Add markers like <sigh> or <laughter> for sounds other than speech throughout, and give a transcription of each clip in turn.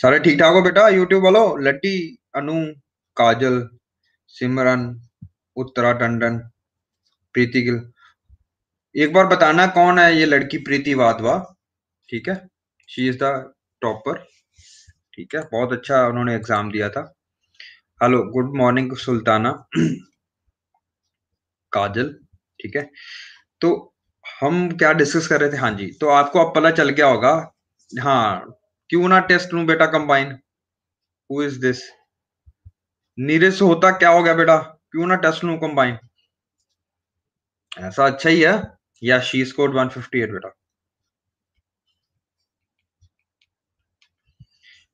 सारे ठीक ठाक हो बेटा? यूट्यूब वालों? लट्टी, अनु, काजल, सिमरन, उत्तरा, टंडन, प्रीति गिल। एक बार बताना कौन है ये लड़की प्रीति वाधवा? ठीक है? शी इज़ द टॉपर ठीक है? बहुत अच्छा उन्होंने एग्ज़ाम दिया था। Hello good morning Sultana. Kajal, ठीक है? तो हम क्या डिस्कस कर रहे थे? हाँ जी तो आपको अब पता चल गया होगा। हाँ क्यों ना टेस्ट लू बेटा combine who is this Neeraj होता क्या हो गया बेटा? क्यों ना टेस्ट लू कंबाइन ऐसा अच्छा ही है। या शी स्कोर्ड 158 बेटा।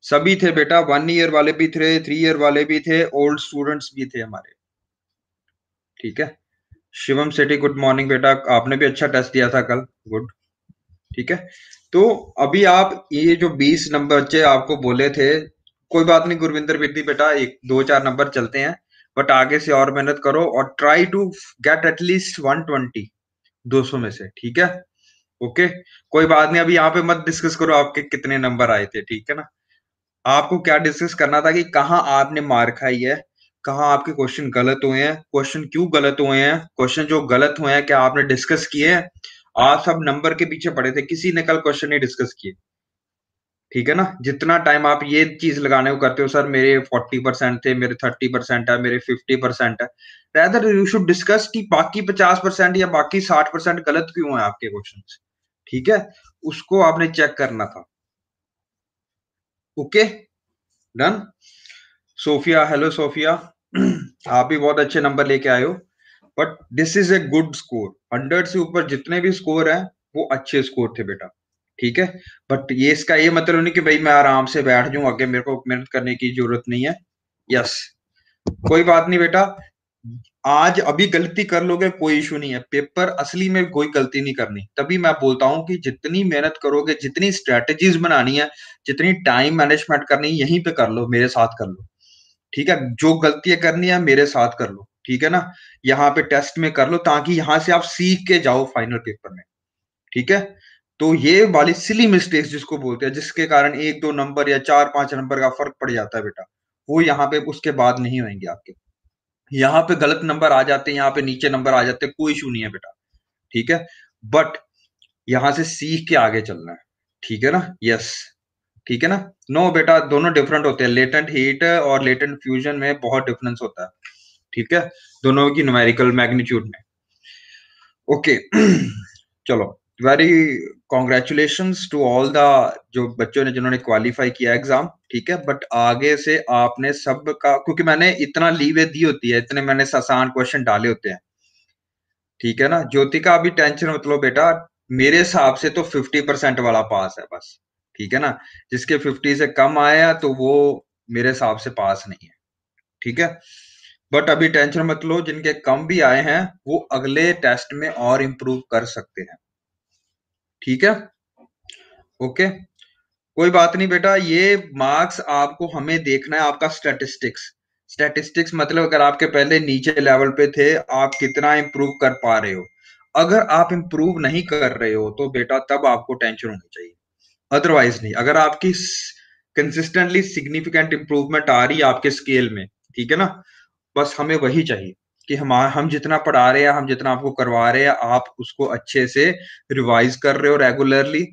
सभी थे बेटा वन ईयर वाले भी थे थ्री ईयर वाले भी थे ओल्ड स्टूडेंट्स भी थे हमारे। ठीक है? शिवम सेठी गुड मॉर्निंग बेटा। आपने भी अच्छा टेस्ट दिया था कल। गुड ठीक है? तो अभी आप ये जो 20 नंबर बच्चे आपको बोले थे, कोई बात नहीं गुरविंदर बेटी बेटा, एक, दो, चार नंबर चलते हैं, बट आगे से और मेहनत करो और ट्राई टू गेट एटलीस्ट 120 200 में से, ठीक है? ओके? कोई बात नहीं, अभी यहाँ पे मत डिस्कस करो आपके कितने नंबर आए थे, ठीक है ना? आपको क्या डिस्कस करना था कि कहाँ आपने मार खाई है, कहाँ आपके क्वेश्चन गलत हुए हैं क्वेश्चन क्यों गलत हुए हैं क्वेश्चन जो गलत हुए हैं, क्या आपने डिस्कस किए हैं? आप सब नंबर के पीछे पड़े थे। किसी ने कल क्वेश्चन नहीं डिस्कस किए। ठीक है ना? जितना टाइम आप ये चीज़ लगाने को करते हो सर मेरे फोर्टी परसेंट थे, मेरे थर्टी परसेंट है, मेरे फिफ्टी परसेंट है। रैदर यू शुड डिस्कस कि बाकी पचास परसेंट या बाकी साठ परसेंट गलत क्यों है आपके क्वेश्चन ठीक है? उसको आपने चेक करना था। Okay done Sophia hello Sophia आप भी बहुत अच्छे नंबर लेके आए हो। But this is a good score hundred से ऊपर जितने भी स्कोर हैं, वो अच्छे स्कोर थे बेटा। ठीक है? बट ये इसका ये मतलब नहीं कि भाई मैं आराम से बैठ जाऊँ, आगे मेरे को मेहनत करने की ज़रूरत नहीं है। यस कोई बात नहीं बेटा। आज अभी गलती कर लोगे, कोई इशू नहीं है। पेपर असली में कोई गलती नहीं करनी। तभी मैं बोलता हूँ कि जितनी मेहनत करोगे, जितनी स्ट्रेटेजीज बनानी है, जितनी टाइम मैनेजमेंट करनी है, यहीं पे कर लो, मेरे साथ कर लो। ठीक है? जो गलतियाँ करनी है, मेरे साथ कर लो। ठीक है ना? यहाँ पे टेस्ट में कर लो ताकि यहाँ से आप सीख के जाओ फाइनल पेपर में। ठीक है? तो ये वाली सिली मिस्टेक्स जिसको बोलते हैं, जिसके कारण एक दो नंबर या चार पाँच नंबर का फ़र्क पड़ जाता है बेटा, वो यहाँ पे उसके बाद नहीं होंगे आपके। यहाँ पे गलत नंबर आ जाते हैं, यहाँ पे नीचे नंबर आ जाते हैं, कोई इशू नहीं है बेटा। ठीक है? बट यहाँ से सीख के आगे चलना है। ठीक है ना? यस ठीक है ना? नो बेटा, दोनों डिफरेंट होते हैं। लेटेंट हीट और लेटेंट फ्यूजन में बहुत डिफरेंस होता है। ठीक है? दोनों की न्यूमेरिकल मैग्नीट्यूड में। ओके <clears throat> चलो। Very congratulation to all the जो बच्चों ने जिन्होंने क्वालिफाई किया एग्ज़ाम ठीक है? बट आगे से आपने सब का क्योंकि मैंने इतना लीवे दी होती है, इतने मैंने आसान क्वेश्चन डाले होते हैं। ठीक है ना? ज्योति का अभी टेंशन मत लो बेटा। मेरे हिसाब से तो फिफ्टी परसेंट वाला पास है बस। ठीक है ना? जिसके फिफ्टी से कम आया तो वो मेरे हिसाब से पास नहीं है। ठीक है? बट अभी टेंशन मत लो, जिनके कम भी आए हैं, वो अगले टेस्ट में और इम्प्रूव कर सकते हैं। ठीक है? ओके कोई बात नहीं बेटा, ये मार्क्स आपको हमें देखना है, आपका स्टैटिस्टिक्स स्टैटिस्टिक्स मतलब अगर आपके पहले नीचे लेवल पे थे, आप कितना इम्प्रूव कर पा रहे हो। अगर आप इम्प्रूव नहीं कर रहे हो तो बेटा तब आपको टेंशन होनी चाहिए। अदरवाइज़ नहीं। अगर आपकी कंसिस्टेंटली सिग्निफिकेंट इंप्रूवमेंट आ रही है आपके स्केल में, ठीक है ना? बस हमें वही चाहिए कि हम हम जितना पढ़ा रहे हैं, हम जितना आपको करवा रहे हैं, आप उसको अच्छे से रिवाइज कर रहे हो रेगुलरली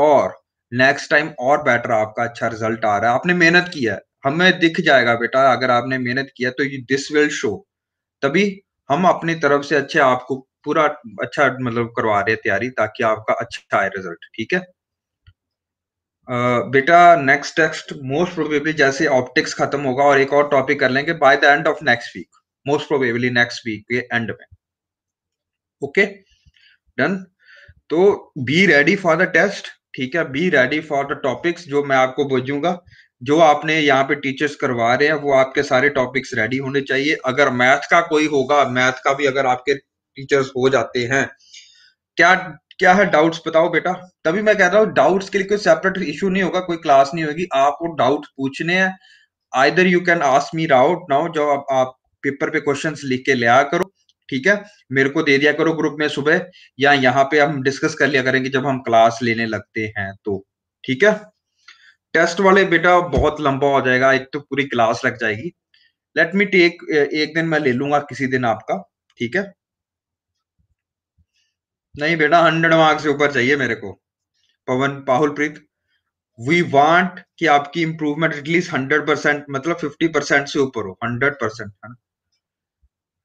और नेक्स्ट टाइम और बेटर आपका अच्छा रिज़ल्ट आ रहा है। आपने मेहनत किया है। हमें दिख जाएगा बेटा, अगर आपने मेहनत किया तो ये दिस विल शो तभी हम अपनी तरफ़ से अच्छे आपको पूरा अच्छा मतलब करवा रहे हैं तैयारी ताकि आपका अच्छा आए रिज़ल्ट ठीक है? बेटा नेक्स्ट टेक्स्ट मोस्ट प्रोबेबली जैसे ऑप्टिक्स खत्म होगा और एक और टॉपिक कर लेंगे by the end of next week most probably next week के एंड में. ओके डन तो be ready for the test ठीक है? Be ready for the topics जो मैं आपको भेजूँगा जो आपने यहाँ पे टीचर्स करवा रहे हैं, वो आपके सारे टॉपिक्स रेडी होने चाहिए। अगर मैथ का कोई होगा मैथ का भी अगर आपके टीचर्स हो जाते हैं, क्या क्या है डाउट्स बताओ बेटा? तभी मैं कह रहा हूँ डाउट्स के लिए कोई सेपरेट इशू नहीं होगा कोई क्लास नहीं होगी। आपको डाउट पूछने हैं। Either you can ask me doubt now जो आप, आप पेपर पे क्वेश्चंस लिख के लिया करो ठीक है? मेरे को दे दिया करो ग्रुप में सुबह या यहाँ पे हम डिस्कस कर लिया करेंगे जब हम क्लास लेने लगते हैं तो ठीक है? टेस्ट वाले बेटा बहुत लंबा हो जाएगा एक तो पूरी क्लास लग जाएगी। लेट मी टेक एक दिन मैं ले लूँगा किसी दिन आपका ठीक है? नहीं बेटा हंड्रेड मार्क्स से ऊपर चाहिए मेरे को। पवन पाहुल प्रीत वी वांट कि आपकी improvement at least hundred percent मतलब फिफ्टी परसेंट से ऊपर हो हंड्रेड परसेंट है ना?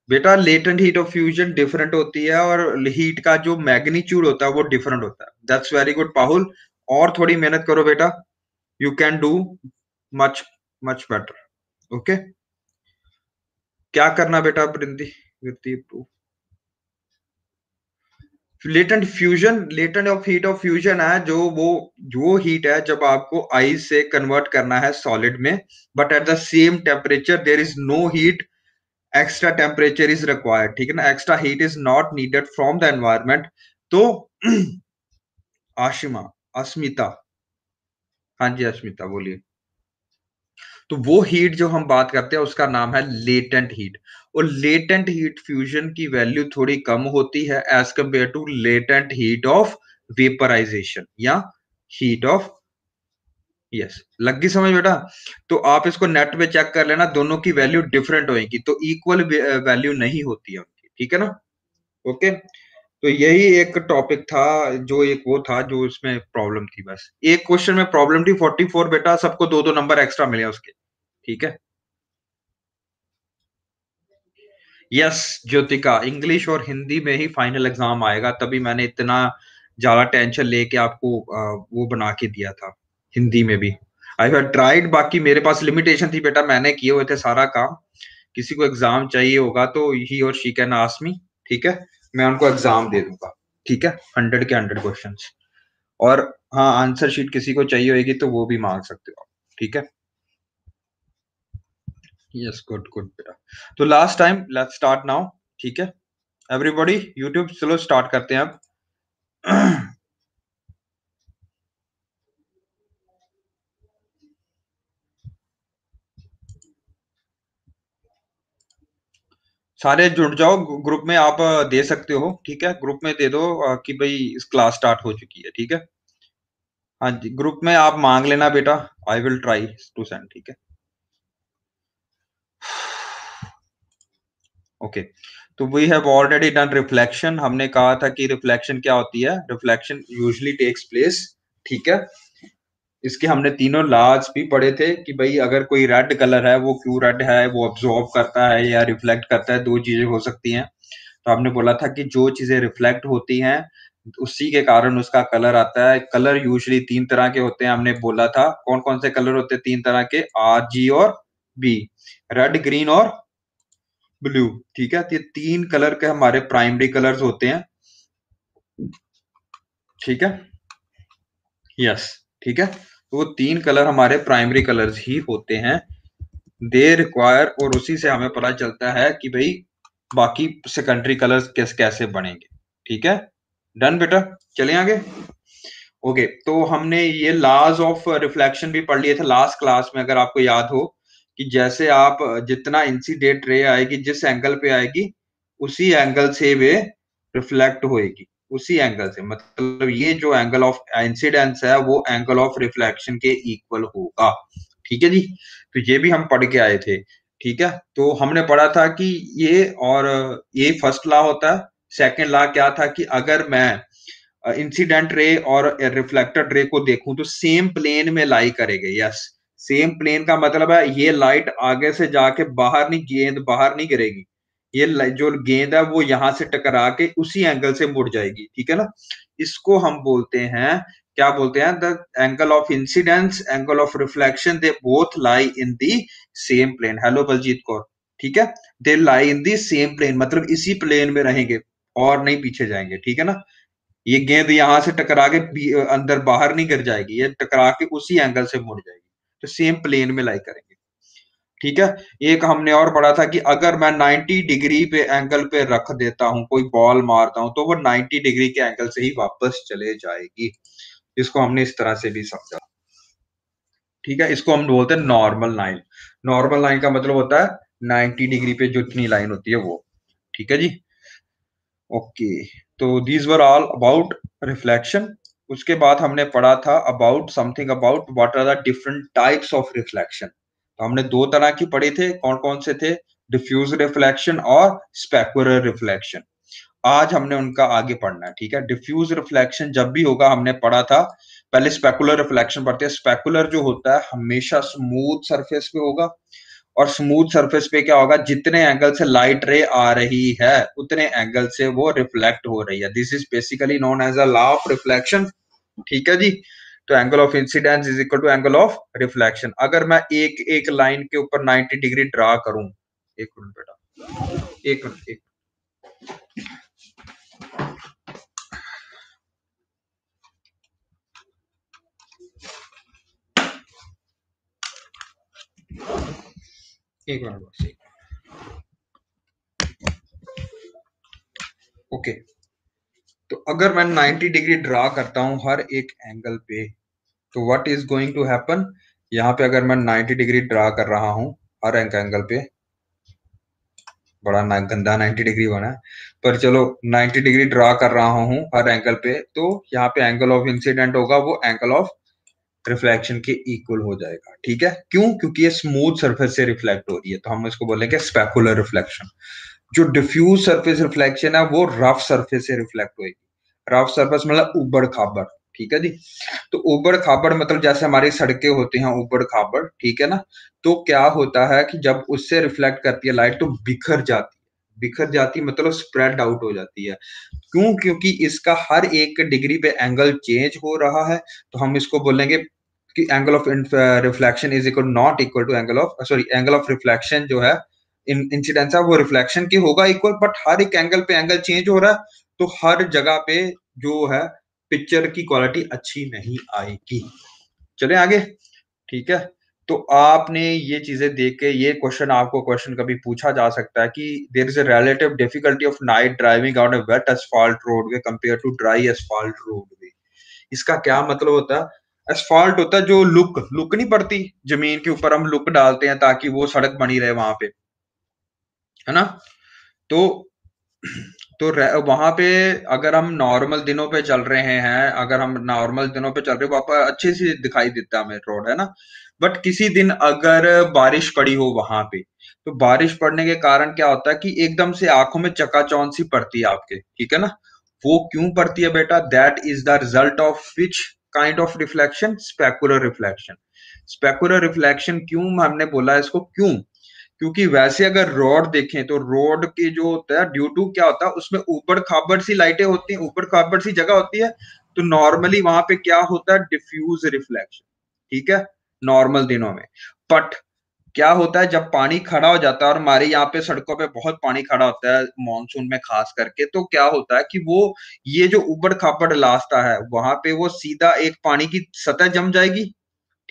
बेटा latent heat of fusion different होती है और हीट का जो मैग्नीट्यूड होता है वो डिफरेंट होता है। दैट्स वेरी गुड पाहुल और थोड़ी मेहनत करो बेटा। You can do much much better okay क्या करना बेटा Vriddhi latent fusion latent of heat of fusion है, जो वो जो हीट है जब आपको आइस से कन्वर्ट करना है सॉलिड में but at the same temperature there is no heat extra temperature is required ठीक है ना? Extra heat is not needed from the environment तो <clears throat> आशिमा, अस्मिता हाँ जी अस्मिता, बोलिए। तो वो हीट जो हम बात करते हैं, उसका नाम है लेटेंट हीट और लेटेंट हीट फ्यूजन की वैल्यू थोड़ी कम होती है as compare to latent heat of vaporisation या हीट ऑफ़ यस लग गई समझ बेटा? तो आप इसको नेट में चेक कर लेना, दोनों की वैल्यू डिफरेंट होगी तो इक्वल वैल्यू नहीं होती है उनकी, ठीक है ना? ओके तो यही एक टॉपिक था, जो एक वो था, जो इसमें प्रॉब्लम थी बस। एक क्वेश्चन में प्रॉब्लम थी फोर्टी फोर बेटा, सबको दो दो नंबर एक्स्ट्रा मिले उसके, ठीक है? यस ज्योतिका इंग्लिश और हिंदी में ही फाइनल एग्ज़ाम आएगा, तभी मैंने इतना ज़्यादा टेंशन लेके आपको वो बना के दिया था हिंदी में भी। आई हैव ट्राइड बाकी मेरे पास लिमिटेशन थी बेटा, मैंने किए हुए थे सारा काम। किसी को एग्ज़ाम चाहिए होगा तो ही और शी कैन आस्क मी ठीक है? मैं उनको एग्ज़ाम दे दूँगा, ठीक है? हंड्रेड के हंड्रेड क्वेश्चन और हाँ आंसर शीट किसी को चाहिए होगी तो वो भी मांग सकते हो आप, ठीक है? यस गुड गुड बेटा। तो last time let's start now ठीक है? एवरीबॉडी यूट्यूब चलो स्टार्ट करते हैं अब। सारे जुड़ जाओ ग्रुप में आप दे सकते हो, ठीक है? ग्रुप में दे दो कि भाई इस क्लास स्टार्ट हो चुकी है, ठीक है? हाँ जी ग्रुप में आप मांग लेना बेटा I will try to send ठीक है? ओके तो we have already done reflection हमने कहा था कि रिफ्लेक्शन क्या होती है? रिफ्लेक्शन यूजली टेक्स प्लेस ठीक है? इसके हमने तीनों लाज भी पढ़े थे कि भाई अगर कोई रेड कलर है, वो क्यों रेड है, वो ऑब्जॉर्व करता है या रिफ्लेक्ट करता है, दो चीज़ें हो सकती हैं। तो हमने बोला था कि जो चीज़ें रिफ्लेक्ट होती हैं, उसी के कारण उसका कलर आता है। कलर यूजली तीन तरह के होते हैं, हमने बोला था। कौन कौन से कलर होते हैं? तीन तरह के आर जी और बी रेड ग्रीन और ब्लू, ठीक है? तो ये तीन कलर के हमारे प्राइमरी कलर्स होते हैं। ठीक है? यस ठीक है? तो वो तीन कलर हमारे प्राइमरी कलर्स ही होते हैं। दे रिक्वायर और उसी से हमें पता चलता है कि भाई बाकी सेकेंडरी कलर्स कैसे कैसे बनेंगे। ठीक है? डन बेटा? चले आगे? ओके तो हमने ये लॉज ऑफ़ रिफ्लेक्शन भी पढ़ लिए थे। लास्ट क्लास में अगर आपको याद हो कि जैसे आप जितना इंसिडेंट रे आएगी, जिस एंगल पे आएगी, उसी एंगल से वे रिफ्लेक्ट होएगी। उसी एंगल से। मतलब ये जो एंगल ऑफ़ इंसिडेंस है, वो एंगल ऑफ़ रिफ्लेक्शन के इक्वल होगा। ठीक है जी? तो ये भी हम पढ़ के आए थे। ठीक है? तो हमने पढ़ा था कि ये और ये फ़र्स्ट लॉ होता है। सेकेंड लॉ क्या था कि अगर मैं इंसिडेंट रे और रिफ्लेक्टेड रे को देखूँ तो सेम प्लेन में लाई करेगा। यस सेम प्लेन का मतलब है, ये लाइट आगे से जाके बाहर नहीं गेंद, बाहर नहीं गिरेगी। ये जो गेंद है, वो यहाँ से टकरा के उसी एंगल से मुड़ जाएगी, ठीक है ना? इसको हम बोलते हैं, क्या बोलते हैं? The angle of incidence angle of reflection they both lie in the same plane hello Baljeet Kaur ठीक है? They lie in the same plane मतलब इसी प्लेन में रहेंगे, और नहीं पीछे जाएँगे, ठीक है ना? ये गेंद यहाँ से टकरा के अंदर बाहर नहीं गिर जाएगी, ये टकरा के उसी एंगल से मुड़ जाएगी। तो सेम प्लेन में लाई करेंगे। ठीक है? एक हमने और पढ़ा था कि अगर मैं 90 डिग्री पे एंगल पे रख देता हूँ, कोई बॉल मारता हूँ तो वो 90 डिग्री के एंगल से ही वापस चले जाएगी। इसको हमने इस तरह से भी समझा। ठीक है? इसको हम बोलते हैं नॉर्मल लाइन नॉर्मल लाइन का मतलब होता है 90 डिग्री पे जो इतनी लाइन होती है वो। ठीक है जी? ओके तो these were all about reflection उसके बाद हमने पढ़ा था about something about what are the different types of reflection तो हमने दो तरह की पढ़े थे कौन कौन से थे? डिफ्यूज रिफ्लेक्शन और स्पेकुलर रिफ्लेक्शन आज हमने उनका आगे पढ़ना है, ठीक है? डिफ्यूज रिफ्लेक्शन जब भी होगा हमने पढ़ा था, पहले स्पेकुलर रिफ्लेक्शन पढ़ते हैं। स्पेकुलर जो होता है, हमेशा स्मूथ सरफेस पे होगा। और स्मूथ सरफेस पे क्या होगा? जितने एंगल से लाइट रे आ रही है, उतने एंगल से वो रिफ्लेक्ट हो रही है। This is basically known as a law of reflection ठीक है जी? तो angle of incidence is equal to angle of reflection अगर मैं एक एक लाइन के ऊपर 90 डिग्री ड्रा करूँ, एक मिनट बेटा, एक मिनट, एक एक मिनट। ओके। तो अगर मैं 90 डिग्री ड्रा करता हूँ हर एक एंगल पे तो what is going to happen यहाँ पे अगर मैं 90 डिग्री ड्रा कर रहा हूँ हर एक एंगल पे, बड़ा ना, गंदा 90 डिग्री बना है। पर चलो 90 डिग्री ड्रा कर रहा हूँ हर एंगल पे तो यहाँ पे एंगल ऑफ़ इंसिडेंट होगा, वो एंगल ऑफ़ रिफ्लेक्शन के इक्वल हो जाएगा। ठीक है? क्यों? क्योंकि ये स्मूथ सरफेस से रिफ्लेक्ट हो रही है तो हम इसको बोलेंगे स्पेकुलर रिफ्लेक्शन जो डिफ्यूज सरफेस रिफ्लेक्शन है, वो रफ सरफेस से रिफ्लेक्ट होगी रफ सरफेस मतलब उबड़ खाबड़, ठीक है जी? तो उबड़ खाबड़ मतलब जैसे हमारी सड़कें होती हैं, उबड़ खाबड़, ठीक है ना? तो क्या होता है कि जब उससे रिफ्लेक्ट करती है लाइट तो बिखर जाती है। बिखर जाती मतलब स्प्रेड आउट हो जाती है। क्यों? क्योंकि इसका हर एक डिग्री पे एंगल चेंज हो रहा है। तो हम इसको बोलेंगे कि angle of reflection is equal not equal to angle of sorry angle of reflection जो है इंसिडेंस है, वो रिफ्लेक्शन के होगा इक्वल बट हर एक एंगल पे एंगल चेंज हो रहा है। तो हर जगह पे जो है पिक्चर की क्वालिटी अच्छी नहीं आएगी। चले आगे? ठीक है? तो आपने ये चीज़ें देख के, ये क्वेश्चन आपको क्वेश्चन कभी पूछा जा सकता है कि there is a relative difficulty of night driving out a wet asphalt roadway compare to dry asphalt roadway इसका क्या मतलब होता है? एसफॉल्ट होता है जो लुक लुक नहीं पड़ती। ज़मीन के ऊपर हम लुक डालते हैं ताकि वो सड़क बनी रहे वहाँ पे। है ना? तो तो वहाँ पे अगर हम नॉर्मल दिनों पे चल रहे हैं, अगर हम नॉर्मल दिनों पे चल रहे हो, वहाँ अच्छे से दिखाई देता है हमें रोड है ना? बट किसी दिन अगर बारिश पड़ी हो वहाँ पे तो बारिश पड़ने के कारण क्या होता है कि एकदम से आँखों में चकाचौंध सी पड़ती है आपके, ठीक है ना? वो क्यों पड़ती है बेटा? That is the result of which kind of reflection specular reflection specular reflection क्यों हमने बोला इसको? क्यों? क्योंकि वैसे अगर रोड देखें तो रोड के जो होता है ड्यू टू क्या होता है, उसमें ऊपर खाबड़ सी लाइटें होती हैं, ऊपर खाबड़ सी जगह होती है तो नॉर्मली वहाँ पे क्या होता है डिफ्यूज रिफ्लेक्शन ठीक है? नॉर्मल दिनों में। बट क्या होता है, जब पानी खड़ा हो जाता है और हमारे यहाँ पे सड़कों पे बहुत पानी खड़ा होता है मानसून में खास करके तो क्या होता है कि वो, ये जो उबड़ खाबड़ रास्ता है, वहाँ पे वो सीधा एक पानी की सतह जम जाएगी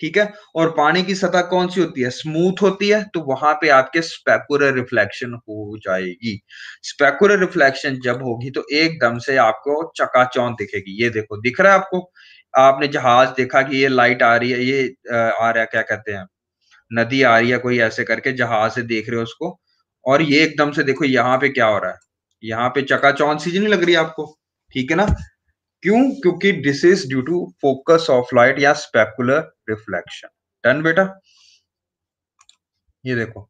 ठीक है? और पानी की सतह कौन सी होती है? स्मूथ होती है तो वहाँ पे आपके स्पेकुलर रिफ्लेक्शन हो जाएगी। स्पेकुलर रिफ्लेक्शन जब होगी तो एकदम से आपको चकाचौंध दिखेगी। ये देखो, दिख रहा है आपको? आपने जहाज़ देखा कि ये लाइट आ रही है, ये आ रहा क्या कहते हैं? नदी आ रही है कोई ऐसे करके, जहाज़ से देख रहे हो उसको? और ये एकदम से देखो, यहाँ पे क्या हो रहा है? यहाँ पे चकाचौंध सी नहीं लग रही आपको? ठीक है ना? क्यों? क्योंकि this is due to focus of light या स्पेकुलर रिफ्लेक्शन डन बेटा? ये देखो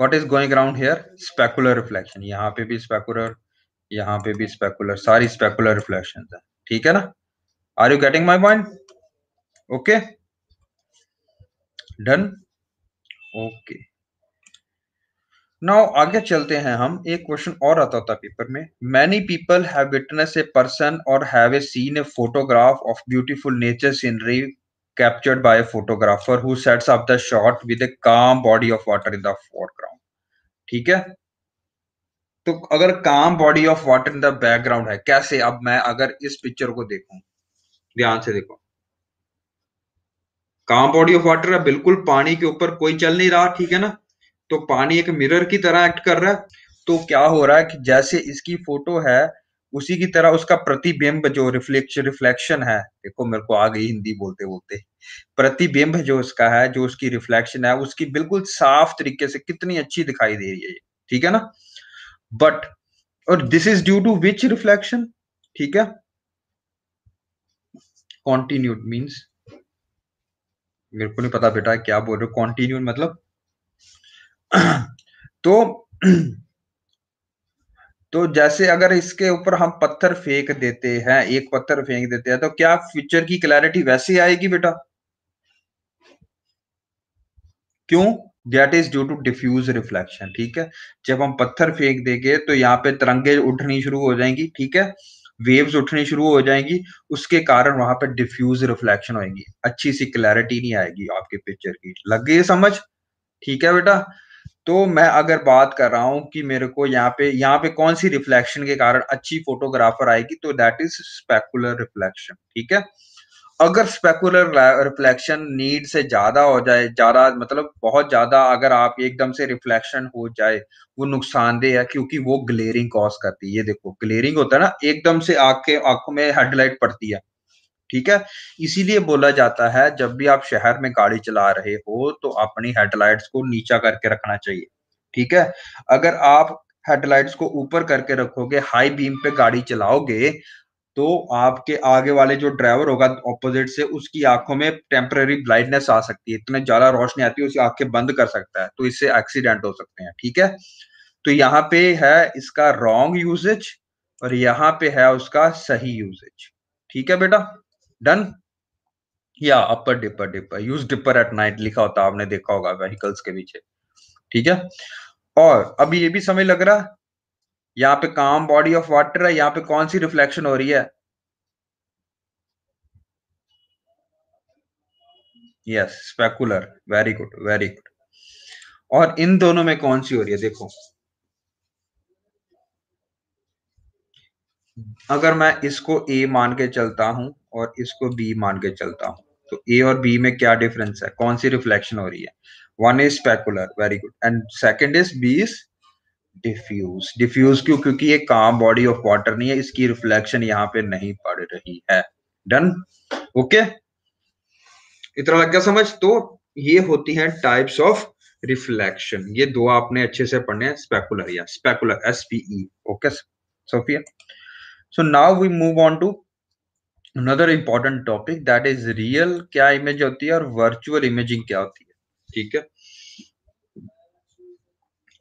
what is going around here specular reflection यहाँ पे भी स्पेकुलर यहाँ पे भी स्पेकुलर सारी स्पेकुलर रिफ्लेक्शन है। ठीक है ना? Are you getting my point okay done okay now आगे चलते हैं हम। एक क्वेश्चन और आता था पेपर में। Many people have witness a person और have a seen a photograph of beautiful nature scenery captured by a photographer who sets up the shot with a calm body of water in the foreground. ठीक है? तो अगर calm body of water in the background है, कैसे? अब मैं अगर इस पिक्चर को देखूँ, ध्यान से देखो। काम बॉडी ऑफ़ वाटर है, बिल्कुल पानी के ऊपर कोई चल नहीं रहा, ठीक है ना? तो पानी एक मिरर की तरह एक्ट कर रहा है। तो क्या हो रहा है कि जैसे इसकी फ़ोटो है उसी की तरह उसका प्रतिबिंब जो रिफ्लेक्शन रिफ्लेक्शन है, देखो मेरे को आ गई हिंदी बोलते बोलते, प्रतिबिंब जो उसका है, जो उसकी रिफ्लेक्शन है, उसकी बिल्कुल साफ़ तरीके से कितनी अच्छी दिखाई दे रही है ठीक है ना? बट और this is due to which reflection ठीक है? कॉन्टिन्यूड मीन्स मेरे को नहीं पता बेटा, क्या बोल रहे हो? कॉन्टिन्यूड मतलब <clears throat> तो <clears throat> तो जैसे अगर इसके ऊपर हम पत्थर फेंक देते हैं, एक पत्थर फेंक देते हैं तो क्या फ्यूचर की क्लैरिटी वैसे आएगी बेटा? क्यों? That is due to diffuse reflection ठीक है? जब हम पत्थर फेंक देंगे तो यहाँ पे तरंगे उठनी शुरू हो जाएँगी, ठीक है? वेव्स उठनी शुरू हो जाएँगी, उसके कारण वहाँ पर डिफ्यूज रिफ्लेक्शन होगी अच्छी सी क्लैरिटी नहीं आएगी आपके पिक्चर की। लग गई समझ? ठीक है बेटा? तो मैं अगर बात कर रहा हूँ कि मेरे को यहाँ पे यहाँ पे कौन सी रिफ्लेक्शन के कारण अच्छी फोटोग्राफर आएगी तो दैट इज़ स्पेकुलर रिफ्लेक्शन ठीक है? अगर स्पेकुलर रिफ्लेक्शन नीड से ज़्यादा हो जाए, ज़्यादा मतलब बहुत ज़्यादा अगर आप एकदम से रिफ्लेक्शन हो जाए, वो नुकसानदेह है क्योंकि वो ग्लेयरिंग कॉज करती है। ये देखो ग्लेयरिंग होता है ना, एकदम से आँख, आँखों में हेडलाइट पड़ती है। ठीक है? इसीलिए बोला जाता है, जब भी आप शहर में गाड़ी चला रहे हो तो अपनी हेडलाइट्स को नीचा करके रखना चाहिए। ठीक है? अगर आप हेडलाइट्स को ऊपर करके रखोगे, हाई बीम पे गाड़ी चलाओगे तो आपके आगे वाले जो ड्राइवर होगा ऑपोजिट से, उसकी आँखों में टेम्पररी ब्लाइंडनेस आ सकती है। इतने ज़्यादा रोशनी आती है, उसकी आँखें बंद कर सकता है तो इससे एक्सीडेंट हो सकते हैं। ठीक है? तो यहाँ पे है इसका रॉन्ग यूजेज और यहाँ पे है उसका सही यूजेज ठीक है बेटा? डन या upper dipper dipper use dipper at night लिखा होता आपने देखा होगा व्हीकल्स के पीछे। ठीक है? और अभी ये भी समय लग रहा यहाँ पे काम बॉडी ऑफ़ वाटर है। यहाँ पे कौन सी रिफ्लेक्शन हो रही है? Yes specular very good very good और इन दोनों में कौन सी हो रही है? देखो। अगर मैं इसको ए मान के चलता हूँ और इसको बी मान के चलता हूँ तो ए और बी में क्या डिफरेंस है? कौन सी रिफ्लेक्शन हो रही है? One is specular very good and second is B is diffuse diffuse क्यों? क्योंकि ये काम बॉडी ऑफ़ वाटर नहीं है, इसकी रिफ्लेक्शन यहाँ पे नहीं पड़ रही है। Done okay okay? इतना लग गया समझ? तो ये होती है टाइप्स ऑफ़ रिफ्लेक्शन ये दो आपने अच्छे से पढ़ने हैं स्पेकुलर या specular S okay Sophia so now we move on to another important topic that is real क्या इमेज होती है और वर्चुअल इमेजिंग क्या होती है? ठीक है?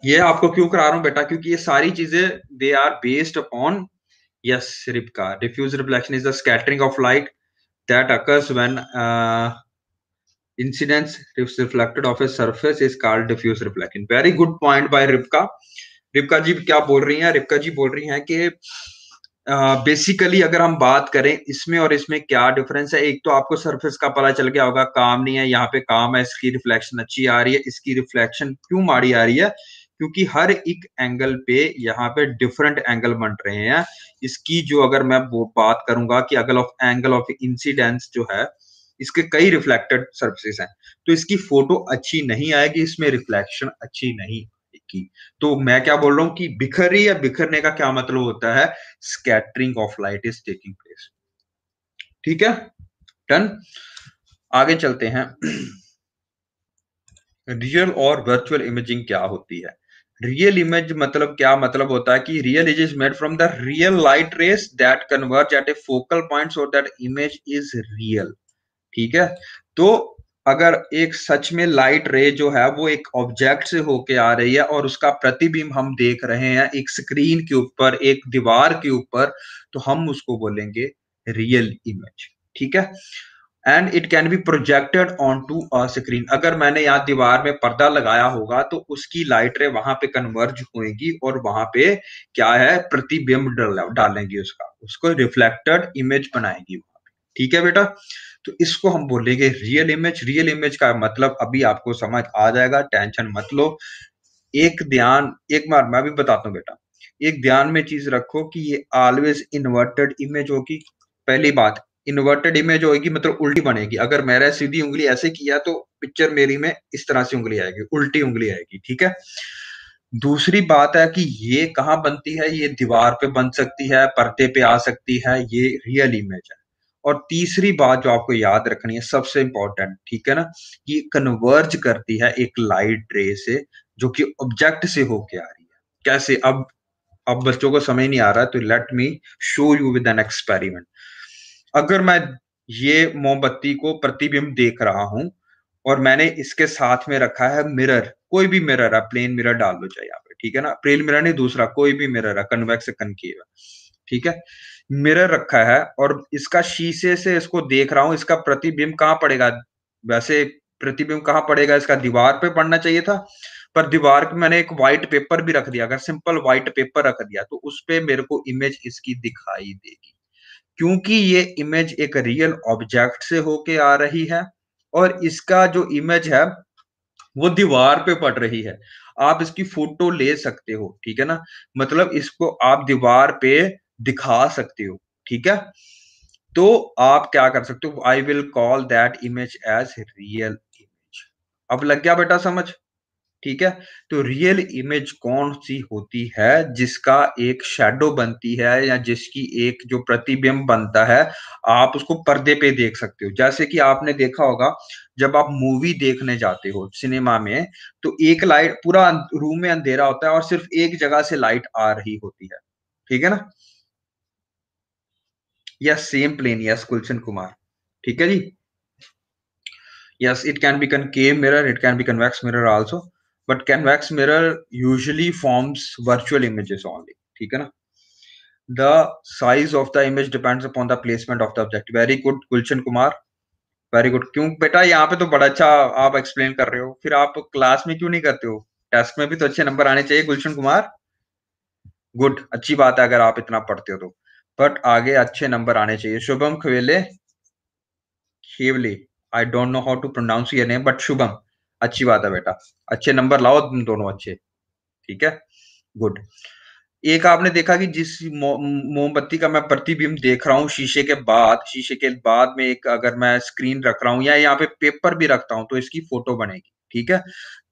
ये आपको क्यों करा रहा हूँ बेटा? क्योंकि ये सारी चीज़ें they are based upon yes Ripka diffuse reflection is the scattering of light that occurs when incidence reflected off a surface is called diffuse reflection. Very good point by Ripka Ripka ji क्या बोल रही हैं? रिपका जी बोल रही हैं कि basically uh, अगर हम बात करें इसमें और इसमें क्या डिफरेंस है एक तो आपको सरफेस का पता चल गया होगा काम नहीं है यहाँ पे काम है इसकी रिफ्लेक्शन अच्छी आ रही है इसकी रिफ्लेक्शन क्यों माड़ी आ रही है? क्योंकि हर एक एंगल पे यहाँ पे डिफरेंट एंगल बन रहे हैं। इसकी जो अगर मैं वो बात करूँगा कि अगल ऑफ़ एंगल ऑफ़ इंसिडेंस जो है इसके कई रिफ्लेक्टेड सर्फेसिस हैं। तो इसकी फ़ोटो अच्छी नहीं आएगी इसमें रिफ्लेक्शन अच्छी नहीं। आएगी तो मैं क्या बोल रहा हूँ कि बिखर है बिखरने का क्या मतलब होता है? Scattering of light is taking place ठीक है? डन आगे चलते हैं। रियल और वर्चुअल इमेजिंग क्या होती है? रियल इमेज मतलब क्या मतलब होता है कि real is is made from the real light rays that converge at a focal point और दैट इमेज इज़ रियल ठीक है? तो अगर एक सच में लाइट रे जो है, वो एक ऑब्जेक्ट से होके आ रही है और उसका प्रतिबिंब हम देख रहे हैं, एक स्क्रीन के ऊपर, एक दीवार के ऊपर तो हम उसको बोलेंगे रियल इमेज ठीक है? And it can be projected on to a screen अगर मैंने यहाँ दीवार में पर्दा लगाया होगा तो उसकी लाइट रे वहाँ पे कन्वर्ज होएगी और वहाँ पे क्या है? प्रतिबिंब डालेंगी उसका। उसको रिफ्लेक्टेड इमेज बनाएगी पे ठीक है बेटा? तो इसको हम बोलेंगे रियल इमेज रियल इमेज का मतलब अभी आपको समझ आ जाएगा टेंशन मत लो। एक ध्यान, एक बार मैं भी बताता हूँ बेटा। एक ध्यान में चीज़ रखो कि ये ऑलवेज इन्वर्टेड इमेज होगी। पहली बात इन्वर्टेड इमेज होगी मतलब उल्टी बनेगी। अगर मैंने सीधी उंगली ऐसे किया तो पिक्चर मेरी में इस तरह से उंगली आएगी, उल्टी उंगली आएगी, ठीक है? दूसरी बात है कि ये कहाँ बनती है? ये दीवार पे बन सकती है, पर्दे पे आ सकती है, ये रियल इमेज है। और तीसरी बात जो आपको याद रखनी है, सबसे इंपॉर्टेंट ठीक है ना? कि कन्वर्ज करती है एक लाइट रे से, जो कि ऑब्जेक्ट से होके आ रही है। कैसे? अब अब बच्चों को समझ नहीं आ रहा तो let me show you with an experiment अगर मैं ये मोमबत्ती को प्रतिबिंब देख रहा हूँ, और मैंने इसके साथ में रखा है मिरर कोई भी मिरर है प्लेन मिरर डाल दो चाहे यहाँ पे, ठीक है ना? प्लेन मिरर नहीं, दूसरा कोई भी मिरर है कन्वेक्स कनकेव ठीक है? मिरर रखा है और इसका शीशे से इसको देख रहा हूँ, इसका प्रतिबिंब कहाँ पड़ेगा? वैसे प्रतिबिंब कहाँ पड़ेगा? इसका दीवार पे पड़ना चाहिए था, पर दीवार पे मैंने एक व्हाइट पेपर भी रख दिया, अगर सिंपल व्हाइट पेपर रख दिया तो उस पे मेरे को इमेज इसकी दिखाई देगी। क्योंकि ये इमेज एक रियल ऑब्जेक्ट से होके आ रही है और इसका जो इमेज है, वो दीवार पे पड़ रही है। आप इसकी फ़ोटो ले सकते हो, ठीक है ना? मतलब इसको आप दीवार पे दिखा सकते हो, ठीक है? तो आप क्या कर सकते हो I will call that image as real image अब लग गया बेटा समझ, ठीक है? तो रियल इमेज कौन सी होती है जिसका एक शेडो बनती है या जिसकी एक जो प्रतिबिंब बनता है, आप उसको पर्दे पे देख सकते हो। जैसे कि आपने देखा होगा, जब आप मूवी देखने जाते हो सिनेमा में तो एक लाइट पूरा रूम में अंधेरा होता है और सिर्फ़ एक जगह से लाइट आ रही होती है, ठीक है ना? या same plane yes Kulchan Kumar ठीक है जी? Yes it can be concave mirror it can be convex mirror also but convex mirror usually forms virtual images only ठीक है ना? The size of the image depends upon the placement of the object very good Gulshan Kumar very good क्यों? बेटा, यहाँ पे तो बड़ा अच्छा आप एक्सप्लेन कर रहे हो। फिर आप क्लास में क्यों नहीं करते हो? टेस्ट में भी तो अच्छे नंबर आने चाहिए गुलशन कुमार गुड अच्छी बात है अगर आप इतना पढ़ते हो तो। बट आगे अच्छे नंबर आने चाहिए। Shubham Khawale Khewale I don't know how to pronounce your name but Shubham, अच्छी बात है बेटा। अच्छे नंबर लाओ, तुम दोनों अच्छे। ठीक है? गुड एक आपने देखा कि जिस मोमबत्ती का मैं प्रतिबिंब देख रहा हूँ शीशे के बाद, शीशे के बाद में एक अगर मैं स्क्रीन रख रहा हूँ या यहाँ पे पेपर भी रखता हूँ तो इसकी फ़ोटो बनेगी। ठीक है?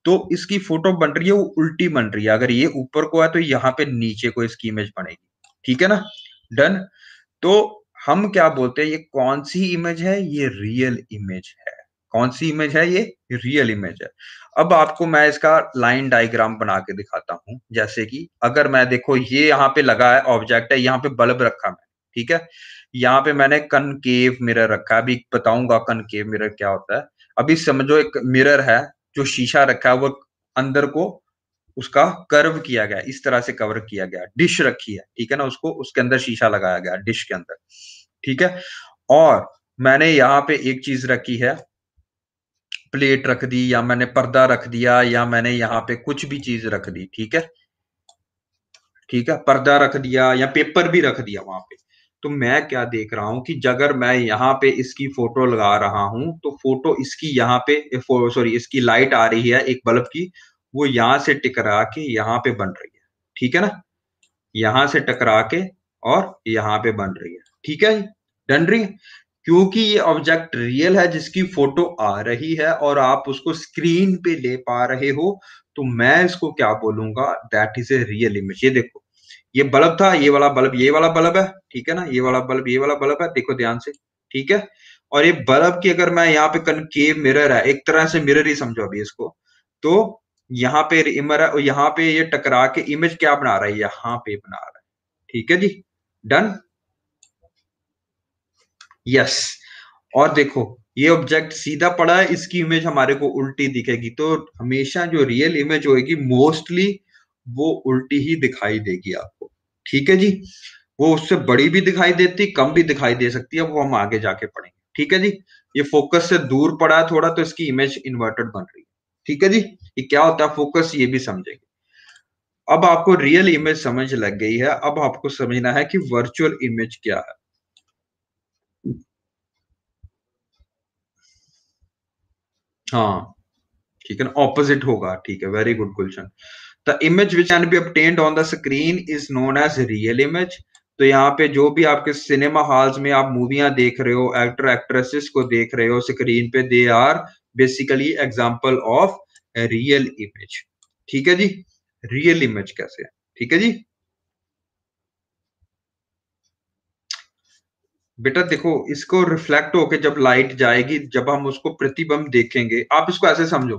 तो इसकी फ़ोटो बन रही है, वो उल्टी बन रही है। अगर ये ऊपर को है तो यहाँ पे नीचे को इसकी इमेज बनेगी। ठीक है ना? डन। तो हम क्या बोलते हैं, ये कौन सी इमेज है? ये रियल इमेज है। कौन सी इमेज है ये? रियल इमेज है। अब आपको मैं इसका लाइन डायग्राम बना के दिखाता हूँ। जैसे कि अगर मैं देखो, ये यहाँ पे लगा है ऑब्जेक्ट है, यहाँ पे बल्ब रखा मैं ठीक है? यहाँ पे मैंने कनकेव मिरर रखा है। अभी बताऊँगा कनकेव मिरर क्या होता है। अभी समझो एक मिरर है, जो शीशा रखा है, वो अंदर को उसका कर्व किया गया, इस तरह से कवर किया गया डिश रखी है, ठीक है ना, उसको, उसके अंदर शीशा लगाया गया डिश के अंदर, ठीक है? और मैंने यहाँ पे एक चीज़ रखी है प्लेट रख दी, या मैंने पर्दा रख दिया, या मैंने यहाँ पे कुछ भी चीज़ रख दी, ठीक है? ठीक है, पर्दा रख दिया, या पेपर भी रख दिया वहाँ पे। तो मैं क्या देख रहा हूँ कि अगर मैं यहाँ पे इसकी फ़ोटो लगा रहा हूँ तो फ़ोटो इसकी यहाँ पे सॉरी इसकी लाइट आ रही है एक बल्ब की वो यहाँ से टकरा के यहाँ पे बन रही है। ठीक है ना? यहाँ से टकरा के और यहाँ पे बन रही है। ठीक है? डन रही क्योंकि ये ऑब्जेक्ट रियल है, जिसकी फ़ोटो आ रही है और आप उसको स्क्रीन पे ले पा रहे हो तो मैं इसको क्या बोलूँगा? That is a real image ये देखो, ये बल्ब था, ये वाला बल्ब, ये वाला बल्ब है। ठीक है ना? ये वाला बल्ब, ये वाला बल्ब है, देखो ध्यान से। ठीक है? और ये बल्ब की अगर मैं यहाँ पे कनकेव मिरर है, एक तरह से मिरर ही समझो अभी इसको तो यहाँ पे इमर, यहाँ पे ये टकरा के इमेज क्या बना रहा है? यहाँ पे बना रहा है। ठीक है जी? डन यस और देखो, ये ऑब्जेक्ट सीधा पड़ा है, इसकी इमेज हमारे को उल्टी दिखेगी। तो हमेशा जो रियल इमेज होगी मोस्टली वो उल्टी ही दिखाई देगी आपको। ठीक है जी? वो उससे बड़ी भी दिखाई देती, कम भी दिखाई दे सकती है, वो हम आगे जाके पढ़ेंगे। ठीक है जी? ये फोकस से दूर पड़ा है थोड़ा तो इसकी इमेज इन्वर्टेड बन रही है। ठीक है जी? ये क्या होता है? फोकस ये भी समझेंगे। अब आपको रियल इमेज समझ लग गई है। अब आपको समझना है कि वर्चुअल इमेज क्या है। हाँ ठीक है ना? ऑपोजिट होगा। ठीक है very good Gulshan the image which can be obtained on the screen is known as real image तो यहाँ पे जो भी आपके सिनेमा हॉल्स में आप मूवियाँ देख रहे हो एक्टर एक्ट्रेसेस को देख रहे हो स्क्रीन पे they are basically example of real image ठीक है जी? रियल इमेज कैसे? ठीक है जी? बेटा देखो, इसको रिफ्लेक्ट होके जब लाइट जाएगी, जब हम उसको प्रतिबिंब देखेंगे, आप इसको ऐसे समझो।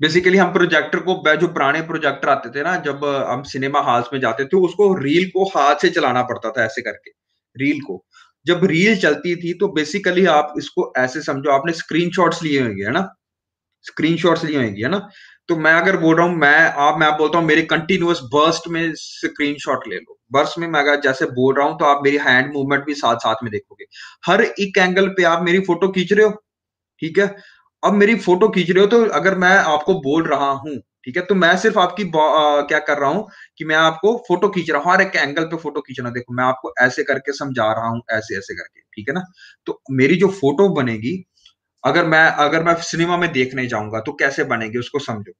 बेसिकली हम प्रोजेक्टर को जो पुराने प्रोजेक्टर आते थे ना, जब हम सिनेमा हॉल्स में जाते थे, उसको रील को हाथ से चलाना पड़ता था ऐसे करके। रील को। जब रील चलती थी तो बेसिकली आप इसको ऐसे समझो, आपने स्क्रीनशॉट्स लिए होंगे, है ना? स्क्रीनशॉट्स लिए होंगे, है ना? तो मैं अगर बोल रहा हूँ, मैं, आप, मैं बोलता हूँ, मेरे कंटिन्यूअस बर्स्ट में स्क्रीनशॉट ले लो। बर्स्ट में मैं अगर जैसे बोल रहा हूँ तो आप मेरी हैंड मूवमेंट भी साथ साथ में देखोगे। हर एक एंगल पे आप मेरी फ़ोटो खींच रहे हो, ठीक है? अब मेरी फ़ोटो खींच रहे हो तो अगर मैं आपको बोल रहा हूँ ठीक है? तो मैं सिर्फ़ आपकी आ, क्या कर रहा हूँ कि मैं आपको फ़ोटो खींच रहा हूँ हर एक एंगल पे फ़ोटो खींचना देखो मैं आपको ऐसे करके समझा रहा हूँ ऐसे ऐसे करके ठीक है ना? तो मेरी जो फ़ोटो बनेगी अगर मैं अगर मैं सिनेमा में देखने जाऊँगा तो कैसे बनेगी उसको समझो।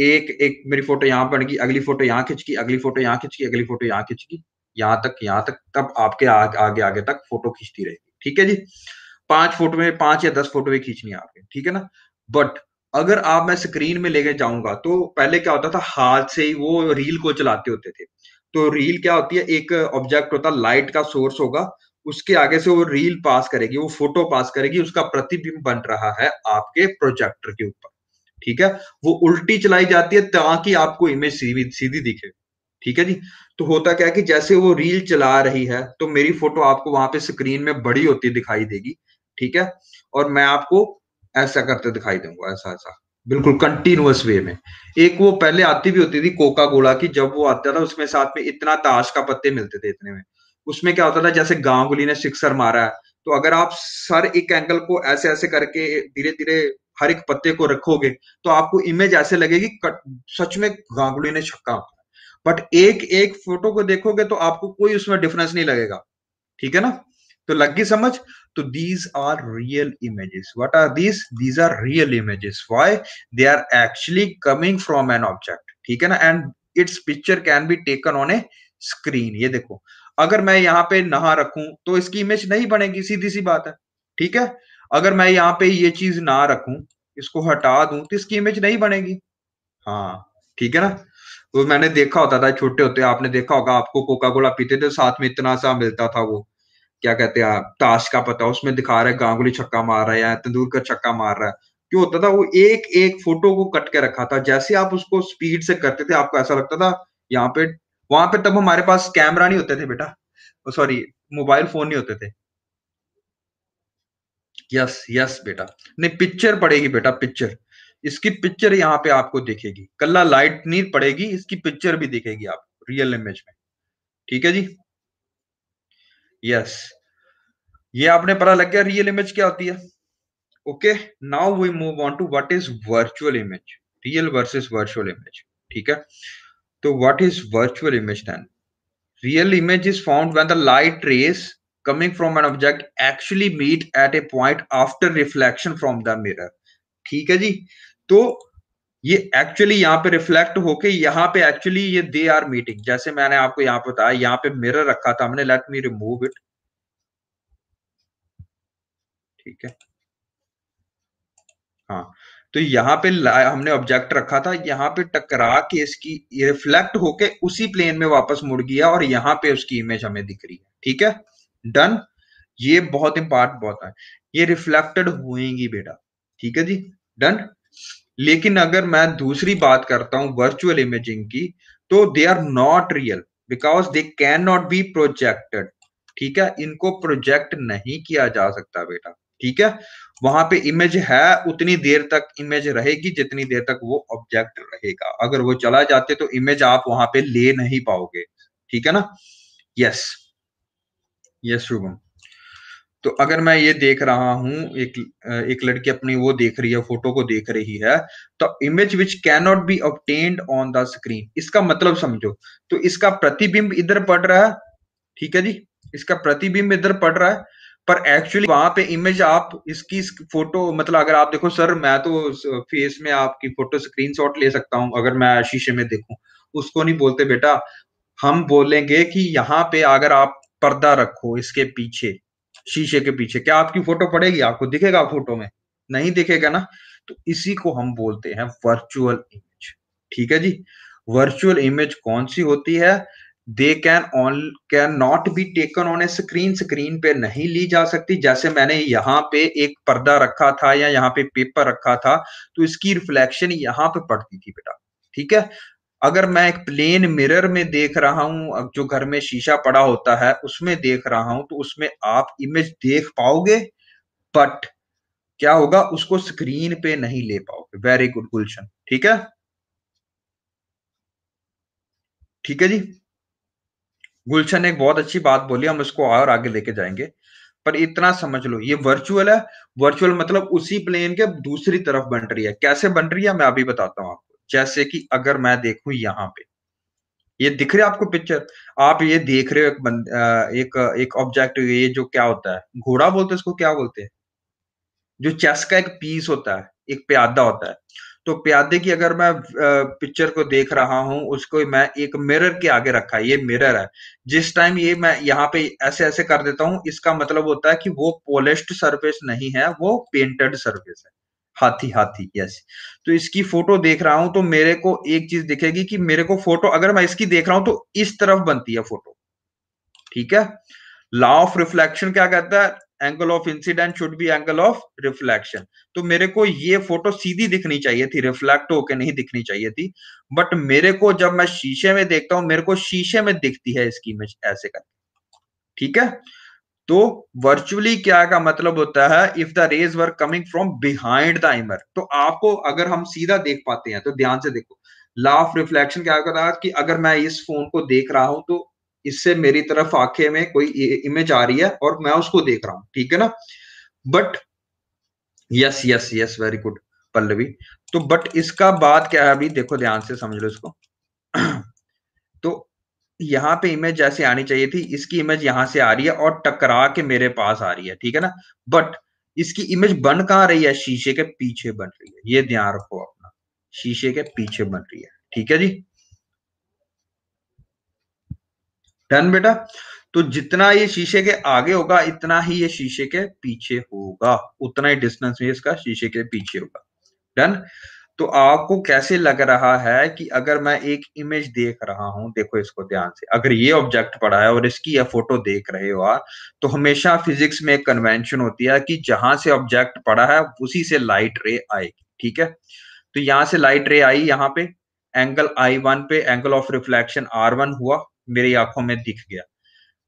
एक एक मेरी फ़ोटो यहाँ बनेगी अगली फ़ोटो यहाँ खिंचकी अगली फ़ोटो यहाँ खिंचकी अगली फ़ोटो यहाँ खिंचकी यहाँ तक यहाँ तक तब आपके आगे आगे आगे तक फ़ोटो खींचती रहेगी ठीक है जी? पाँच फ़ोटो में पाँच या दस फ़ोटो भी खींचनी है आपके ठीक है ना? बट अगर आप मैं स्क्रीन में लेके जाऊँगा तो पहले क्या होता था, हाथ से ही वो रील को चलाते होते थे। तो रील क्या होती है, एक ऑब्जेक्ट होता है लाइट का सोर्स होगा, उसके आगे से वो रील पास करेगी, वो फ़ोटो पास करेगी, उसका प्रतिबिंब बन रहा है आपके प्रोजेक्टर के ऊपर। ठीक है? वो उल्टी चलाई जाती है ताकि आपको इमेज सीधी सीधी दिखे। ठीक है जी? तो होता क्या है कि जैसे वो रील चला रही है तो मेरी फ़ोटो आपको वहाँ पे स्क्रीन में बड़ी होती दिखाई देगी। ठीक है? और मैं आपको ऐसा करते दिखाई दूँगा, ऐसा ऐसा। बिल्कुल कंटिन्यूअस वे में। एक वो पहले आती भी होती थी कोका कोला की, जब वो आता था उसमें साथ में इतना ताश का पत्ते मिलते थे इतने में। उसमें क्या होता था, जैसे गांगुली ने सिक्सर मारा है तो अगर आप सर एक एंगल को ऐसे ऐसे करके धीरे धीरे हर एक पत्ते को रखोगे तो आपको इमेज ऐसे लगेगी सच में गांगुली ने छक्का बट एक एक फ़ोटो को देखोगे तो आपको कोई उसमें डिफरेंस नहीं लगेगा। ठीक है ना? तो लग गई समझ? तो these are real images what are these? These are real images. Why? They are actually coming from an object. ठीक है ना? And its picture can be taken on a screen. ये देखो। अगर मैं यहाँ पे नहा रखूँ तो इसकी इमेज नहीं बनेगी, सीधी सी बात है। ठीक है? अगर मैं यहाँ पे ये चीज़ ना रखूँ, इसको हटा दू तो इसकी इमेज नहीं बनेगी। हाँ ठीक है ना? तो मैंने देखा होता था, छोटे होते, आपने देखा होगा, आपको कोका कोला पीते थे, साथ में इतना सा मिलता था वो। क्या कहते हैं ताश का पता, उसमें दिखा रहा है गांगुली छक्का मार रहा है या तेंदुलकर छक्का मार रहा है। क्यों होता था? वो एक एक फ़ोटो को कट के रखा था। जैसे आप उसको स्पीड से करते थे, आपको ऐसा लगता था, यहाँ पे, वहाँ पे तब हमारे पास कैमरा नहीं होते थे बेटा। सॉरी मोबाइल फ़ोन नहीं होते थे। यस यस बेटा। नहीं पिक्चर पड़ेगी बेटा पिक्चर इसकी पिक्चर यहाँ पे आपको दिखेगी। कल्ला लाइट नहीं पड़ेगी, इसकी पिक्चर भी दिखेगी आप रियल इमेज में। ठीक है जी? यस ये आपने पता लग गया रियल इमेज क्या होती है? Okay now we move on to what is virtual image real versus virtual image ठीक है? तो what is virtual image then real image is found when the light rays coming from an object actually meet at a point after reflection from the mirror. ठीक है जी? तो ये actually यहाँ पे रिफ्लेक्ट होके यहाँ पे एक्चुअली ये दे आर मीटिंग जैसे मैंने आपको यहाँ पे बताया, यहाँ पे मिरर रखा था हमने लेट मी रिमूव इट ठीक है? हाँ तो यहाँ पे हमने ऑब्जेक्ट रखा था, यहाँ पे टकरा के इसकी रिफ्लेक्ट होके उसी प्लेन में वापस मुड़ गया और यहाँ पे उसकी इमेज हमें दिख रही है। ठीक है? डन ये बहुत इंपॉर्टेंट बहुत है। ये रिफ्लेक्टेड हुएँगी बेटा। ठीक है जी? डन लेकिन अगर मैं दूसरी बात करता हूँ वर्चुअल इमेजिंग की तो they are not real because they can not be projected ठीक है? इनको प्रोजेक्ट नहीं किया जा सकता बेटा। ठीक है? वहाँ पे इमेज है, उतनी देर तक इमेज रहेगी, जितनी देर तक वो ऑब्जेक्ट रहेगा। अगर वो चला जाते तो इमेज आप वहाँ पे ले नहीं पाओगे। ठीक है ना? Yes yes Shubham. तो अगर मैं ये देख रहा हूँ, एक एक लड़की अपनी वो देख रही है, फ़ोटो को देख रही है तो image which can not be obtained on the screen इसका मतलब समझो। तो इसका प्रतिबिंब इधर पड़ रहा है, ठीक है जी? इसका प्रतिबिंब इधर पड़ रहा है, पर एक्चुअली वहाँ पे इमेज आप इसकी फ़ोटो मतलब अगर आप देखो, सर, मैं तो फेस में आपकी फ़ोटो स्क्रीनशॉट ले सकता हूँ, अगर मैं शीशे में देखूँ। उसको नहीं बोलते बेटा, हम बोलेंगे कि यहाँ पे अगर आप पर्दा रखो, इसके पीछे शीशे के पीछे। क्या आपकी फ़ोटो पड़ेगी? आपको दिखेगा फ़ोटो में? नहीं दिखेगा ना? तो इसी को हम बोलते हैं वर्चुअल इमेज ठीक है जी? वर्चुअल इमेज कौन सी होती है? They can on can not be taken on a screen screen पे नहीं ली जा सकती। जैसे मैंने यहाँ पे एक पर्दा रखा था या यहाँ पे पेपर रखा था तो इसकी रिफ्लेक्शन यहाँ पे पड़ती थी बेटा। ठीक है? अगर मैं एक प्लेन मिरर में देख रहा हूँ जो घर में शीशा पड़ा होता है, उसमें देख रहा हूँ तो उसमें आप इमेज देख पाओगे बट क्या होगा, उसको स्क्रीन पे नहीं ले पाओगे। वेरी गुड गुलशन ठीक है? ठीक है जी? गुलशन एक बहुत अच्छी बात बोली, हम इसको और आगे लेके जाएँगे। पर इतना समझ लो, ये वर्चुअल है। वर्चुअल मतलब उसी प्लेन के दूसरी तरफ़ बन रही है। कैसे बन रही है, मैं अभी बताता हूँ आपको। जैसे कि अगर मैं देखूँ यहाँ पे। ये दिख रहा आपको पिक्चर आप ये देख रहे हो एक बंद, एक एक ऑब्जेक्ट ये जो क्या होता है? घोड़ा बोलते हैं इसको क्या बोलते हैं? जो चेस का एक पीस होता है एक प्यादा होता है। तो प्यादे की अगर मैं पिक्चर को देख रहा हूँ उसको मैं एक मिरर के आगे रखा है ये मिरर है। जिस टाइम ये मैं यहाँ पे ऐसे ऐसे कर देता हूँ इसका मतलब होता है कि वो पोलिस्ड सरफेस नहीं है वो पेंटेड सरफेस है। हाथी हाथी यस तो इसकी फ़ोटो देख रहा हूँ तो मेरे को एक चीज़ दिखेगी कि मेरे को फ़ोटो अगर मैं इसकी देख रहा हूँ तो इस तरफ़ बनती है फ़ोटो ठीक है? लॉ ऑफ़ रिफ्लेक्शन क्या कहता है? Angle of incident should be angle of reflection तो मेरे को ये फ़ोटो सीधी दिखनी चाहिए थी रिफ्लेक्ट होके नहीं दिखनी चाहिए थी बट मेरे को जब मैं शीशे में देखता हूँ, मेरे को शीशे में दिखती है इसकी इमेज ऐसे करके। ठीक है? तो वर्चुअली क्या का मतलब होता है? If the rays were coming from behind the mirror तो आपको अगर हम सीधा देख पाते हैं तो ध्यान से देखो। लॉ ऑफ़ रिफ्लेक्शन क्या कहता है कि अगर मैं इस फ़ोन को देख रहा हूँ तो इससे मेरी तरफ़ आँखें में कोई इमेज आ रही है और मैं उसको देख रहा हूँ, ठीक है ना? But yes yes yes very good Pallavi. तो बट इसका बात क्या है अभी? देखो, ध्यान से समझ लो इसको। यहाँ पे इमेज जैसे आनी चाहिए थी, इसकी इमेज यहाँ से आ रही है और टकरा के मेरे पास आ रही है, ठीक है ना? बट इसकी इमेज बन कहाँ रही है? शीशे के पीछे बन रही है। ये ध्यान रखो अपना, शीशे के पीछे बन रही है, ठीक है जी? डन बेटा। तो जितना ये शीशे के आगे होगा, इतना ही ये शीशे के पीछे होगा। उतना ही डिस्टेंस में इसका शीशे के पीछे होगा। डन तो आपको कैसे लग रहा है कि अगर मैं एक इमेज देख रहा हूँ, देखो इसको ध्यान से, अगर ये ऑब्जेक्ट पड़ा है और इसकी यह फ़ोटो देख रहे हो आप तो हमेशा फिजिक्स में एक कन्वेंशन होती है कि जहाँ से ऑब्जेक्ट पड़ा है, उसी से लाइट रे आएगी, ठीक है? तो यहाँ से लाइट रे आई, यहाँ पे एंगल आई वन पे angle of reflection R one हुआ, मेरी आँखों में दिख गया।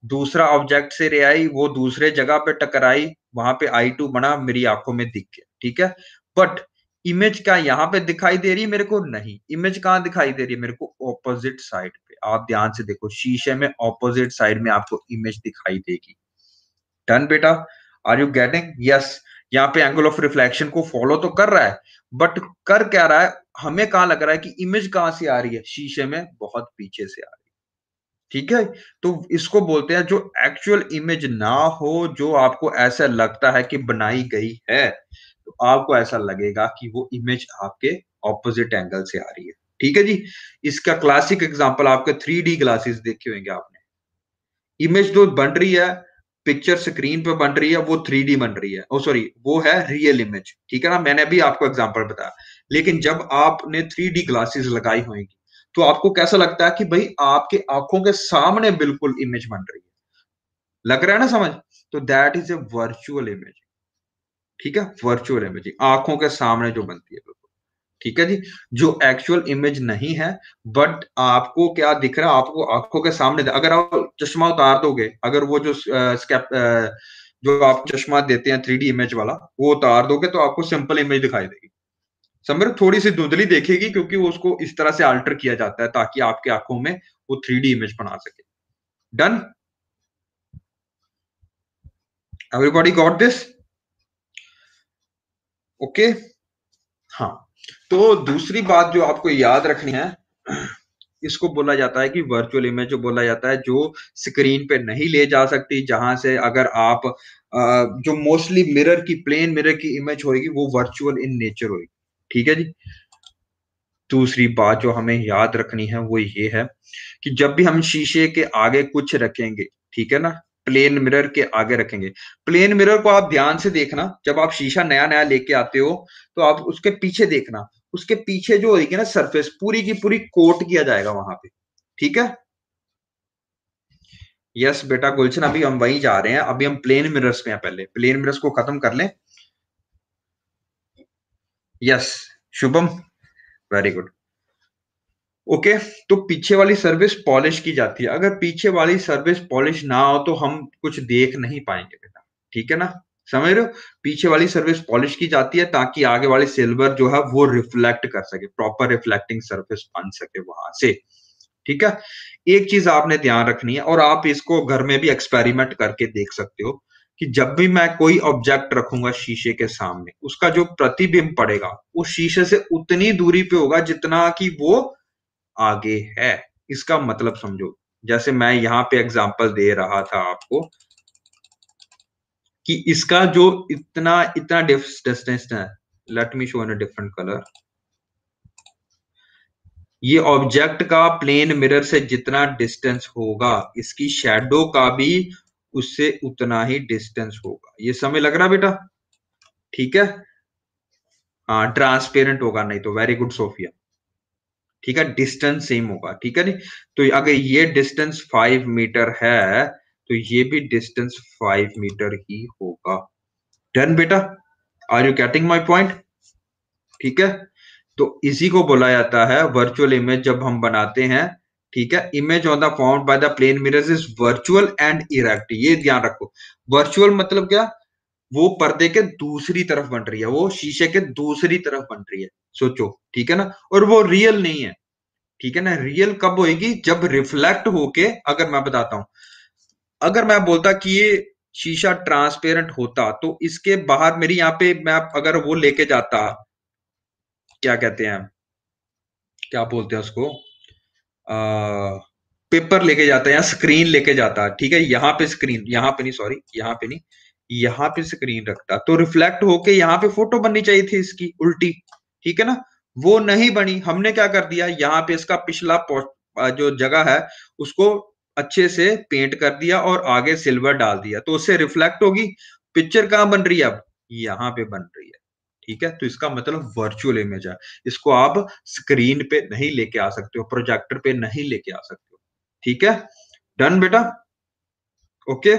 दूसरा ऑब्जेक्ट से रे आई, वो दूसरे जगह पे टकराई, वहाँ पे आई टू बना, मेरी आँखों में दिख गया, ठीक है? बट इमेज क्या यहाँ पे दिखाई दे रही है? मेरे को नहीं। इमेज कहाँ दिखाई दे रही है? मेरे को ऑपोजिट साइड पे। आप ध्यान से देखो, शीशे में ऑपोजिट साइड में आपको इमेज दिखाई देगी। डन बेटा। आर यू गेटिंग यस यहाँ पे एंगल ऑफ़ रिफ्लेक्शन को फॉलो तो कर रहा है बट कर क्या रहा है? हमें कहा लग रहा है कि इमेज कहाँ से आ रही है? शीशे में बहुत पीछे से आ रही है। ठीक है? तो इसको बोलते हैं जो एक्चुअल इमेज ना हो, जो आपको ऐसा लगता है कि बनाई गई है तो आपको ऐसा लगेगा कि वो इमेज आपके ऑपोजिट एंगल से आ रही है। ठीक है जी? इसका क्लासिक एग्ज़ाम्पल आपके थ्री डी ग्लासेस देखे होंगे आपने। इमेज जो बन रही है पिक्चर स्क्रीन पे बन रही है, वो थ्री डी बन रही है। ओ सॉरी वो है रियल इमेज ठीक है ना? मैंने भी आपको एग्ज़ाम्पल बताया। लेकिन जब आपने थ्री डी ग्लासेस लगाई होंगी तो आपको कैसा लगता है कि भाई आपके आँखों के सामने बिल्कुल इमेज बन रही है? लग रहा है ना समझ? तो that is a virtual image ठीक है? वर्चुअल इमेज आँखों के सामने जो बनती है, बिल्कुल। ठीक है जी? जो एक्चुअल इमेज नहीं है बट आपको क्या दिख रहा है? आपको आँखों के सामने अगर आप चश्मा उतार दोगे, अगर वो जो स्केप जो आप चश्मा देते हैं थ्री इमेज वाला, वो उतार दोगे तो आपको सिंपल इमेज दिखाई देगी। समर थोड़ी सी धुंधली देखेगी क्योंकि उसको इस तरह से अल्टर किया जाता है ताकि आपके आँखों में वो थ्री इमेज बना सके। Done everybody got this okay? हाँ। तो दूसरी बात जो आपको याद रखनी है, इसको बोला जाता है कि वर्चुअल इमेज जो बोला जाता है, जो स्क्रीन पे नहीं ले जा सकती, जहाँ से अगर आप जो मोस्टली मिरर की प्लेन मिरर की इमेज होगी वो वर्चुअल इन नेचर होगी ठीक है जी? दूसरी बात जो हमें याद रखनी है, वो ये है कि जब भी हम शीशे के आगे कुछ रखेंगे, ठीक है ना? प्लेन मिरर के आगे रखेंगे। प्लेन मिरर को आप ध्यान से देखना। जब आप शीशा नया नया लेके आते हो तो आप उसके पीछे देखना। उसके पीछे जो होगी ना सरफेस पूरी की पूरी कोट किया जाएगा वहाँ पे। ठीक है? यस बेटा गुलशन, अभी हम वहीं जा रहे हैं। अभी हम प्लेन मिरर्स में हैं पहले। प्लेन मिरर्स को खत्म कर लें। Yes Shubham very good okay तो पीछे वाली सर्विस पॉलिश की जाती है। अगर पीछे वाली सर्विस पॉलिश ना हो तो हम कुछ देख नहीं पाएँगे बेटा। ठीक है ना? समझ रहे हो? पीछे वाली सर्विस पॉलिश की जाती है ताकि आगे वाली सिल्वर जो है, वो रिफ्लेक्ट कर सके। प्रॉपर रिफ्लेक्टिंग सर्विस बन सके वहाँ से। ठीक है? एक चीज़ आपने ध्यान रखनी है और आप इसको घर में भी एक्सपेरिमेंट करके देख सकते हो कि जब भी मैं कोई ऑब्जेक्ट रखूँगा शीशे के सामने, उसका जो प्रतिबिंब पड़ेगा, वो शीशे से उतनी दूरी पे होगा जितना कि वो आगे है। इसका मतलब समझो। जैसे मैं यहाँ पे एग्जांपल दे रहा था आपको कि इसका जो इतना इतना डिस्टेंस है let me show in different colour ये ऑब्जेक्ट का प्लेन मिरर से जितना डिस्टेंस होगा, इसकी शेडो का भी उससे उतना ही डिस्टेंस होगा। ये समय लग रहा बेटा? ठीक है? हाँ ट्रांसपेरेंट होगा, नहीं तो वेरी गुड सोफिया ठीक है डिस्टेंस सेम होगा, ठीक है नहीं तो अगर ये डिस्टेंस फाइव मीटर है तो ये भी डिस्टेंस फाइव मीटर ही होगा। डन बेटा? Are you getting my point ठीक है? तो इसी को बोला जाता है वर्चुअल इमेज जब हम बनाते हैं, ठीक है? Image on the form by the plane mirrors is virtual and erect ये ध्यान रखो। वर्चुअल मतलब क्या? वो पर्दे के दूसरी तरफ़ बन रही है वो शीशे के दूसरी तरफ़ बन रही है सोचो ठीक है ना? और वो रियल नहीं है ठीक है ना? रियल कब होएगी? जब रिफ्लेक्ट होके अगर मैं बताता हूँ अगर मैं बोलता कि ये शीशा ट्रांसपेरेंट होता तो इसके बाहर मेरी यहाँ पे मैं अगर वो लेके जाता क्या कहते हैं? क्या बोलते हैं उसको? आ, पेपर लेके जाता या स्क्रीन लेके जाता ठीक है? यहाँ पे स्क्रीन यहाँ पे नहीं सॉरी यहाँ पे नहीं यहाँ पे स्क्रीन रखता। तो रिफ्लेक्ट होके यहाँ पे फ़ोटो बननी चाहिए थी इसकी, उल्टी। ठीक है ना? वो नहीं बनी। हमने क्या कर दिया? यहाँ पे इसका पिछला जो जगह है, उसको अच्छे से पेंट कर दिया और आगे सिल्वर डाल दिया। तो उससे रिफ्लेक्ट होगी। पिक्चर कहाँ बन रही है अब? यहाँ पे बन रही है। ठीक है? तो इसका मतलब वर्चुअल इमेज है। इसको आप स्क्रीन पे नहीं लेके आ सकते हो प्रोजेक्टर पे नहीं लेके आ सकते हो। ठीक है? डन बेटा? ओके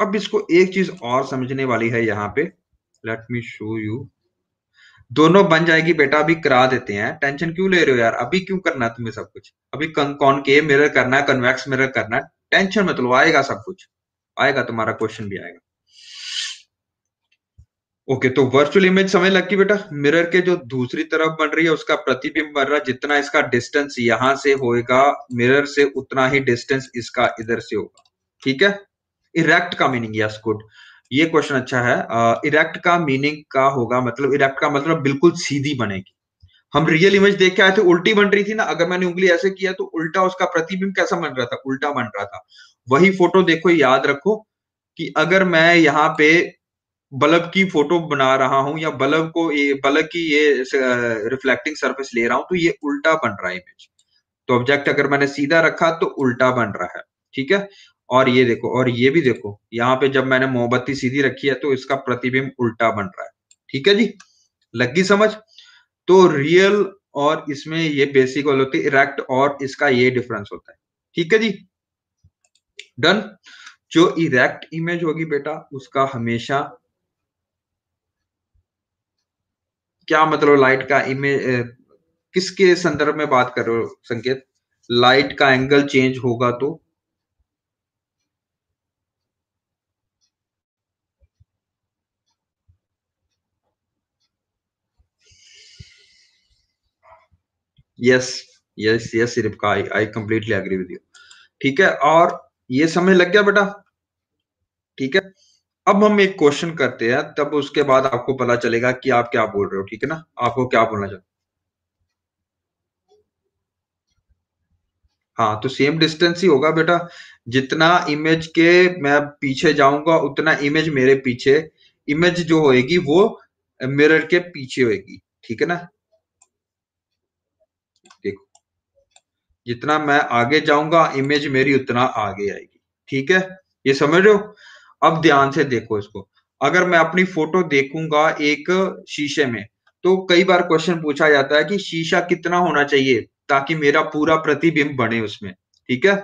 अब इसको एक चीज़ और समझने वाली है यहाँ पे। लेट मी शो यू दोनों बन जाएगी बेटा, अभी करा देते हैं। टेंशन क्यों ले रहे हो यार? अभी क्यों करना है तुम्हें सब कुछ? अभी कौन के मिरर करना है कन्वेक्स मिरर करना है। टेंशन मत लो, आएगा सब कुछ। आएगा, तुम्हारा क्वेश्चन भी आएगा। ओके तो वर्चुअल इमेज समझ लग बेटा। मिरर के जो दूसरी तरफ़ बन रही है, उसका प्रतिबिंब बन रहा है। जितना इसका डिस्टेंस यहाँ से होएगा मिरर से उतना ही डिस्टेंस इसका इधर से होगा। ठीक है? इरेक्ट का मीनिंग यस गुड ये क्वेश्चन अच्छा है। इरेक्ट का मीनिंग का होगा मतलब इरेक्ट का मतलब बिल्कुल सीधी बनेगी। हम रियल इमेज देख के आए थे, उल्टी बन रही थी ना, अगर मैंने उंगली ऐसे किया तो उल्टा उसका प्रतिबिंब कैसा बन रहा था? उल्टा बन रहा था। वही फ़ोटो देखो, याद रखो कि अगर मैं यहाँ पे बल्ब की फ़ोटो बना रहा हूँ या बल्ब को ये, बल्ब की ये रिफ्लेक्टिंग सरफेस ले रहा हूँ तो ये उल्टा बन रहा है इमेज तो ऑब्जेक्ट अगर मैंने सीधा रखा तो उल्टा बन रहा है, ठीक है? और ये देखो, और ये भी देखो, यहाँ पे जब मैंने मोमबत्ती सीधी रखी है तो इसका प्रतिबिंब उल्टा बन रहा है। ठीक है जी? लगी समझ? तो रियल और इसमें ये बेसिक वाले होती है इरेक्ट और इसका ये डिफरेंस होता है। ठीक है जी? डन जो इरेक्ट इमेज होगी बेटा, उसका हमेशा क्या मतलब लाइट का इमेज किसके संदर्भ में बात कर रहे हो, संकेत? लाइट का एंगल चेंज होगा तो yes yes yes Rebecca I I completely agree with you ठीक है, और ये समय लग गया बेटा। ठीक है, अब हम एक क्वेश्चन करते हैं, तब उसके बाद आपको पता चलेगा कि आप क्या बोल रहे हो, ठीक है ना? आपको क्या बोलना चाहते हाँ तो सेम डिस्टेंस ही होगा बेटा। जितना इमेज के मैं पीछे जाऊँगा, उतना इमेज मेरे पीछे इमेज जो होएगी वो मिरर के पीछे होएगी, ठीक है ना? जितना मैं आगे जाऊँगा इमेज मेरी उतना आगे आएगी। ठीक है? ये समझ रहे हो? अब ध्यान से देखो इसको। अगर मैं अपनी फ़ोटो देखूँगा एक शीशे में तो कई बार क्वेश्चन पूछा जाता है कि शीशा कितना होना चाहिए ताकि मेरा पूरा प्रतिबिंब बने उसमें। ठीक है?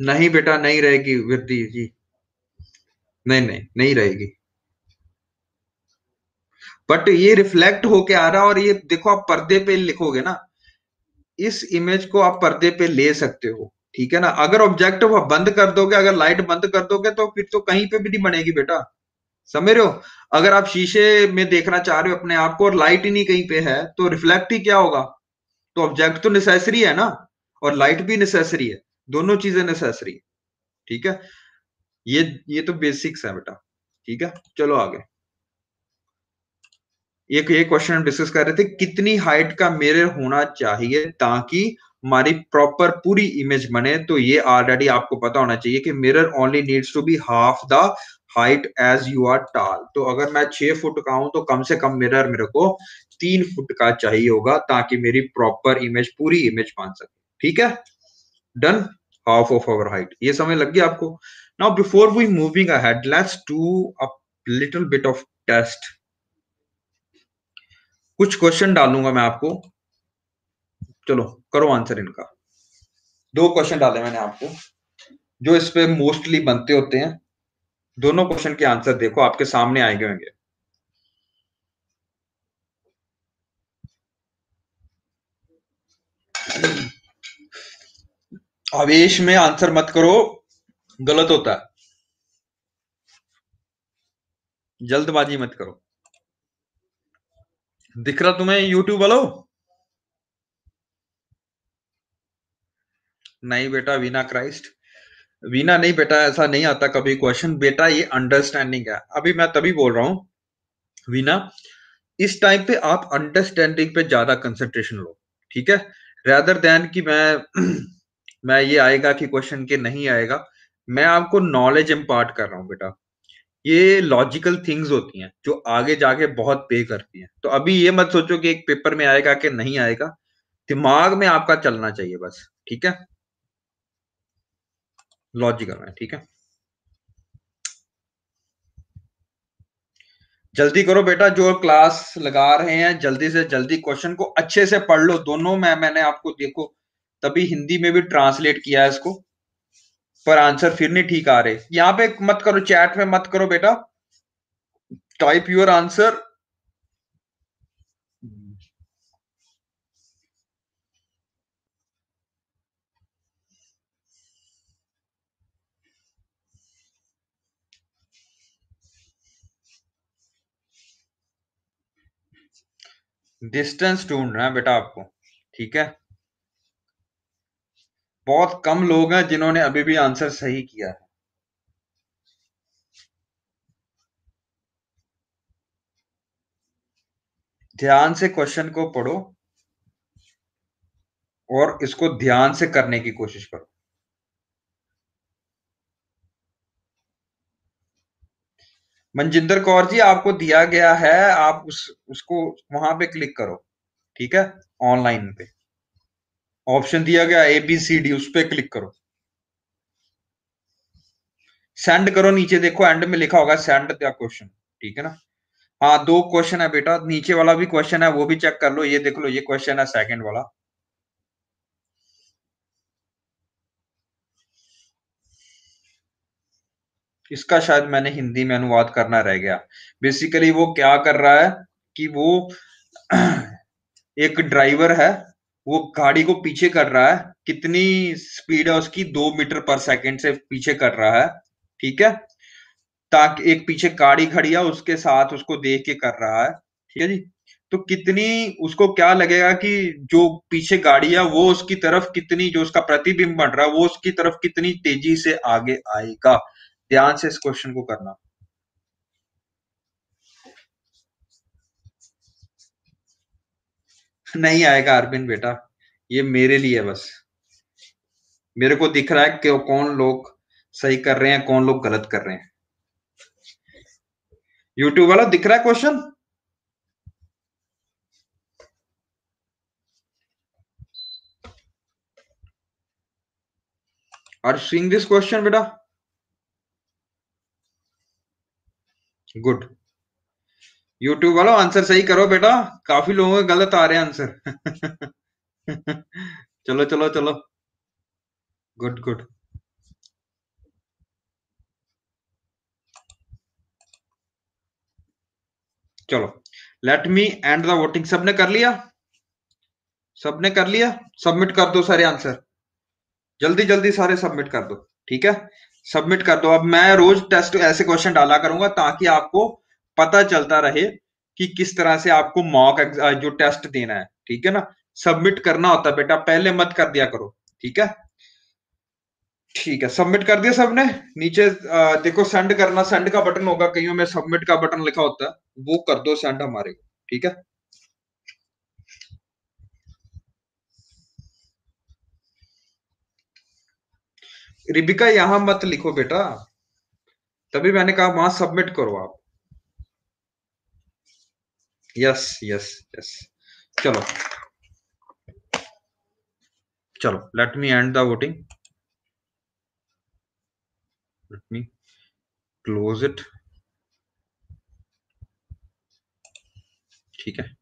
नहीं बेटा, नहीं रहेगी वृद्धि जी। नहीं नहीं नहीं रहेगी। बट ये रिफ्लेक्ट होके आ रहा है और ये देखो आप पर्दे पे लिखोगे ना, इस इमेज को आप पर्दे पे ले सकते हो, ठीक है ना? अगर ऑब्जेक्टिव बंद कर दोगे, अगर लाइट बंद कर दोगे तो फिर तो कहीं पे भी नहीं बनेगी बेटा, समझ रहे हो? अगर आप शीशे में देखना चाह रहे हो अपने आप को और लाइट ही नहीं कहीं पे है तो रिफ्लेक्ट ही क्या होगा? तो ऑब्जेक्ट तो नेसेसरी है ना? और लाइट भी नेसेसरी है, दोनों चीज़ें नेसेसरी है, ठीक है? ये ये तो बेसिक्स है बेटा, ठीक है? चलो आगे। एक ये क्वेश्चन हम डिस्कस कर रहे थे, कितनी हाइट का मिरर होना चाहिए ताकि हमारी प्रॉपर पूरी इमेज बने? तो ये ऑलरेडी आपको पता होना चाहिए कि mirror only needs to be half the height as you are tall तो अगर मैं छह फुट का हूँ तो कम से कम मिरर मेरे को तीन फुट का चाहिए होगा ताकि मेरी प्रॉपर इमेज पूरी इमेज बन सके। ठीक है? Done half of our height ये समझ लग गया आपको। Now before we moving ahead let's do a little bit of test कुछ क्वेश्चन डालूँगा मैं आपको। चलो, करो आंसर इनका। दो क्वेश्चन डाले मैंने आपको, जो इस पे मोस्टली बनते होते हैं। दोनों क्वेश्चन के आंसर देखो, आपके सामने आए होंगे। आवेश में आंसर मत करो, गलत होता है। जल्दबाजी मत करो। दिख रहा तुम्हें यूट्यूब वालों नहीं बेटा, वीना क्राइस्ट। वीना नहीं बेटा, ऐसा नहीं आता कभी क्वेश्चन बेटा, ये अंडरस्टैंडिंग है। अभी मैं तभी बोल रहा हूँ, वीना, इस टाइम पे आप अंडरस्टैंडिंग पे ज़्यादा कंसंट्रेशन लो, ठीक है? रेदर देन कि मैं <clears throat> मैं ये आएगा कि क्वेश्चन के नहीं आएगा, मैं आपको नॉलेज इम्पार्ट कर रहा हूँ बेटा। ये लॉजिकल थिंग्स होती हैं, जो आगे जाके बहुत पे करती हैं। तो अभी ये मत सोचो कि एक पेपर में आएगा कि नहीं आएगा। दिमाग में आपका चलना चाहिए बस, ठीक है? लॉजिकल में, ठीक है? जल्दी करो बेटा, जो क्लास लगा रहे हैं, जल्दी से जल्दी क्वेश्चन को अच्छे से पढ़ लो। दोनों में मैंने आपको देखो, तभी हिंदी में भी ट्रांसलेट किया है इसको। पर आंसर फिर नहीं ठीक आ रहे। यहाँ पे मत करो चैट में मत करो बेटा। टाइप योर आंसर डिस्टेंस ढूंढ ढूंढना है बेटा आपको, ठीक है? बहुत कम लोग हैं जिन्होंने अभी भी आंसर सही किया है। ध्यान से क्वेश्चन को पढ़ो और इसको ध्यान से करने की कोशिश करो। मनजिंदर कौर जी, आपको दिया गया है, आप उस, उसको वहाँ पे क्लिक करो, ठीक है? ऑनलाइन पे। ऑप्शन दिया गया ए बी सी डी उस पर क्लिक करो। सेंड करो, नीचे देखो एंड में लिखा होगा सेंड द क्वेश्चन ठीक है ना? हाँ दो क्वेश्चन है बेटा, नीचे वाला भी क्वेश्चन है, वो भी चेक कर लो, ये देख लो, ये क्वेश्चन है सेकंड वाला। इसका शायद मैंने हिंदी में अनुवाद करना रह गया। बेसिकली वो क्या कर रहा है कि वो <clears throat> एक ड्राइवर है वो गाड़ी को पीछे कर रहा है। कितनी स्पीड है उसकी? दो मीटर पर सेकंड से पीछे कर रहा है। ठीक है? ताकि एक पीछे गाड़ी खड़ी है, उसके साथ उसको देख के कर रहा है। ठीक है जी? तो कितनी उसको क्या लगेगा कि जो पीछे गाड़ी है, वो उसकी तरफ़ कितनी जो उसका प्रतिबिंब बन रहा है, वो उसकी तरफ़ कितनी तेज़ी से आगे आएगा? ध्यान से इस क्वेश्चन को करना। नहीं आएगा अरविंद बेटा, ये मेरे लिए बस। मेरे को दिख रहा है कि कौन लोग सही कर रहे हैं, कौन लोग गलत कर रहे हैं। यूट्यूब वाला दिख रहा है question are seeing this question बेटा। गुड यूट्यूब वालों आंसर सही करो बेटा। काफ़ी लोगों के गलत आ रहे हैं आंसर <laughs> चलो चलो चलो। गुड गुड चलो। Let me end the voting सबने कर लिया? सबने कर लिया? सबमिट कर दो सारे आंसर जल्दी जल्दी सारे सबमिट कर दो। ठीक है? सबमिट कर दो। अब मैं रोज टेस्ट ऐसे क्वेश्चन डाला करूँगा ताकि आपको पता चलता रहे कि किस तरह से आपको मॉक जो टेस्ट देना है ठीक है ना? सबमिट करना होता बेटा पहले मत कर दिया करो ठीक है? ठीक है सबमिट कर दिया सबने? नीचे आ, देखो सेंड करना सेंड का बटन होगा कहीं में सबमिट का बटन लिखा होता है वो कर दो सेंड हमारे को ठीक है? रिबिका यहाँ मत लिखो बेटा तभी मैंने कहा वहाँ सबमिट करो आप। यस यस यस चलो। चलो let me end the voting let me close it ठीक है?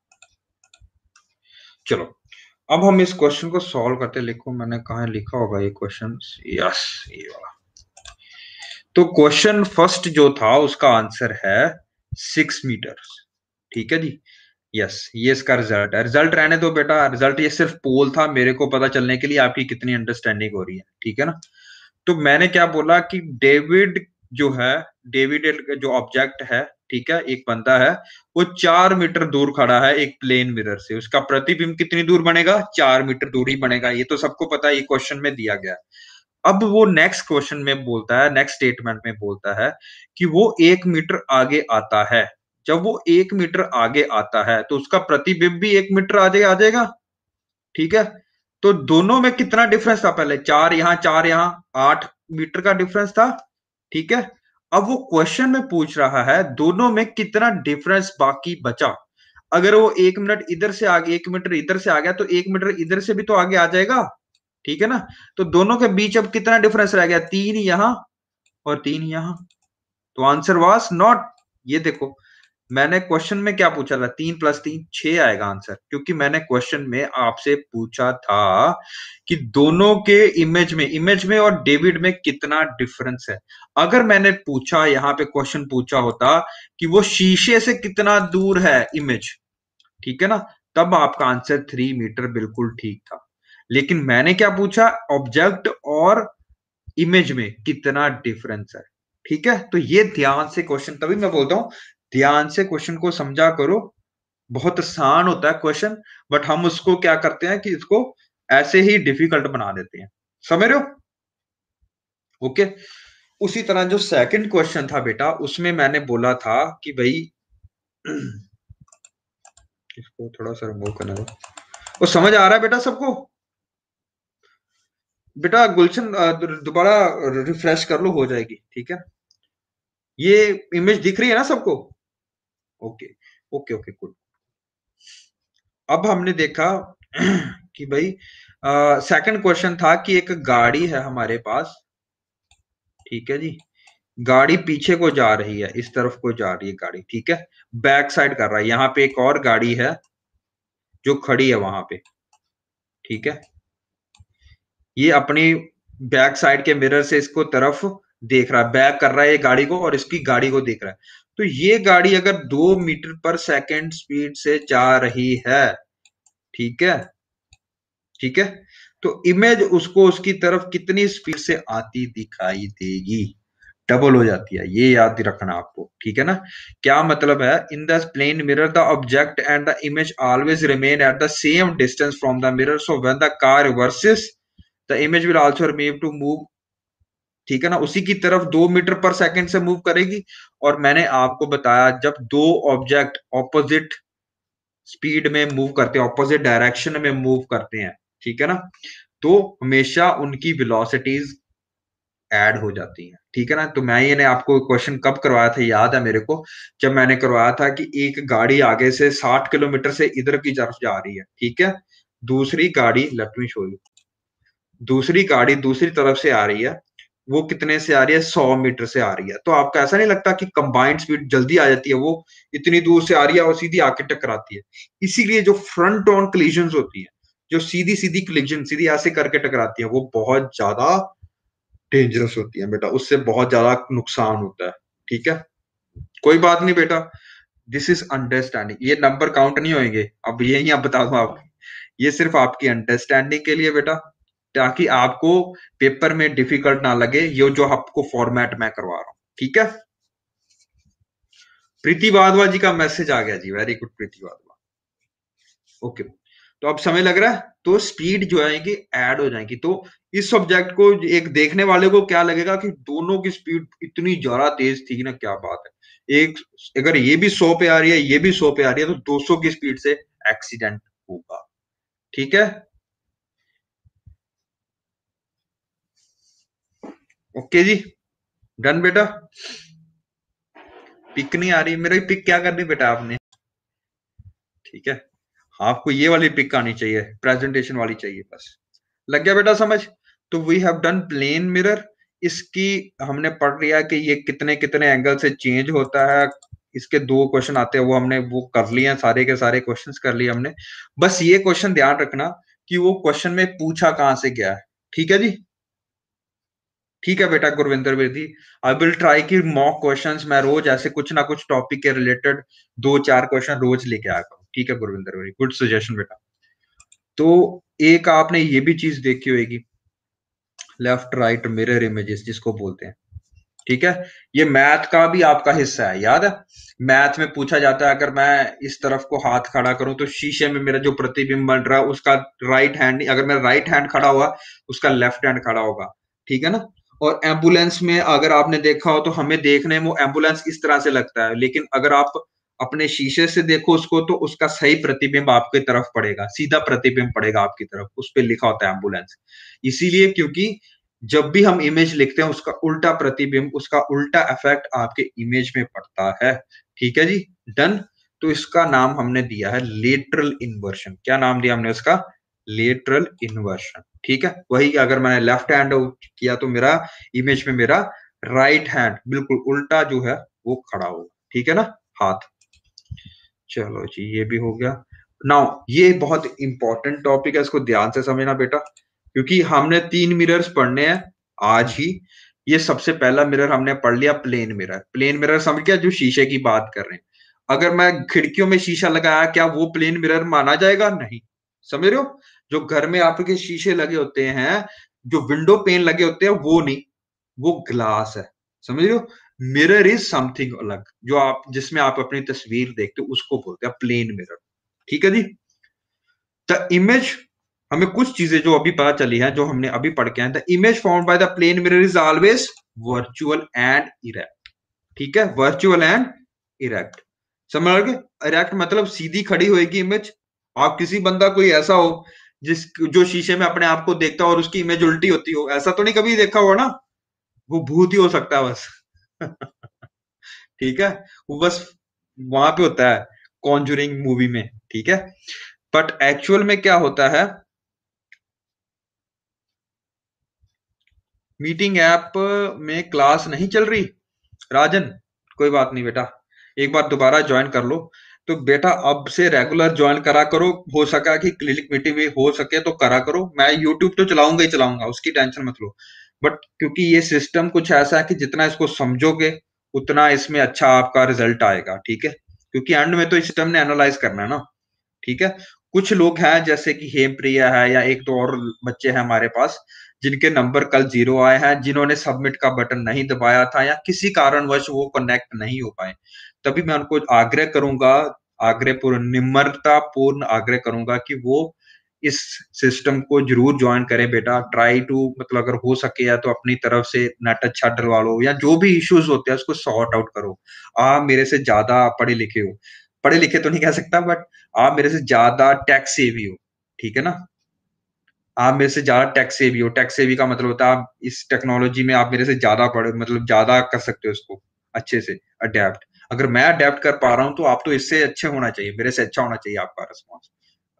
चलो, अब हम इस क्वेश्चन को सॉल्व करते लिखो, मैंने कहा, लिखा होगा ये क्वेश्चन यस ये वाला। तो क्वेश्चन फ़र्स्ट जो था, उसका आंसर है सिक्स मीटर ठीक है जी? यस ये इसका रिज़ल्ट है। रिज़ल्ट रहने दो बेटा। रिज़ल्ट ये सिर्फ़ पोल था। मेरे को पता चलने के लिए आपकी कितनी अंडरस्टैंडिंग हो रही है। ठीक है ना? तो मैंने क्या बोला कि डेविड जो है डेविड जो ऑब्जेक्ट है, ठीक है, एक बंदा है, वो चार मीटर दूर खड़ा है एक प्लेन मिरर से। उसका प्रतिबिंब कितनी दूर बनेगा? चार मीटर दूर ही बनेगा। ये तो सबको पता है, ये क्वेश्चन में दिया गया अब वो नेक्स्ट क्वेश्चन में बोलता है नेक्स्ट स्टेटमेंट में बोलता है कि वो एक मीटर आगे आता है। जब वो एक मीटर आगे आता है तो उसका प्रतिबिंब भी एक मीटर आगे आ जाएगा। ठीक है? तो दोनों में कितना डिफरेंस था पहले? चार यहाँ चार यहाँ, आठ मीटर का डिफरेंस था। ठीक है? अब वो क्वेश्चन में पूछ रहा है, दोनों में कितना डिफरेंस बाकी बचा? अगर वो एक मिनट इधर से आगे, एक मीटर इधर से आ गया तो एक मीटर इधर से भी तो आगे आ जाएगा। ठीक है ना? तो दोनों के बीच अब कितना डिफरेंस रह गया? तीन यहाँ और तीन यहाँ। तो आंसर वास नॉट ये देखो मैंने क्वेश्चन में क्या पूछा था? तीन प्लस तीन, छह आएगा आंसर क्योंकि मैंने क्वेश्चन में आपसे पूछा था कि दोनों के इमेज में इमेज में और डेविड में कितना डिफरेंस है। अगर मैंने पूछा, यहाँ पे क्वेश्चन पूछा होता कि वो शीशे से कितना दूर है इमेज ठीक है ना? तब आपका आंसर थ्री मीटर बिल्कुल ठीक था। लेकिन मैंने क्या पूछा? ऑब्जेक्ट और इमेज में कितना डिफरेंस है, ठीक है? तो ये ध्यान से क्वेश्चन तभी मैं बोलता हूँ ध्यान से क्वेश्चन को समझा करो। बहुत आसान होता है क्वेश्चन बट हम उसको क्या करते हैं कि इसको ऐसे ही डिफ़िकल्ट बना देते हैं। समझ रहे हो? ओके उसी तरह जो सेकंड क्वेश्चन था बेटा, उसमें मैंने बोला था कि भाई, इसको थोड़ा सा रिमूव करना दो। वो समझ आ रहा है बेटा सबको? बेटा गुलशन दोबारा रिफ्रेश कर लो, हो जाएगी, ठीक है? ये इमेज दिख रही है ना सबको? Okay okay okay, good. अब हमने देखा <clears throat> कि भाई सेकंड क्वेश्चन था कि एक गाड़ी है हमारे पास। ठीक है जी? गाड़ी पीछे को जा रही है, इस तरफ़ को जा रही है गाड़ी, ठीक है? बैक साइड कर रहा है, यहाँ पे एक और गाड़ी है जो खड़ी है वहाँ पे, ठीक है? ये अपनी बैक साइड के मिरर से इसको तरफ़ देख रहा है बैक कर रहा है ये गाड़ी को और इसकी गाड़ी को देख रहा है। तो ये गाड़ी अगर दो मीटर पर सेकेंड स्पीड से जा रही है, ठीक है? ठीक है? तो इमेज उसको उसकी तरफ़ कितनी स्पीड से आती दिखाई देगी? डबल हो जाती है, ये याद रखना आपको, ठीक है ना? क्या मतलब है? In the plane mirror the object and the image always remain at the same distance from the mirror so when the car reverses the image will also remove to move ठीक है ना? उसी की तरफ़ दो मीटर पर second से move करेगी और मैंने आपको बताया जब दो ऑब्जेक्ट ऑपोजिट स्पीड में मूव करते हैं, ऑपोजिट डायरेक्शन में मूव करते हैं, ठीक है ना? तो हमेशा उनकी वेलोसिटीज ऐड हो जाती है, ठीक है ना? तो मैं ये ने आपको क्वेश्चन कब करवाया था याद है मेरे को? जब मैंने करवाया था कि एक गाड़ी आगे से 60 किलोमीटर से इधर की तरफ़ जा रही है, ठीक है? दूसरी गाड़ी लेट मी शो यू दूसरी गाड़ी दूसरी तरफ़ से आ रही है वो कितने से आ रही है? सौ मीटर से आ रही है। तो आपको ऐसा नहीं लगता कि कंबाइंड स्पीड जल्दी आ जाती है? वो इतनी दूर से आ रही है और सीधी आके टकराती है। इसीलिए जो फ्रंट ऑन कलिजन होती है, जो सीधी सीधी कलिजन सीधी ऐसे करके टकराती है, वो बहुत ज़्यादा डेंजरस होती है बेटा। उससे बहुत ज़्यादा नुकसान होता है। ठीक है? कोई बात नहीं बेटा। दिस इज़ अंडरस्टैंडिंग ये नंबर काउंट नहीं होंगे अब यही आप बता दो आप ये सिर्फ़ आपकी अंडरस्टैंडिंग के लिए बेटा। ताकि आपको पेपर में डिफ़िकल्ट ना लगे, ये जो आपको फॉर्मेट मैं करवा रहा हूँ, ठीक है? प्रीति वाधवा जी का मैसेज आ गया जी very good Preeti Wadhwa okay तो अब समय लग रहा है तो स्पीड जो आएगी ऐड हो जाएगी। तो इस सब्जेक्ट को एक देखने वाले को क्या लगेगा कि दोनों की स्पीड इतनी ज़्यादा तेज थी ना, क्या बात है। एक, अगर ये भी सौ पे आ रही है, ये भी सौ पे आ रही है तो 200 की स्पीड से एक्सीडेंट होगा, ठीक है? ओके जी। डन बेटा। पिक नहीं आ रही। मेरी पिक क्या करनी बेटा आपने? ठीक है। आपको ये वाली पिक आनी चाहिए। प्रेजेंटेशन वाली चाहिए बस। लग गया बेटा समझ? तो we have done plane mirror इसकी हमने पढ़ लिया कि ये कितने कितने एंगल से चेंज होता है। इसके दो क्वेश्चन आते हैं। वो हमने वो कर लिए सारे के सारे क्वेश्चन कर लिए हमने। बस ये क्वेश्चन ध्यान रखना कि वो क्वेश्चन में पूछा कहाँ से गया है। ठीक है जी? ठीक है बेटा Gurvinder Bedi I will try की मॉक क्वेश्चंस मैं रोज ऐसे कुछ ना कुछ टॉपिक के रिलेटेड दो चार क्वेश्चन रोज लेके आया करूँ। ठीक है गुरविंदर बेदी गुड सजेशन बेटा। तो एक आपने ये भी चीज़ देखी होगी। लेफ़्ट राइट मिरर इमेजेस जिसको बोलते हैं। ठीक है? ये मैथ का भी आपका हिस्सा है, याद है? मैथ में पूछा जाता है, अगर मैं इस तरफ़ को हाथ खड़ा करूँ तो शीशे में मेरा जो प्रतिबिंब बन रहा है, उसका राइट हैंड अगर मेरा राइट हैंड खड़ा हुआ, उसका लेफ़्ट हैंड खड़ा होगा। ठीक है ना? और एंबुलेंस में अगर आपने देखा हो तो हमें देखने में वो एंबुलेंस इस तरह से लगता है। लेकिन अगर आप अपने शीशे से देखो उसको तो उसका सही प्रतिबिंब आपकी तरफ़ पड़ेगा, सीधा प्रतिबिंब पड़ेगा आपकी तरफ़। उस पर लिखा होता है एंबुलेंस इसीलिए क्योंकि जब भी हम इमेज लिखते हैं, उसका उल्टा प्रतिबिंब, उसका उल्टा इफ़ेक्ट आपके इमेज में पड़ता है। ठीक है जी? डन तो इसका नाम हमने दिया है लेटरल इन्वर्शन क्या नाम दिया हमने उसका? लेटरल इन्वर्शन ठीक है? वही अगर मैंने लेफ़्ट हैंड किया तो मेरा इमेज में मेरा राइट हैंड बिल्कुल उल्टा जो है, वो खड़ा होगा, ठीक है ना? हाथ। चलो जी, ये भी हो गया। नाउ ये बहुत इंपॉर्टेंट टॉपिक है, इसको ध्यान से समझना बेटा, क्योंकि हमने तीन मिरर्स पढ़ने हैं आज ही। ये सबसे पहला मिरर हमने पढ़ लिया प्लेन मिरर प्लेन मिरर समझ गया जो शीशे की बात कर रहे हैं। अगर मैं खिड़कियों में शीशा लगाया, क्या वो प्लेन मिरर माना जाएगा? नहीं। समझ रहे हो? जो घर में आपके शीशे लगे होते हैं, जो विंडो पेन लगे होते हैं, वो नहीं, वो ग्लास है। समझ रहे हो? मिरर इज़ समथिंग अलग, जो आप, जिसमें आप अपनी तस्वीर देखते हो, उसको बोलते हैं प्लेन मिरर ठीक है जी? द इमेज हमें कुछ चीज़ें जो अभी पता चली है, जो हमने अभी पढ़ के आए the image form by the plane mirror is always virtual and erect ठीक है? वर्चुअल एंड इरेक्ट समझ गए इरेक्ट मतलब सीधी खड़ी होएगी इमेज आप किसी बंदा कोई ऐसा हो जिस जो शीशे में अपने आप को देखता हो और उसकी इमेज उल्टी होती हो, ऐसा तो नहीं कभी देखा होगा ना? वो भूत ही हो सकता है बस। <laughs> ठीक है? वो बस वहाँ पे होता है कॉन्जूरिंग मूवी में, ठीक है? बट एक्चुअल में क्या होता है? मीटिंग ऐप में क्लास नहीं चल रही? राजन, कोई बात नहीं बेटा। एक बार दोबारा ज्वाइन कर लो। तो बेटा अब से रेगुलर ज्वाइन करा करो। हो सका कि क्लिनिक मीटिंग में हो सके तो करा करो। मैं यूट्यूब तो चलाऊँगा ही चलाऊँगा, उसकी टेंशन मत लो। बट क्योंकि ये सिस्टम कुछ ऐसा है कि जितना इसको समझोगे, उतना इसमें अच्छा आपका रिज़ल्ट आएगा, ठीक है? क्योंकि एंड में तो सिस्टम ने एनालाइज करना है ना, ठीक है? कुछ लोग हैं, जैसे कि हेम प्रिया है या एक दो और बच्चे हैं हमारे पास, जिनके नंबर कल ज़ीरो आए हैं, जिन्होंने सबमिट का बटन नहीं दबाया था या किसी कारणवश वो कनेक्ट नहीं हो पाए। तभी मैं उनको आग्रह करूँगा आग्रह पूर्ण निम्रता पूर्ण आग्रह करूँगा कि वो इस सिस्टम को ज़रूर ज्वाइन करें बेटा। ट्राई टू मतलब अगर हो सके या तो अपनी तरफ़ से नेट अच्छा डलवा लो या जो भी इश्यूज़ होते हैं, उसको सॉर्ट आउट करो। आप मेरे से ज़्यादा पढ़े लिखे हो। पढ़े लिखे तो नहीं कह सकता बट आप मेरे से ज़्यादा टैक्स सेवी हो। ठीक है ना? आप मेरे से ज़्यादा टैक्स सेवी हो। टैक्स सेवी का मतलब होता है आप इस टेक्नोलॉजी में आप मेरे से ज़्यादा पढ़े मतलब ज़्यादा कर सकते हो उसको, अच्छे से अडेप्ट अगर मैं अडेप्ट कर पा रहा हूँ तो आप तो इससे अच्छे होना चाहिए, मेरे से अच्छा होना चाहिए आपका रिस्पॉन्स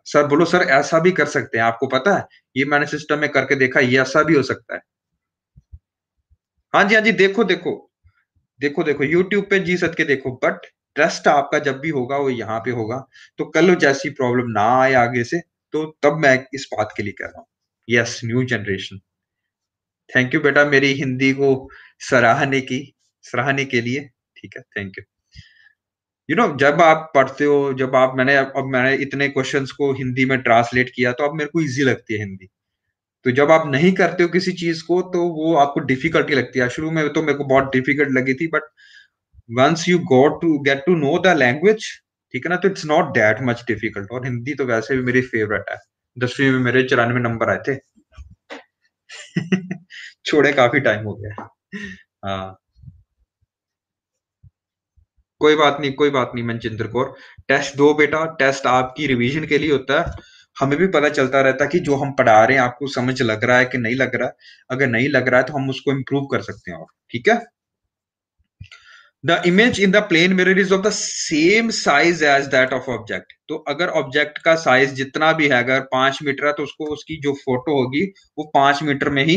सर, बोलो, सर, ऐसा भी कर सकते हैं, आपको पता है? ये मैंने सिस्टम में करके देखा, ये ऐसा भी हो सकता है। हाँ जी हाँ जी, देखो देखो देखो देखो यूट्यूब पे जी सद के देखो बट ट्रस्ट आपका जब भी होगा, वो यहाँ पे होगा। तो कल जैसी प्रॉब्लम ना आए आगे से तो तब मैं इस बात के लिए कह रहा हूँ। Yes new generation thank you बेटा, मेरी हिंदी को सराहने की, सराहने के लिए। ठीक है थैंक यू यू नो जब आप पढ़ते हो, जब आप, मैंने, अब मैंने इतने क्वेश्चंस को हिंदी में ट्रांसलेट किया तो अब मेरे को इजी लगती है हिंदी। तो जब आप नहीं करते हो किसी चीज़ को तो वो आपको डिफिकल्टी लगती है। शुरू में तो मेरे को बहुत डिफ़िकल्ट लगी थी but once you got to get to know the language ठीक है ना तो it's not that much difficult और हिंदी तो वैसे भी मेरी फेवरेट है। दसवीं में मेरे चौरानवे नंबर आए थे। <laughs> छोड़े, काफ़ी टाइम हो गया। हाँ। कोई बात नहीं, कोई बात नहीं मनचिंद्र कौर। टेस्ट दो बेटा टेस्ट आपकी रिवीजन के लिए होता है। हमें भी पता चलता रहता है कि जो हम पढ़ा रहे हैं, आपको समझ लग रहा है कि नहीं लग रहा है। अगर नहीं लग रहा है तो हम उसको इम्प्रूव कर सकते हैं और, ठीक है? The image in the plane mirror is of the same size as that of object तो अगर ऑब्जेक्ट का साइज़ जितना भी है, अगर पाँच मीटर है तो उसको उसकी जो फ़ोटो होगी, वो पाँच मीटर में ही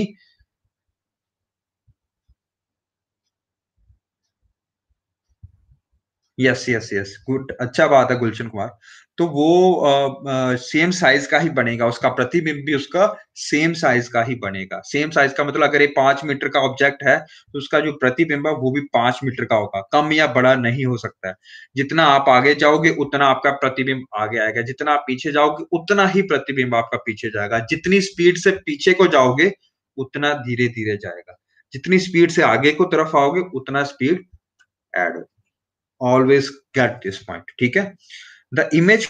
यस यस यस गुड अच्छा बात है, गुलशन कुमार। तो वो सेम साइज़ का ही बनेगा, उसका प्रतिबिंब भी उसका सेम साइज़ का ही बनेगा। सेम साइज़ का मतलब अगर ये पाँच मीटर का ऑब्जेक्ट है तो उसका जो प्रतिबिंब है, वो भी पाँच मीटर का होगा। कम या बड़ा नहीं हो सकता है। जितना आप आगे जाओगे, उतना आपका प्रतिबिंब आगे आएगा। जितना आप पीछे जाओगे, उतना ही प्रतिबिंब आपका पीछे जाएगा। जितनी स्पीड से पीछे को जाओगे, उतना धीरे धीरे जाएगा। जितनी स्पीड से आगे को तरफ़ आओगे, उतना स्पीड एड होगा। ऑलवेज गेट दिस पॉइंट ठीक है? द इमेज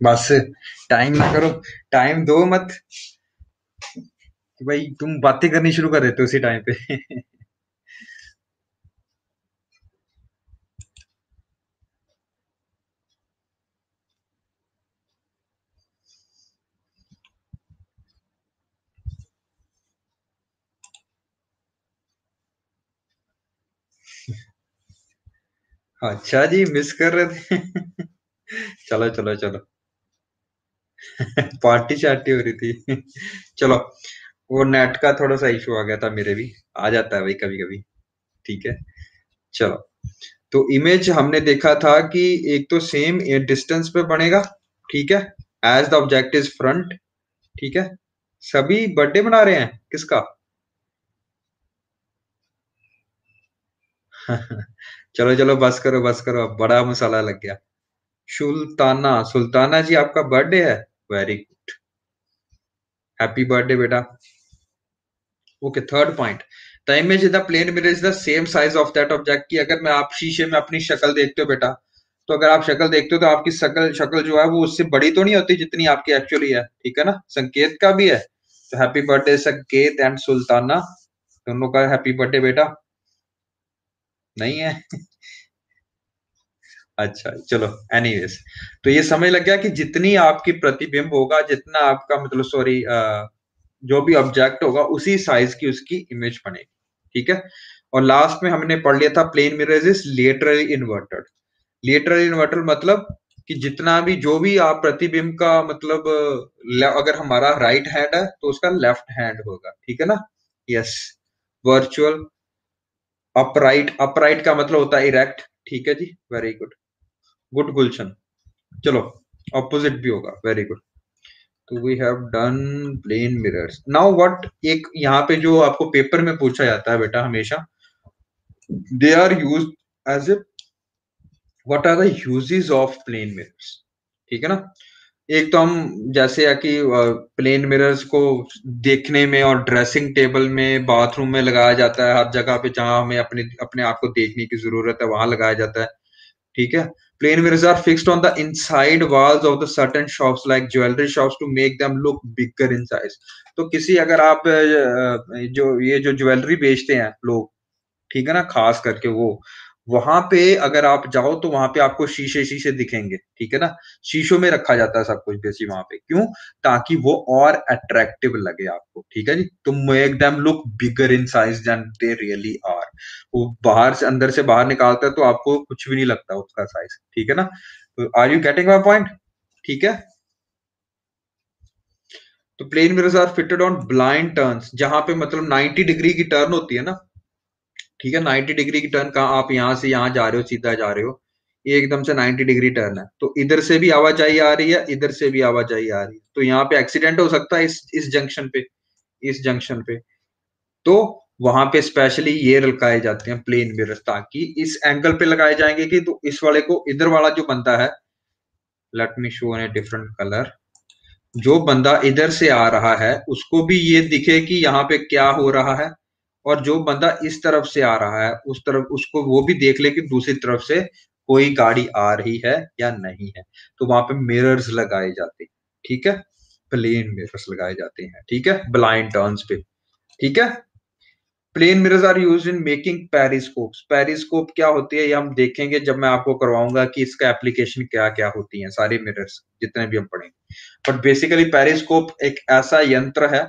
बस टाइम ना करो। टाइम दो मत। कि भाई, तुम बातें करनी शुरू कर देते हो उसी टाइम पे। अच्छा जी मिस कर रहे थे। चलो चलो चलो। <laughs> पार्टी शार्टी हो रही थी। चलो, वो नेट का थोड़ा सा इशू आ गया था मेरे भी। आ जाता है भाई कभी कभी ठीक है? चलो तो इमेज हमने देखा था कि एक तो सेम डिस्टेंस पे बनेगा, ठीक है? As the object is front ठीक है? सभी बर्थडे मना रहे हैं, किसका? <laughs> चलो चलो, बस करो बस करो, अब बड़ा मसाला लग गया। सुल्ताना सुल्ताना जी, आपका बर्थडे है? वेरी गुड हैप्पी बर्थडे बेटा. Okay third point the image in the plane mirror is the same size of that object की अगर मैं आप शीशे में अपनी शक्ल देखते हो, बेटा तो अगर आप शक्ल देखते हो तो आपकी शक्ल शक्ल जो है वो उससे बड़ी तो नहीं होती जितनी आपकी एक्चुअली है, ठीक है ना? संकेत का भी है. तो happy birthday Sanket and Sultana. दोनों का हैप्पी बर्थडे बेटा. नहीं है? अच्छा चलो एनीवेज तो ये समझ लग गया कि जितनी आपकी प्रतिबिंब होगा, जितना आपका मतलब सॉरी जो भी ऑब्जेक्ट होगा, उसी साइज़ की उसकी इमेज बनेगी, ठीक है? और लास्ट में हमने पढ़ लिया था plane mirror is laterally inverted laterally inverted मतलब कि जितना भी, जो भी आप प्रतिबिंब का मतलब अगर हमारा राइट हैंड है तो उसका लेफ़्ट हैंड होगा, ठीक है ना? यस वर्चुअल अपराइट अपराइट का मतलब होता है इरेक्ट ठीक है जी? Very good good Gulshan. चलो ऑपोजिट भी होगा वेरी गुड तो we have done plane mirrors now what एक यहाँ पे जो आपको पेपर में पूछा जाता है बेटा हमेशा they are use as a what are the of plane mirrors ठीक है ना? एक तो हम जैसे है कि प्लेन मिरर्स को देखने में और ड्रेसिंग टेबल में बाथरूम में लगाया जाता है, हर जगह पे जहाँ हमें अपने अपने आप को देखने की ज़रूरत है, वहाँ लगाया जाता है। ठीक है? Plane mirrors are fixed on the inside walls of the certain shops, like jewelry shops, to make them look bigger in size. तो किसी अगर आप जो, ये जो ज्वेलरी बेचते हैं लोग, ठीक है ना, खास करके वो, वहाँ पे अगर आप जाओ तो वहाँ पे आपको शीशे शीशे दिखेंगे, ठीक है ना? शीशों में रखा जाता है सब कुछ बेसी वहाँ पे। क्यों? ताकि वो और अट्रैक्टिव लगे आपको, ठीक है जी? तो make them look bigger in size then they really वो बाहर से, अंदर से बाहर निकालता है तो आपको कुछ भी नहीं लगता उसका साइज़ ठीक है ना? Are you getting my point ठीक है? तो plane mirrors are fitted on blind turns जहाँ पे मतलब 90 डिग्री की टर्न होती है ना? ठीक है 90 डिग्री की टर्न कहा, आप यहाँ से यहाँ जा रहे हो, सीधा जा रहे हो, ये एकदम से 90 डिग्री टर्न है। तो इधर से भी आवाजाही आ रही है, इधर से भी आवाजाही आ रही है। तो यहाँ पे एक्सीडेंट हो सकता है इस इस जंक्शन पे, इस जंक्शन पे। तो वहाँ पे स्पेशली ये लगाए जाते हैं प्लेन मिरर ताकि इस एंगल पे लगाए जाएँगे कि तो इस वाले को इधर वाला जो बंदा है let me show a different colour जो बंदा इधर से आ रहा है, उसको भी ये दिखे कि यहाँ पे क्या हो रहा है और जो बंदा इस तरफ़ से आ रहा है, उस तरफ़, उसको वो भी देख ले कि दूसरी तरफ़ से कोई गाड़ी आ रही है या नहीं है। तो वहाँ पे मिरर्स लगाए जाते हैं, ठीक है? प्लेन मिरर्स लगाए जाते हैं, ठीक है? ब्लाइंड टर्न्स पे, ठीक है? Plane mirrors are use in making periscope periscope क्या होती है, ये हम देखेंगे जब मैं आपको करवाऊँगा कि इसका एप्लीकेशन क्या क्या होती है, सारे मिरर्स जितने भी हम पढ़ेंगे। बट बेसिकली पेरिस्कोप एक ऐसा यंत्र है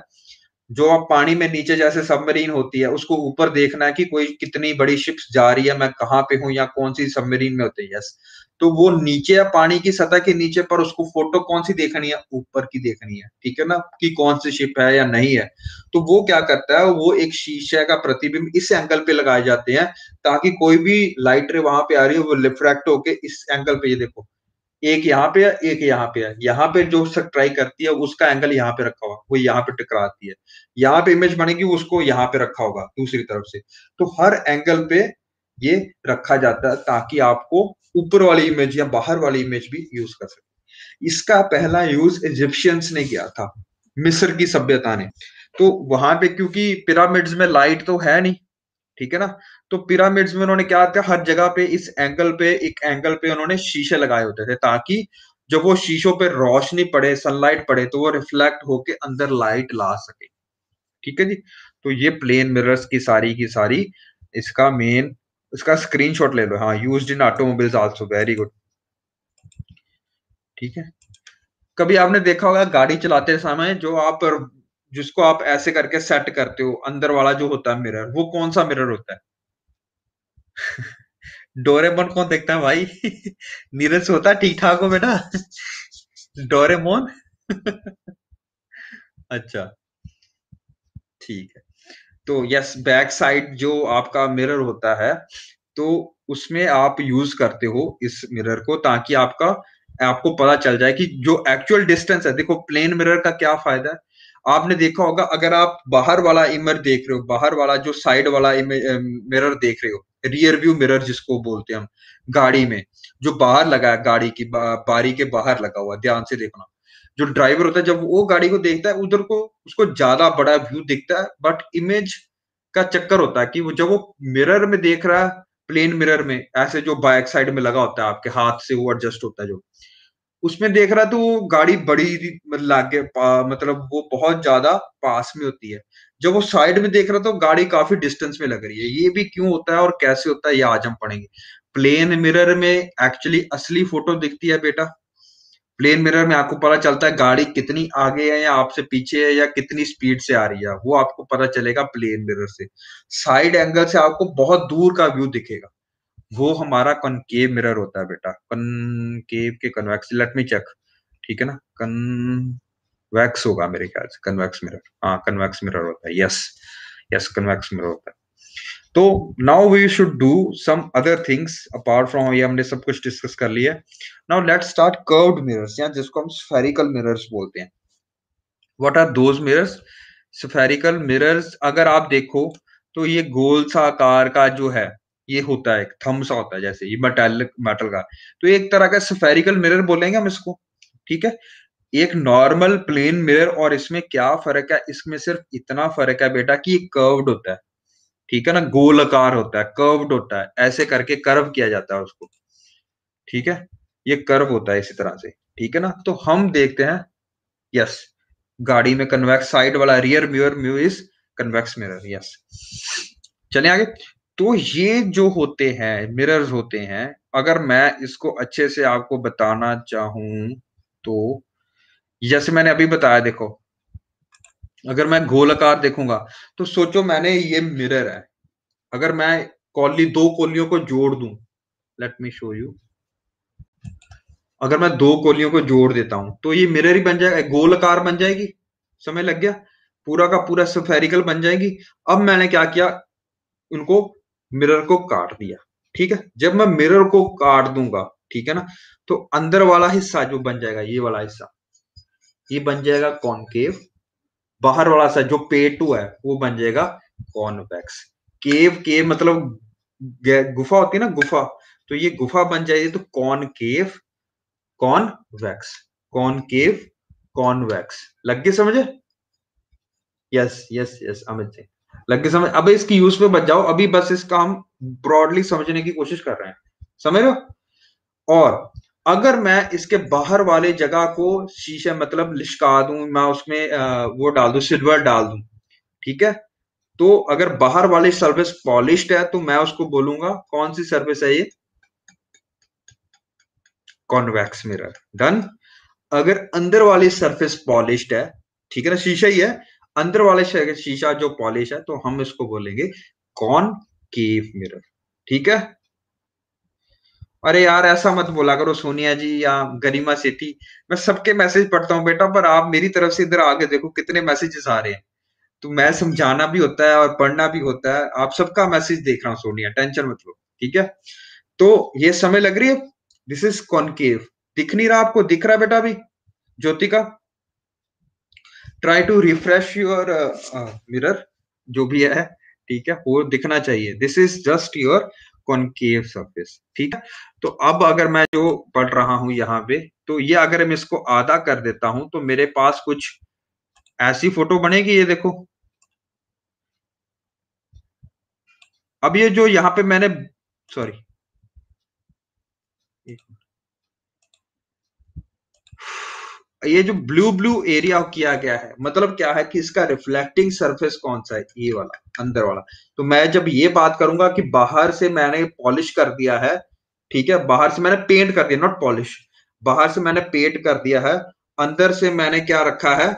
जो आप पानी में नीचे जैसे सबमरीन होती है, उसको ऊपर देखना है कि कोई कितनी बड़ी शिप्स जा रही है, मैं कहाँ पे हूँ या कौन सी सबमरीन में होती है। यस तो वो नीचे या पानी की सतह के नीचे पर उसको फ़ोटो कौन सी देखनी है? ऊपर की देखनी है। ठीक है ना? कि कौन सी शिप है या नहीं है। तो वो क्या करता है? वो एक शीशे का प्रतिबिंब इस एंगल पे लगाए जाते हैं, ताकि कोई भी लाइट रे वहाँ पे आ रही है, वो रिफ्रैक्ट होके इस एंगल पे, ये देखो एक यहाँ पे एक यहाँ पे है। यहाँ पे जो ट्राई करती है, उसका एंगल यहाँ पे रखा हुआ वो यहाँ पे टकराती है। यहाँ पे इमेज बनेगी, उसको यहाँ पे रखा होगा, दूसरी तरफ़ से। तो हर एंगल पे ये रखा जाता है, ताकि आपको ऊपर वाली इमेज या बाहर वाली इमेज भी यूज़ कर सके। इसका पहला यूज़ इजिप्शियंस ने किया था, मिस्र की सभ्यता ने। तो वहाँ पे क्योंकि पिरामिड्स में लाइट तो है नहीं, ठीक है ना? तो पिरामिड्स में उन्होंने क्या किया? हर जगह पे इस एंगल पे, एक एंगल पे उन्होंने शीशे लगाए होते थे ताकि जब वो शीशों पे रोशनी पड़े सनलाइट पड़े तो वो रिफ्लेक्ट होके अंदर लाइट ला सके। ठीक है जी? तो ये प्लेन मिरर्स की सारी की सारी इसका मेन इसका स्क्रीनशॉट ले लो। हाँ use in automobiles also very good ठीक है? कभी आपने देखा होगा, गाड़ी चलाते समय जो आप, जिसको आप ऐसे करके सेट करते हो, अंदर वाला जो होता है मिरर वो कौन सा मिरर होता है? डोरेमोन कौन देखता है भाई? नीरज होता ठीक ठाक हो बेटा। डोरेमोन? अच्छा। ठीक है। तो यस बैक साइड जो आपका मिरर होता है तो उसमें आप यूज़ करते हो इस मिरर को ताकि आपका, आपको पता चल जाए कि जो एक्चुअल डिस्टेंस है, देखो प्लेन मिरर का क्या फ़ायदा है? आपने देखा होगा अगर आप बाहर वाला इमर देख रहे हो बाहर वाला जो साइड वाला मिरर देख रहे हो रियर व्यू मिरर जिसको बोलते हैं हम गाड़ी में जो बाहर लगा है गाड़ी की बा, बारी के बाहर लगा हुआ ध्यान से देखना। जो ड्राइवर होता है जब वो गाड़ी को देखता है उधर को उसको ज़्यादा बड़ा व्यू दिखता है बट इमेज का चक्कर होता है कि वो जब वो मिरर में देख रहा है प्लेन मिरर में ऐसे जो बैक साइड में लगा होता है आपके हाथ से वो एडजस्ट होता है जो। उसमें देख रहा तो गाड़ी बड़ी लागे मतलब वो बहुत ज़्यादा पास में होती है। जब वो साइड में देख रहा तो गाड़ी काफ़ी डिस्टेंस में लग रही है। ये भी क्यों होता है और कैसे होता है, ये आज हम पढ़ेंगे। प्लेन मिरर में एक्चुअली असली फ़ोटो दिखती है बेटा। प्लेन मिरर में आपको पता चलता है गाड़ी कितनी आगे है या आपसे पीछे है या कितनी स्पीड से आ रही है। वो आपको पता चलेगा प्लेन मिरर से। साइड एंगल से आपको बहुत दूर का व्यू दिखेगा। वो हमारा कनकेव मिरर होता है बेटा। कनकेव के कन्वेक्स लेट मी चेक ठीक है ना? कन्वेक्स होगा मेरे ख्याल से कन्वेक्स मिरर हाँ कन्वेक्स मिरर होता है। यस यस कन्वेक्स मिरर होता है। तो now we should do some other things apart from ये हमने सब कुछ डिस्कस कर लिया। Now let start curved mirrors या जिसको हम स्फेरिकल मिरर्स बोलते हैं। What are those mirrors spherical mirrors अगर आप देखो तो ये गोल सा आकार का जो है ये होता है थम सा होता है जैसे, ये मेटेलिक मेटल का। तो एक तरह का स्फेरिकल मिरर बोलेंगे हम इसको, ठीक है? एक नॉर्मल प्लेन मिरर और इसमें क्या फ़र्क है? इसमें सिर्फ़ इतना फ़र्क है बेटा कि कर्व्ड होता है, ठीक है ना? गोल आकार होता है कर्व्ड होता है, ऐसे करके कर्व किया जाता है उसको, ठीक है? ये कर्व होता है इसी तरह से, ठीक है ना? तो हम देखते हैं यस गाड़ी में कन्वेक्स साइड वाला रियर मिरर म्यू इज़ कन्वेक्स मिरर यस चले आगे। तो ये जो होते हैं मिरर्स होते हैं, अगर मैं इसको अच्छे से आपको बताना चाहूँ तो जैसे मैंने अभी बताया, देखो, अगर मैं गोलाकार देखूँगा तो सोचो मैंने ये मिरर है। अगर मैं कॉली दो कोलियों को जोड़ दूँ लेट मी शो यू अगर मैं दो कोलियों को जोड़ देता हूँ तो ये मिरर ही बन जाएगा गोलाकार बन जाएगी। समय लग गया, पूरा का पूरा सफेरिकल बन जाएगी। अब मैंने क्या किया उनको मिरर को काट दिया, ठीक है? जब मैं मिरर को काट दूँगा, ठीक है ना तो अंदर वाला हिस्सा जो बन जाएगा, ये वाला हिस्सा, ये बन जाएगा कॉनकेव, बाहर वाला सा जो पे टू है, वो बन जाएगा कॉनवेक्स। केव केव मतलब गुफा होती है ना, गुफा तो ये गुफा बन जाएगी तो कॉन केव कॉन वैक्स लग गए समझे? Yes yes yes Amit ji. लग समझ, अब इसकी यूज़ पे बच जाओ, अभी बस इसका हम ब्रॉडली समझने की कोशिश कर रहे हैं। समझ रहे और अगर मैं इसके बाहर वाले जगह को शीशे मतलब लिशका दूँ, मैं उसमें वो डाल दूँ सिल्वर डाल दूँ, ठीक है? तो अगर बाहर वाली सर्विस पॉलिश्ड है तो मैं उसको बोलूँगा, कौन सी सर्विस है ये? कॉन्वेक्स मिरर डन अगर अंदर वाली सरफेस पॉलिश्ड है, ठीक है ना, शीशा ही है अंदर वाले शीशा जो पॉलिश है तो हम इसको बोलेंगे कॉन केव मिरर। ठीक है? अरे यार, ऐसा मत बोला करो, सोनिया जी या गरिमा सेठी। मैं सबके मैसेज पढ़ता हूँ बेटा, पर आप मेरी तरफ़ से इधर आगे देखो, कितने मैसेजेस आ रहे हैं। तो मैं समझाना भी होता है और पढ़ना भी होता है। आप सबका मैसेज देख रहा हूँ, सोनिया, टेंशन मत लो, ठीक है? तो ये समय लग रही है। दिस इज़ कॉनकेव दिख नहीं रहा आपको? दिख रहा है बेटा अभी? ज्योति का try to refresh your mirror जो भी है, ठीक है, वो दिखना चाहिए। This is just your concave surface ठीक है? तो अब अगर मैं जो पढ़ रहा हूँ यहाँ पे तो ये अगर मैं इसको आधा कर देता हूँ तो मेरे पास कुछ ऐसी फ़ोटो बनेगी, ये देखो। अब ये जो यहाँ पे मैंने सॉरी ये जो ब्लू ब्लू एरिया किया गया है मतलब क्या है कि इसका रिफ्लेक्टिंग सरफेस कौन सा है? ये वाला, अंदर वाला। तो मैं जब ये बात करूँगा कि बाहर से मैंने पॉलिश कर दिया है, ठीक है? बाहर से मैंने पेंट कर दिया नॉट पॉलिश बाहर से मैंने पेंट कर दिया है, अंदर से मैंने क्या रखा है?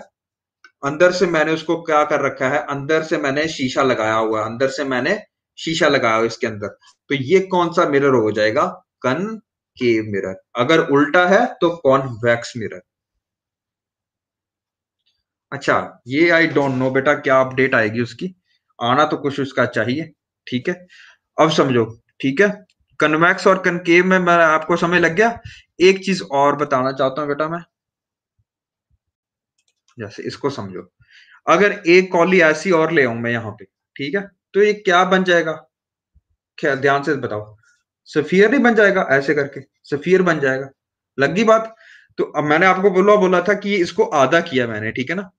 अंदर से मैंने उसको क्या कर रखा है? अंदर से मैंने शीशा लगाया हुआ है, अंदर से मैंने शीशा लगाया हुआ इसके अंदर। तो ये कौन सा मिरर हो जाएगा? कन केव मिरर अगर उल्टा है तो कॉन्वेक्स मिरर अच्छा ये आई डोंट नो बेटा, क्या अपडेट आएगी उसकी? आना तो कुछ उसका चाहिए, ठीक है? अब समझो, ठीक है? कन्वेक्स और कनकेव में मैं, आपको समय लग गया। एक चीज़ और बताना चाहता हूँ बेटा मैं। जैसे इसको समझो। अगर एक कॉली ऐसी और ले आऊँ मैं यहाँ पे, ठीक है? तो ये क्या बन जाएगा? क्या ध्यान से बताओ। सफियर नहीं बन जाएगा ऐसे करके? सफियर बन जाएगा। लगी बात? तो अब मैंने आपको बोला बोला था कि इसको आधा किया मैंने, ठीक है ना?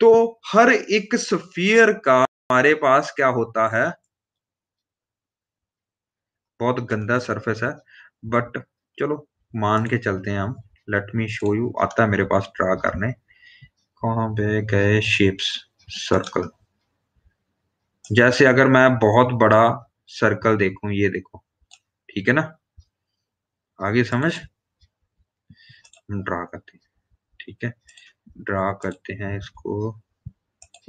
तो हर एक सफियर का हमारे पास क्या होता है? बहुत गंदा सरफेस है बट चलो मान के चलते हैं हम। लेट मी शो यू आता है मेरे पास ड्रा करने। कहा पे गए शेप्स सर्कल जैसे अगर मैं बहुत बड़ा सर्कल देखूँ, ये देखो, ठीक है ना? आगे समझ? ड्रा करते हैं, ठीक है? ड्रा करते हैं इसको।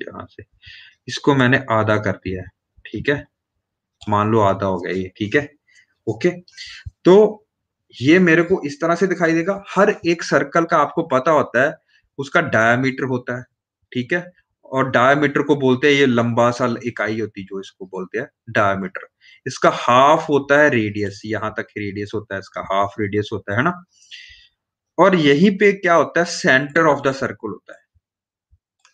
यहाँ से। इसको मैंने आधा कर दिया है, ठीक है? मान लो आधा हो गया ये, ठीक है? ओके? तो ये मेरे को इस तरह से दिखाई देगा। हर एक सर्कल का आपको पता होता है, उसका डायमीटर होता है, ठीक है? और डायमीटर को बोलते हैं, ये लंबा सा इकाई होती जो इसको बोलते हैं डायमीटर इसका हाफ़ होता है रेडियस यहाँ तक रेडियस होता है, इसका हाफ़ रेडियस होता है ना? और यहीं पे क्या होता है? सेंटर ऑफ़ द सर्कल होता है।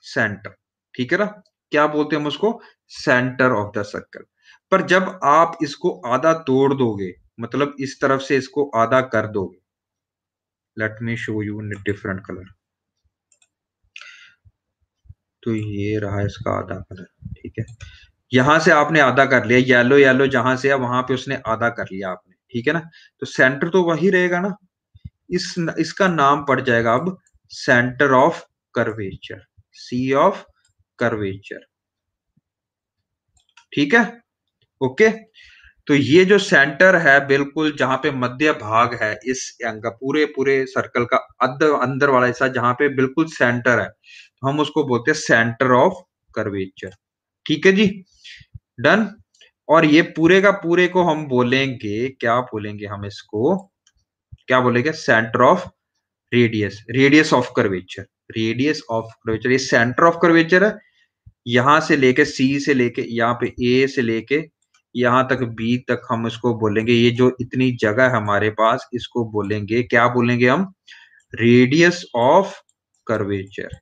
सेंटर ठीक है ना? क्या बोलते हैं हम उसको? सेंटर ऑफ़ द सर्कल पर जब आप इसको आधा तोड़ दोगे मतलब इस तरफ़ से इसको आधा कर दोगे let me show you in different colour तो ये रहा इसका आधा कलर ठीक है? यहाँ से आपने आधा कर लिया येलो येलो जहाँ से है, वहाँ पे उसने आधा कर लिया आपने, ठीक है ना? तो सेंटर तो वही रहेगा ना? इस इसका नाम पड़ जाएगा अब centre of curvature C of curvature ठीक है? ओके तो ये जो सेंटर है बिल्कुल जहाँ पे मध्य भाग है, इस अंग का पूरे पूरे सर्कल का अंदर वाला हिस्सा जहाँ पे बिल्कुल सेंटर है तो हम उसको बोलते हैं सेंटर ऑफ़ कर्वेचर ठीक है जी? डन और ये पूरे का पूरे को हम बोलेंगे, क्या बोलेंगे हम इसको? क्या बोलेंगे? Centre of radius radius of curvature radius of curvature ये सेंटर ऑफ़ कर्वेचर है। यहाँ से लेके सी से लेके, यहाँ पे ए से लेके, यहाँ तक बी तक हम इसको बोलेंगे। ये जो इतनी जगह है हमारे पास, इसको बोलेंगे। क्या बोलेंगे हम? Radius of curvature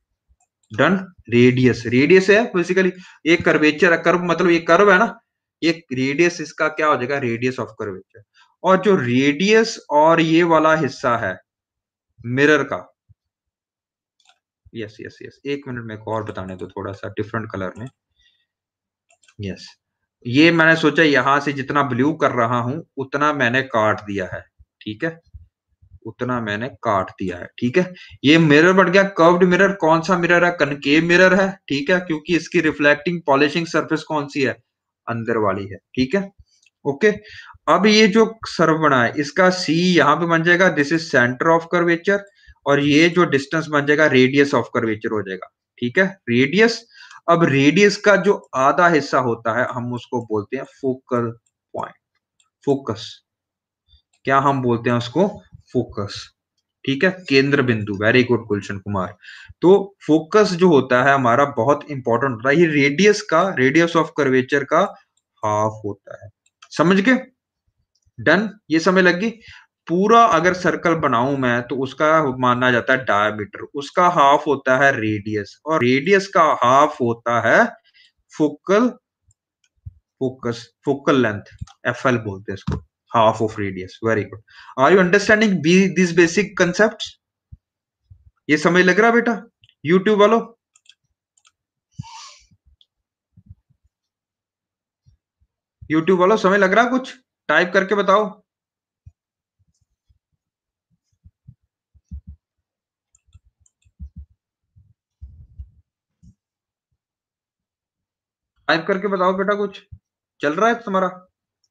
done radius radius है बेसिकली ये कर्वेचर है। कर्व मतलब ये कर्व है ना? ये रेडियस इसका क्या हो जाएगा? रेडियस ऑफ़ कर्वेचर और जो रेडियस और ये वाला हिस्सा है मिरर का। यस यस यस एक मिनट में एक और बताने दो थोड़ा सा डिफरेंट कलर में। यस ये मैंने सोचा यहाँ से जितना ब्लू कर रहा हूँ, उतना मैंने काट दिया है, ठीक है? उतना मैंने काट दिया है, ठीक है? ये मिरर बढ़ गया। कर्व्ड मिरर कौन सा मिरर है? कनकेव मिरर है, ठीक है? क्योंकि इसकी रिफ्लेक्टिंग पॉलिशिंग सरफेस कौन सी है? अंदर वाली है, ठीक है? ओके अब ये जो सर्व बना है, इसका सी यहाँ पे बन जाएगा this is centre of curvature और ये जो डिस्टेंस बन जाएगा रेडियस ऑफ़ कर्वेचर हो जाएगा, ठीक है? रेडियस अब रेडियस का जो आधा हिस्सा होता है, हम उसको बोलते हैं फोकल पॉइंट फोकस क्या हम बोलते हैं उसको? फोकस ठीक है? केंद्र बिंदु वेरी गुड गुलशन कुमार। तो फोकस जो होता है हमारा, बहुत इंपॉर्टेंट होता है। ये रेडियस का रेडियस ऑफ़ कर्वेचर का हाफ़ होता है। समझ गए? डन, ये समय लग गई? पूरा अगर सर्कल बनाऊँ मैं तो उसका माना जाता है डायमीटर उसका हाफ़ होता है रेडियस और रेडियस का हाफ़ होता है focal focus focal length F L बोलते हैं इसको. Half of radius very good are you understanding these basic concepts? ये समझ लग रहा बेटा? यूट्यूब वालों? यूट्यूब वालों, समझ लग रहा कुछ? टाइप करके बताओ। टाइप करके बताओ बेटा कुछ। चल रहा है तुम्हारा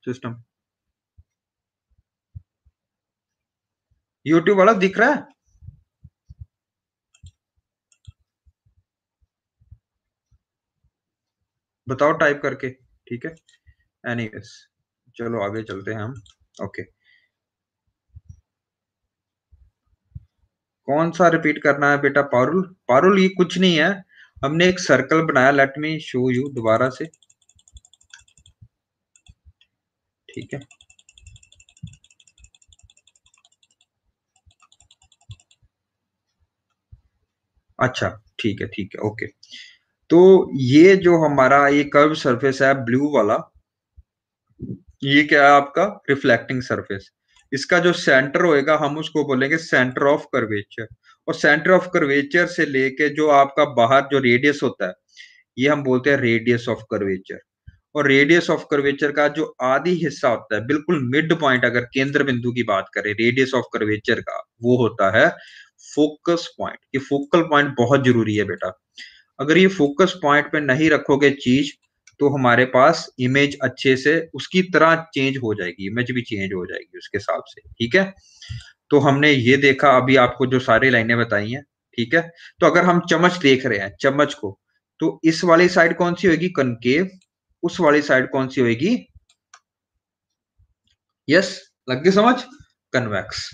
सिस्टम यूट्यूब वाला दिख रहा है? बताओ टाइप करके, ठीक है? Any anyway. चलो आगे चलते हैं हम। ओके कौन सा रिपीट करना है बेटा? पारुल? पारुल, ये कुछ नहीं है। हमने एक सर्कल बनाया। लेट मी शो यू दोबारा से। ठीक है। अच्छा ठीक है ठीक है ओके तो ये जो हमारा ये कर्व सरफेस है ब्लू वाला ये क्या है आपका? रिफ्लेक्टिंग सरफेस इसका जो सेंटर होएगा, हम उसको बोलेंगे सेंटर ऑफ़ कर्वेचर और सेंटर ऑफ़ कर्वेचर से लेके जो आपका बाहर जो रेडियस होता है, ये हम बोलते हैं रेडियस ऑफ़ कर्वेचर और रेडियस ऑफ़ कर्वेचर का जो आदि हिस्सा होता है, बिल्कुल मिड पॉइंट अगर केंद्र बिंदु की बात करें रेडियस ऑफ़ कर्वेचर का, वो होता है फोकस पॉइंट ये फोकल पॉइंट बहुत ज़रूरी है बेटा. अगर ये फोकस पॉइंट पे नहीं रखोगे चीज़ तो हमारे पास इमेज अच्छे से उसकी तरह चेंज हो जाएगी इमेज भी चेंज हो जाएगी उसके हिसाब से, ठीक है? तो हमने ये देखा, अभी आपको जो सारी लाइनें बताई हैं, ठीक है? तो अगर हम चम्मच देख रहे हैं, चम्मच को तो इस वाली साइड कौन सी होगी? कनकेव उस वाली साइड कौन सी होगी? यस लग गई समझ? कन्वेक्स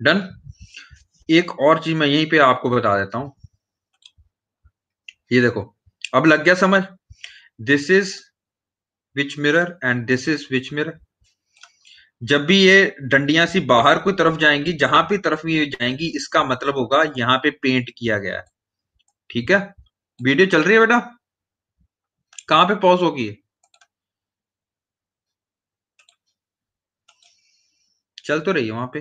डन <clears throat> एक और चीज़ मैं यहीं पे आपको बता देता हूँ। ये देखो, अब लग गया समझ। This is which mirror and this is which mirror जब भी ये डंडियाँ सी बाहर की तरफ़ जाएँगी, जहाँ भी तरफ़ ये जाएँगी, इसका मतलब होगा यहाँ पे पेंट किया गया है। ठीक है? वीडियो चल रही है बेटा? कहाँ पे पॉज होगी चल तो रही है वहाँ पे।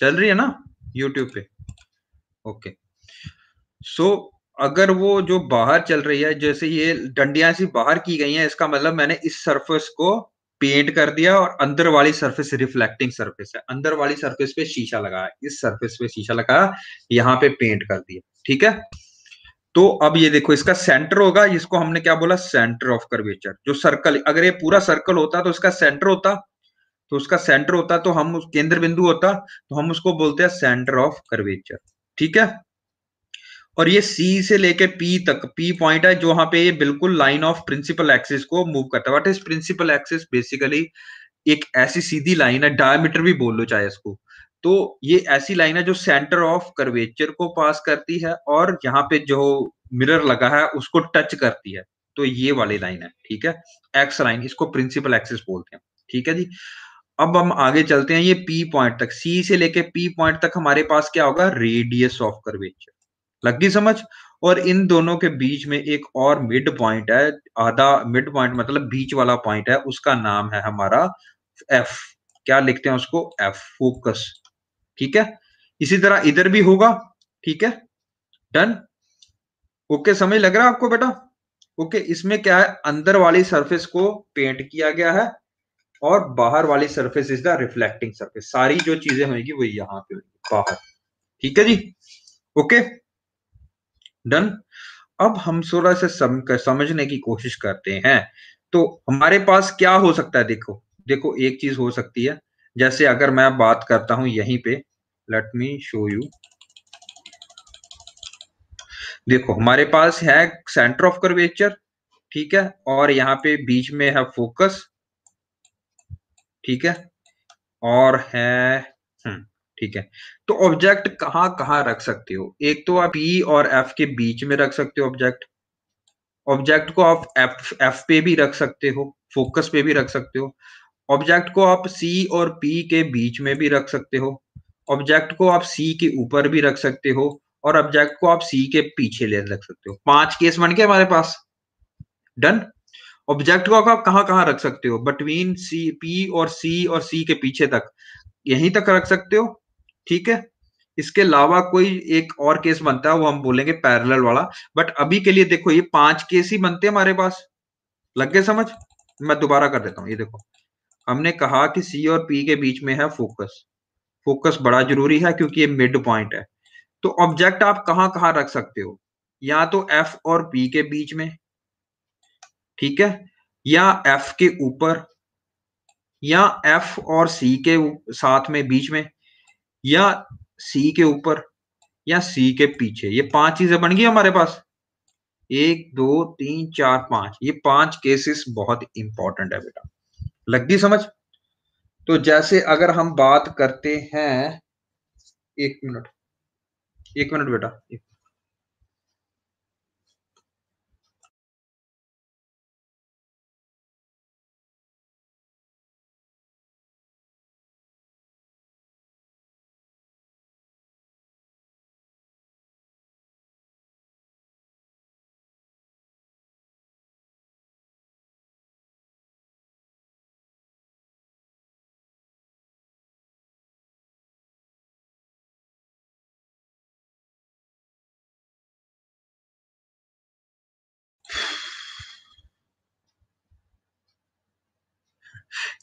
चल रही है ना यूट्यूब पे? ओके सो so, अगर वो जो बाहर चल रही है जैसे ये डंडियाँ सी बाहर की गई हैं इसका मतलब मैंने इस सरफेस को पेंट कर दिया और अंदर वाली सरफेस रिफ्लेक्टिंग सरफेस है। अंदर वाली सरफेस पे शीशा लगाया इस सरफेस पे शीशा लगाया यहाँ पे पेंट कर दिया ठीक है? तो अब ये देखो इसका सेंटर होगा इसको हमने क्या बोला? सेंटर ऑफ़ कर्वेचर जो सर्कल अगर ये पूरा सर्कल होता तो इसका सेंटर होता। तो उसका सेंटर होता तो हम केंद्र बिंदु होता तो हम उसको बोलते हैं सेंटर ऑफ़ कर्वेचर ठीक है? और ये सी से लेके पी तक पी पॉइंट है जो वहाँ पे ये बिल्कुल लाइन ऑफ़ प्रिंसिपल एक्सिस को मूव करता है. इज़ प्रिंसिपल एक्सिस बेसिकली एक ऐसी सीधी लाइन है डायमीटर भी बोल लो चाहे इसको. तो ये ऐसी लाइन है जो सेंटर ऑफ़ कर्वेचर को पास करती है और यहाँ पे जो मिरर लगा है, उसको टच करती है. तो ये वाली लाइन है, ठीक है? एक्स लाइन इसको प्रिंसिपल एक्सिस बोलते हैं. ठीक है जी? अब हम आगे चलते हैं, ये पी पॉइंट तक। सी से लेके पी पॉइंट तक हमारे पास क्या होगा? रेडियस ऑफ़ कर्वेचर लग गई समझ? और इन दोनों के बीच में एक और मिड पॉइंट है, आधा मिड पॉइंट मतलब बीच वाला पॉइंट है, उसका नाम है हमारा एफ़ क्या लिखते हैं उसको? एफ़ फोकस ठीक है? इसी तरह इधर भी होगा, ठीक है? डन ओके समझ लग रहा है आपको बेटा? ओके इसमें क्या है? अंदर वाली सरफेस को पेंट किया गया है। और बाहर वाली surface is the reflecting surface सारी जो चीज़ें होगी वो यहाँ पे बाहर। ठीक है जी? ओके डन अब हम थोड़ा से सम, समझने की कोशिश करते हैं। तो हमारे पास क्या हो सकता है? देखो देखो एक चीज़ हो सकती है। जैसे अगर मैं बात करता हूँ यहीं पे लेट मी शो यू देखो हमारे पास है सेंटर ऑफ़ कर्वेचर ठीक है? और यहाँ पे बीच में है फोकस ठीक है? और है हम्म ठीक है। तो ऑब्जेक्ट कहाँ कहाँ रख सकते हो? एक तो आप ई और एफ़ के बीच में रख सकते हो ऑब्जेक्ट ऑब्जेक्ट को आप एफ़ एफ़ पे भी रख सकते हो फोकस पे भी रख सकते हो। ऑब्जेक्ट को आप सी और पी के बीच में भी रख सकते हो। ऑब्जेक्ट को आप सी के ऊपर भी रख सकते हो और ऑब्जेक्ट को आप सी के पीछे ले रख सकते हो। पाँच केस बन गए हमारे पास। डन ऑब्जेक्ट को आप कहाँ कहाँ रख सकते हो? बिटवीन सी पी और सी और सी के पीछे तक। यहीं तक रख सकते हो? ठीक है? इसके अलावा कोई एक और केस बनता है, वो हम बोलेंगे पैरेलल वाला। बट अभी के लिए देखो, ये पाँच केस ही बनते हैं हमारे पास। लग गए समझ? मैं दोबारा कर देता हूँ, ये देखो। हमने कहा कि सी और पी के बीच में है फोकस फोकस बड़ा ज़रूरी है, क्योंकि ये मिड पॉइंट है। तो ऑब्जेक्ट आप कहाँ कहाँ रख सकते हो? या तो एफ़ और पी के बीच में। ठीक है? या एफ़ के ऊपर, या एफ़ और सी के साथ में, बीच में, या सी के ऊपर, या सी के पीछे। ये पाँच चीज़ें बन गई हमारे पास। एक, दो, तीन, चार, पाँच। ये पाँच केसेस बहुत इंपॉर्टेंट है बेटा। लग गई समझ? तो जैसे अगर हम बात करते हैं, एक मिनट एक मिनट बेटा। एक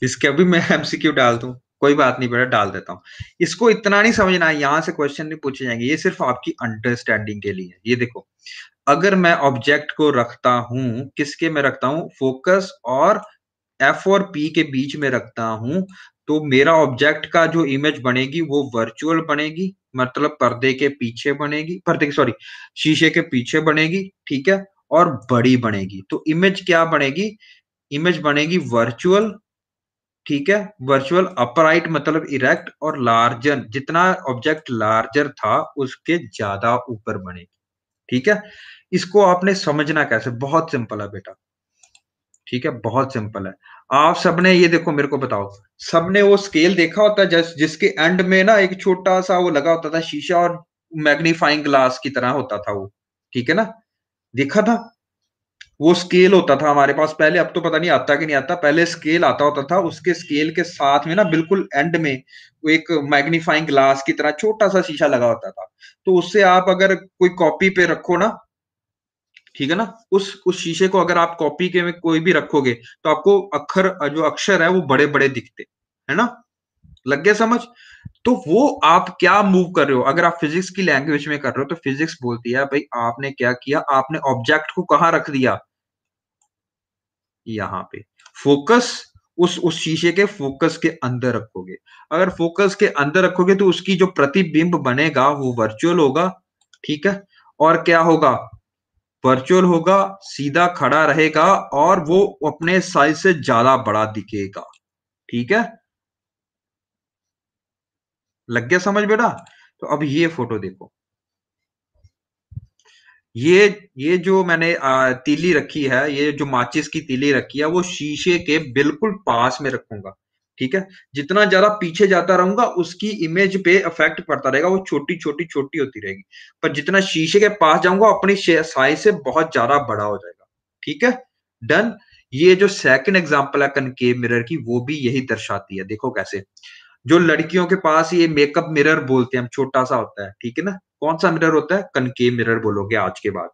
इसके अभी मैं <laughs> एमसीक्यू डाल दूँ, कोई बात नहीं बेटा, डाल देता हूँ। इसको इतना नहीं समझना है यहाँ से क्वेश्चन नहीं पूछे जाएँगे, ये सिर्फ़ आपकी अंडरस्टैंडिंग के लिए। ये देखो, अगर मैं ऑब्जेक्ट को रखता हूँ, किसके में रखता हूँ? फोकस और एफ़ और पी के बीच में रखता हूँ तो मेरा ऑब्जेक्ट का जो इमेज बनेगी, वो वर्चुअल बनेगी मतलब पर्दे के पीछे बनेगी, पर्दे सॉरी शीशे के पीछे बनेगी, ठीक है, और बड़ी बनेगी। तो इमेज क्या बनेगी? इमेज बनेगी वर्चुअल ठीक है? वर्चुअल अपराइट मतलब इरेक्ट और लार्जर जितना ऑब्जेक्ट लार्जर था उसके ज़्यादा ऊपर बनेगी। ठीक है? इसको आपने समझना कैसे? बहुत सिंपल है बेटा। ठीक है? बहुत सिंपल है। आप सबने ये देखो मेरे को बताओ। सबने वो स्केल देखा होता है जिस, जिसके एंड में ना एक छोटा सा वो लगा होता था शीशा और मैग्नीफाइंग ग्लास की तरह होता था वो। ठीक है ना? देखा था? वो स्केल होता था हमारे पास पहले, अब तो पता नहीं आता कि नहीं आता। पहले स्केल आता होता था, उसके स्केल के साथ में ना बिल्कुल एंड में एक मैग्नीफाइंग ग्लास की तरह छोटा सा शीशा लगा होता था। तो उससे आप अगर कोई कॉपी पे रखो ना, ठीक है ना, उस उस शीशे को अगर आप कॉपी के में कोई भी रखोगे तो आपको अक्षर, जो अक्षर है वो बड़े बड़े दिखते, है ना? लग गया समझ? तो वो आप क्या मूव कर रहे हो? अगर आप फिजिक्स की लैंग्वेज में कर रहे हो तो फिजिक्स बोलती है, भाई आपने क्या किया? आपने ऑब्जेक्ट को कहाँ रख दिया? यहाँ पे। फोकस उस उस शीशे के फोकस के अंदर रखोगे। अगर फोकस के अंदर रखोगे तो उसकी जो प्रतिबिंब बनेगा वो वर्चुअल होगा, ठीक है? और क्या होगा? वर्चुअल होगा, सीधा खड़ा रहेगा और वो अपने साइज़ से ज़्यादा बड़ा दिखेगा, ठीक है? लग गया समझ बेटा? तो अब ये फ़ोटो देखो। ये ये जो मैंने तीली रखी है, ये जो माचिस की तीली रखी है, वो शीशे के बिल्कुल पास में रखूँगा, ठीक है? जितना ज़्यादा पीछे जाता रहूँगा, उसकी इमेज पे इफ़ेक्ट पड़ता रहेगा, वो छोटी छोटी छोटी होती रहेगी। पर जितना शीशे के पास जाऊँगा, अपनी साइज़ से बहुत ज़्यादा बड़ा हो जाएगा, ठीक है? डन ये जो सेकंड एग्जांपल है कनकेव मिरर की, वो भी यही दर्शाती है, देखो कैसे। जो लड़कियों के पास ये मेकअप मिरर बोलते हैं, हम छोटा सा होता है, ठीक है ना? कौन सा मिरर होता है? कनकेव मिरर बोलोगे आज के बाद।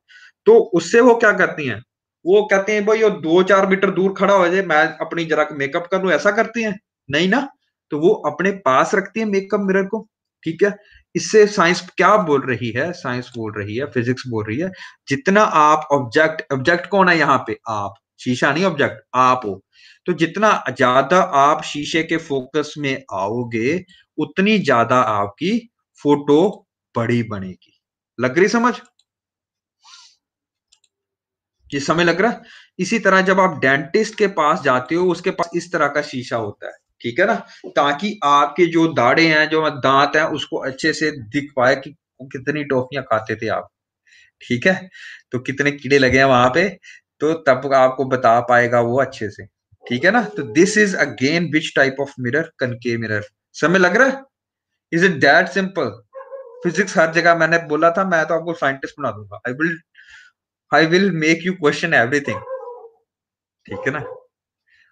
तो उससे वो क्या करती हैं? वो कहते हैं, भाई वो दो चार मीटर दूर खड़ा हो जाए, मैं अपनी जरा मेकअप कर लू। ऐसा करती हैं? नहीं ना? तो वो अपने पास रखती है मेकअप मिरर को, ठीक है? इससे साइंस क्या बोल रही है? साइंस बोल रही है फिजिक्स बोल रही है, जितना आप ऑब्जेक्ट ऑब्जेक्ट कौन है यहाँ पे? आप। शीशा नहीं ऑब्जेक्ट आप हो। तो जितना ज़्यादा आप शीशे के फोकस में आओगे, उतनी ज़्यादा आपकी फ़ोटो बड़ी बनेगी। लग रही समझ? ये समय लग रहा इसी तरह जब आप डेंटिस्ट के पास जाते हो, उसके पास इस तरह का शीशा होता है, ठीक है ना? ताकि आपके जो दाढ़े हैं, जो दांत हैं, उसको अच्छे से दिख पाए कि कितनी टॉफियाँ खाते थे आप, ठीक है? तो कितने कीड़े लगे हैं वहाँ पे तो तब आपको बता पाएगा वो अच्छे से। ठीक है ना? तो this is again which type of mirror concave mirror समय लग रहा है? Is it that simple physics हर जगह मैंने बोला था मैं तो आपको साइंटिस्ट बना दूँगा। I will I will make you question everything ठीक है ना?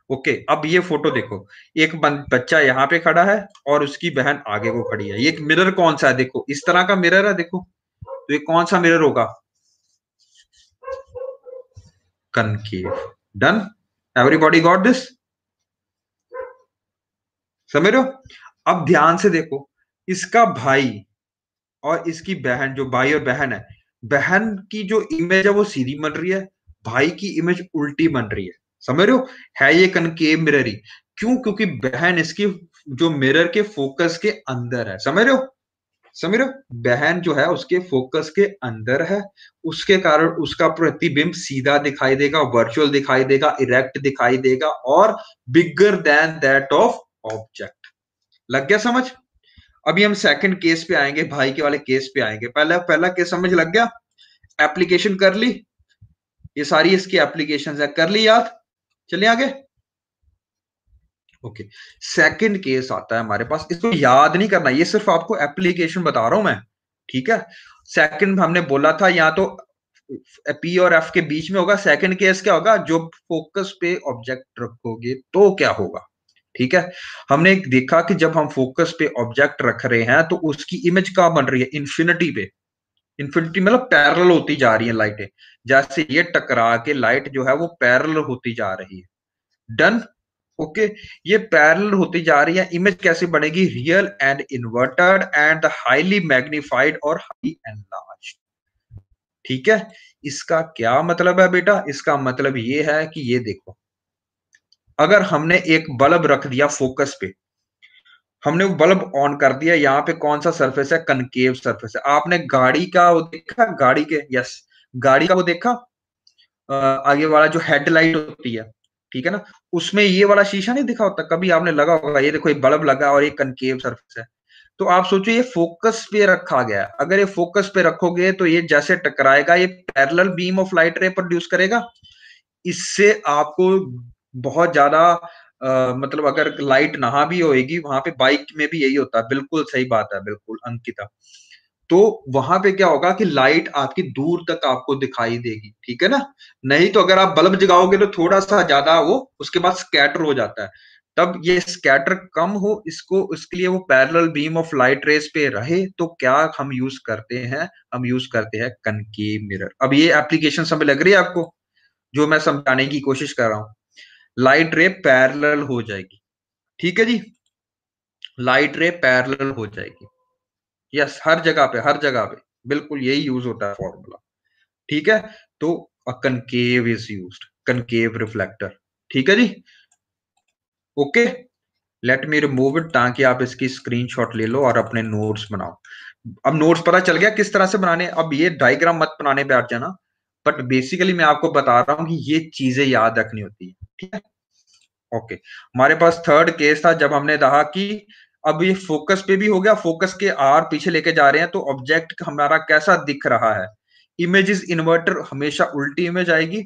ओके okay, अब ये फ़ोटो देखो। एक बच्चा यहाँ पे खड़ा है और उसकी बहन आगे को खड़ी है। ये मिरर कौन सा है? देखो इस तरह का मिरर है देखो। तो ये कौन सा मिरर होगा? Concave done everybody got this समझ रहे हो? अब ध्यान से देखो, इसका भाई और इसकी बहन, जो भाई और बहन है, बहन की जो इमेज है वो सीधी बन रही है, भाई की इमेज उल्टी बन रही है। समझ रहे हो? है ये कनकेव मिरर क्यों? क्योंकि बहन इसकी जो मिरर के फोकस के अंदर है। समझ रहे हो? हो बहन जो है, उसके फोकस के अंदर है। उसके कारण उसका प्रतिबिंब सीधा दिखाई देगा वर्चुअल दिखाई देगा इरेक्ट दिखाई देगा और bigger than that of object लग गया समझ? अभी हम सेकंड केस पे आएँगे, भाई के वाले केस पे आएँगे। पहला पहला केस समझ लग गया? एप्लीकेशन कर ली। ये सारी इसकी एप्लीकेशन है। कर ली याद? चलिए आगे। ओके सेकंड केस आता है हमारे पास, इसको याद नहीं करना, ये सिर्फ़ आपको एप्लीकेशन बता रहा हूँ मैं, ठीक है? सेकंड हमने बोला था, या तो पी और एफ़ के बीच में होगा सेकंड केस क्या होगा, जो फोकस पे ऑब्जेक्ट रखोगे तो क्या होगा, ठीक है? हमने देखा कि जब हम फोकस पे ऑब्जेक्ट रख रहे हैं तो उसकी इमेज कहाँ बन रही है? इन्फिनिटी पे। इन्फिनिटी मतलब पैरल होती जा रही है लाइटें जैसे ये टकरा के लाइट जो है, वो पैरल होती जा रही है। डन ओके ये पैरल होती जा रही है। इमेज कैसे बनेगी? Real and inverted and highly magnified और हाई एनलार्ज ठीक है? इसका क्या मतलब है बेटा? इसका मतलब ये है कि ये देखो। अगर हमने एक बल्ब रख दिया फोकस पे, हमने वो बल्ब ऑन कर दिया, यहाँ पे कौन सा सरफेस है? कनकेव सरफेस है। आपने गाड़ी का वो देखा? गाड़ी के यस गाड़ी का वो देखा? आगे वाला जो हेडलाइट होती है। ठीक है ना? उसमें ये वाला शीशा नहीं दिखा होता? कभी आपने लगा होगा, ये देखो, ये बल्ब लगा और ये कनकेव सरफेस है। तो आप सोचो ये फोकस पे रखा गया अगर ये फोकस पे रखोगे तो ये जैसे टकराएगा, ये parallel beam of light ray produce करेगा। इससे आपको बहुत ज़्यादा मतलब अगर लाइट नहा भी होएगी, वहाँ पे बाइक में भी यही होता है। बिल्कुल सही बात है, बिल्कुल, अंकिता। तो वहाँ पे क्या होगा कि लाइट आपकी दूर तक आपको दिखाई देगी, ठीक है ना? नहीं तो अगर आप बल्ब जगाओगे तो थोड़ा सा ज़्यादा वो, उसके बाद स्कैटर हो जाता है। तब ये स्कैटर कम हो, इसको इसके लिए वो parallel beam of light rays पे रहे तो क्या हम यूज़ करते हैं? हम यूज़ करते हैं कनकेव मिरर अब ये एप्लीकेशन समझ लग रही है आपको? जो मैं समझाने की कोशिश कर रहा हूँ। लाइट रे पैरेलल हो जाएगी। ठीक है जी? लाइट रे पैरेलल हो जाएगी। यस हर जगह पे, हर जगह पे। बिल्कुल यही यूज़ होता है फॉर्मूला ठीक है? तो concave is use concave reflector ठीक है जी? Okay let me remove it ताकि आप इसकी स्क्रीनशॉट ले लो और अपने नोट्स बनाओ। अब नोट्स पता चल गया किस तरह से बनाने अब ये डायग्राम मत बनाने, बैठ जाना। बट बेसिकली मैं आपको बता रहा हूँ कि ये चीज़ें याद रखनी होती है। ठीक है? ओके हमारे पास थर्ड केस था जब हमने कहा कि अब ये फोकस पे भी हो गया फोकस के आर पीछे लेके जा रहे हैं तो ऑब्जेक्ट हमारा कैसा दिख रहा है? इमेज इज़ इन्वर्टर हमेशा उल्टी इमेज आएगी।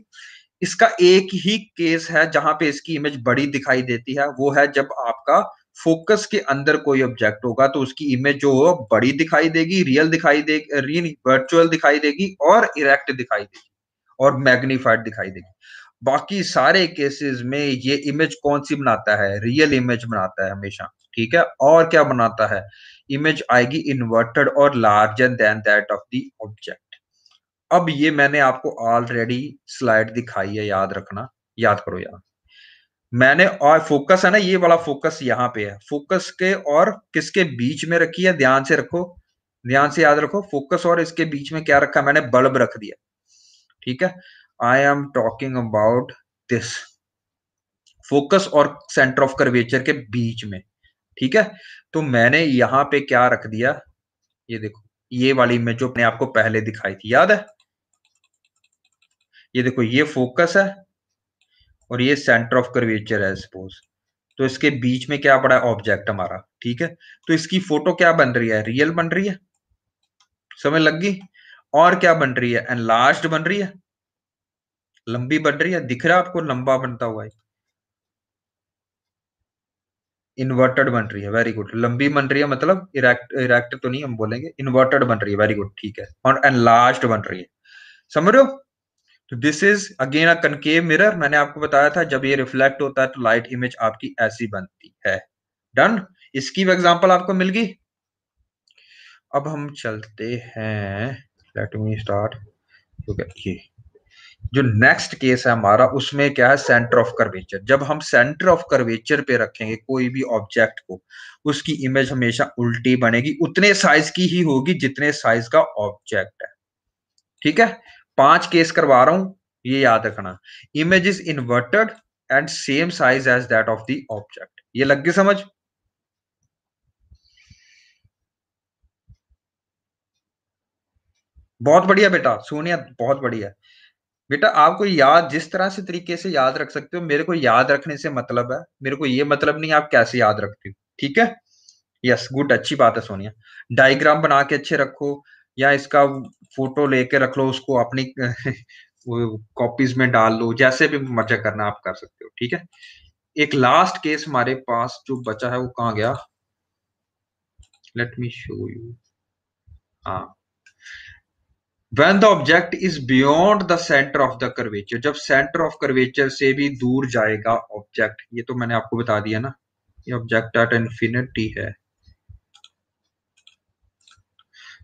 इसका एक ही केस है जहाँ पे इसकी इमेज बड़ी दिखाई देती है, वो है जब आपका फोकस के अंदर कोई ऑब्जेक्ट होगा तो उसकी इमेज जो हो बड़ी दिखाई देगी रियल दिखाई देगी रियल वर्चुअल दिखाई देगी और इरेक्ट दिखाई देगी और मैग्निफाइड दिखाई देगी। बाकी सारे केसेस में ये इमेज कौन सी बनाता है? रियल इमेज बनाता है हमेशा। ठीक है? और क्या बनाता है? इमेज आएगी इन्वर्टेड और larger than that of the object अब ये मैंने आपको ऑलरेडी स्लाइड दिखाई है, याद रखना। याद करो यार। मैंने, और फोकस है ना, ये वाला फोकस यहाँ पे है। फोकस के और किसके बीच में रखी है? ध्यान से रखो। ध्यान से याद रखो फोकस और इसके बीच में क्या रखा मैंने बल्ब रख दिया। ठीक है? I am talking about this focus और सेंटर ऑफ़ कर्वेचर के बीच में। ठीक है? तो मैंने यहाँ पे क्या रख दिया? ये देखो, ये वाली इमेज जो मैंने आपको पहले दिखाई थी, याद है? ये देखो, ये फोकस है और ये सेंटर ऑफ़ कर्वेचर है सपोज़ तो इसके बीच में क्या पड़ा है? ऑब्जेक्ट हमारा, ठीक है? तो इसकी फ़ोटो क्या बन रही है? रियल बन रही है? समझ लग गई? और क्या बन रही है? एनलार्ज बन रही है? लंबी बन रही है? दिख रहा है आपको? लंबा बनता हुआ है इन्वर्टेड बन रही है वेरी गुड लंबी बन रही है मतलब इरेक्ट तो नहीं हम बोलेंगे इन्वर्टेड बन रही है वेरी गुड ठीक है. और एनलार्ज बन रही है. समझ रहे हो? तो this is again a concave mirror मैंने आपको बताया था, जब ये रिफ्लेक्ट होता है तो लाइट इमेज आपकी ऐसी बनती है. डन इसकी एग्जांपल आपको मिल गई? अब हम चलते हैं. लेट मी स्टार्ट ये. जो नेक्स्ट केस है हमारा, उसमें क्या है? सेंटर ऑफ़ कर्वेचर जब हम सेंटर ऑफ़ कर्वेचर पे रखेंगे कोई भी ऑब्जेक्ट को, उसकी इमेज हमेशा उल्टी बनेगी। उतने साइज़ की ही होगी जितने साइज़ का ऑब्जेक्ट है। ठीक है? पाँच केस करवा रहा हूँ, ये याद रखना। Image is inverted and same size as that of the object ये लग गई समझ? बहुत बढ़िया बेटा, सोनिया, बहुत बढ़िया। बेटा आपको याद, जिस तरह से तरीके से याद रख सकते हो, मेरे को याद रखने से मतलब है। मेरे को ये मतलब नहीं आप कैसे याद रखते हो, ठीक है? यस गुड अच्छी बात है सोनिया। डायग्राम बना के अच्छे रखो, या इसका फ़ोटो लेके रख लो, उसको अपनी <laughs> कॉपीज में डाल लो, जैसे भी मज़ा करना आप कर सकते हो, ठीक है? एक लास्ट केस हमारे पास जो बचा है, वो कहाँ गया? लेट मी शो यू हाँ। When the object is beyond the center of the curvature, जब center of curvature से भी दूर जाएगा ऑब्जेक्ट ये तो मैंने आपको बता दिया ना, ये ऑब्जेक्ट एट इंफिनिटी है।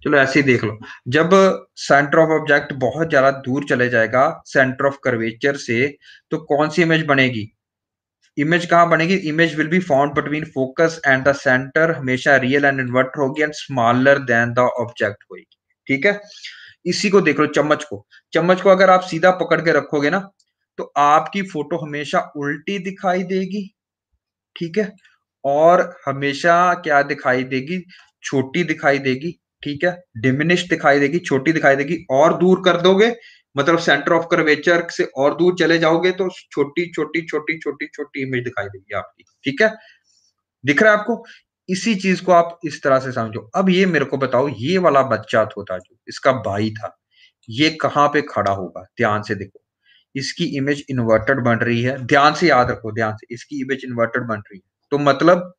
चलो ऐसे ही देख लो। जब सेंटर ऑफ़ ऑब्जेक्ट बहुत ज़्यादा दूर चले जाएगा सेंटर ऑफ़ कर्वेचर से तो कौन सी इमेज बनेगी? इमेज कहाँ बनेगी? Image will be found between focus and the centre हमेशा रियल एंड इन्वर्ट होगी and smaller than the object होगी ठीक है? इसी को देख लो, चम्मच को। चम्मच को अगर आप सीधा पकड़ के रखोगे ना तो आपकी फ़ोटो हमेशा उल्टी दिखाई देगी, ठीक है? और हमेशा क्या दिखाई देगी? छोटी दिखाई देगी, ठीक है? डिमिनिश दिखाई देगी, छोटी दिखाई देगी, और दूर कर दोगे मतलब सेंटर ऑफ़ कर्वेचर से और दूर चले जाओगे तो छोटी छोटी छोटी छोटी छोटी इमेज दिखाई देगी आपकी, ठीक है? दिख रहा है आपको? इसी चीज़ को आप इस तरह से समझो। अब ये मेरे को बताओ, ये वाला बच्चा था जो, इसका भाई था, ये कहाँ पे खड़ा होगा? ध्यान से देखो। इसकी इमेज इन्वर्टेड बन रही है। ध्यान से याद रखो, ध्यान से। इसकी इमेज इन्वर्टेड बन रही है। तो मतलब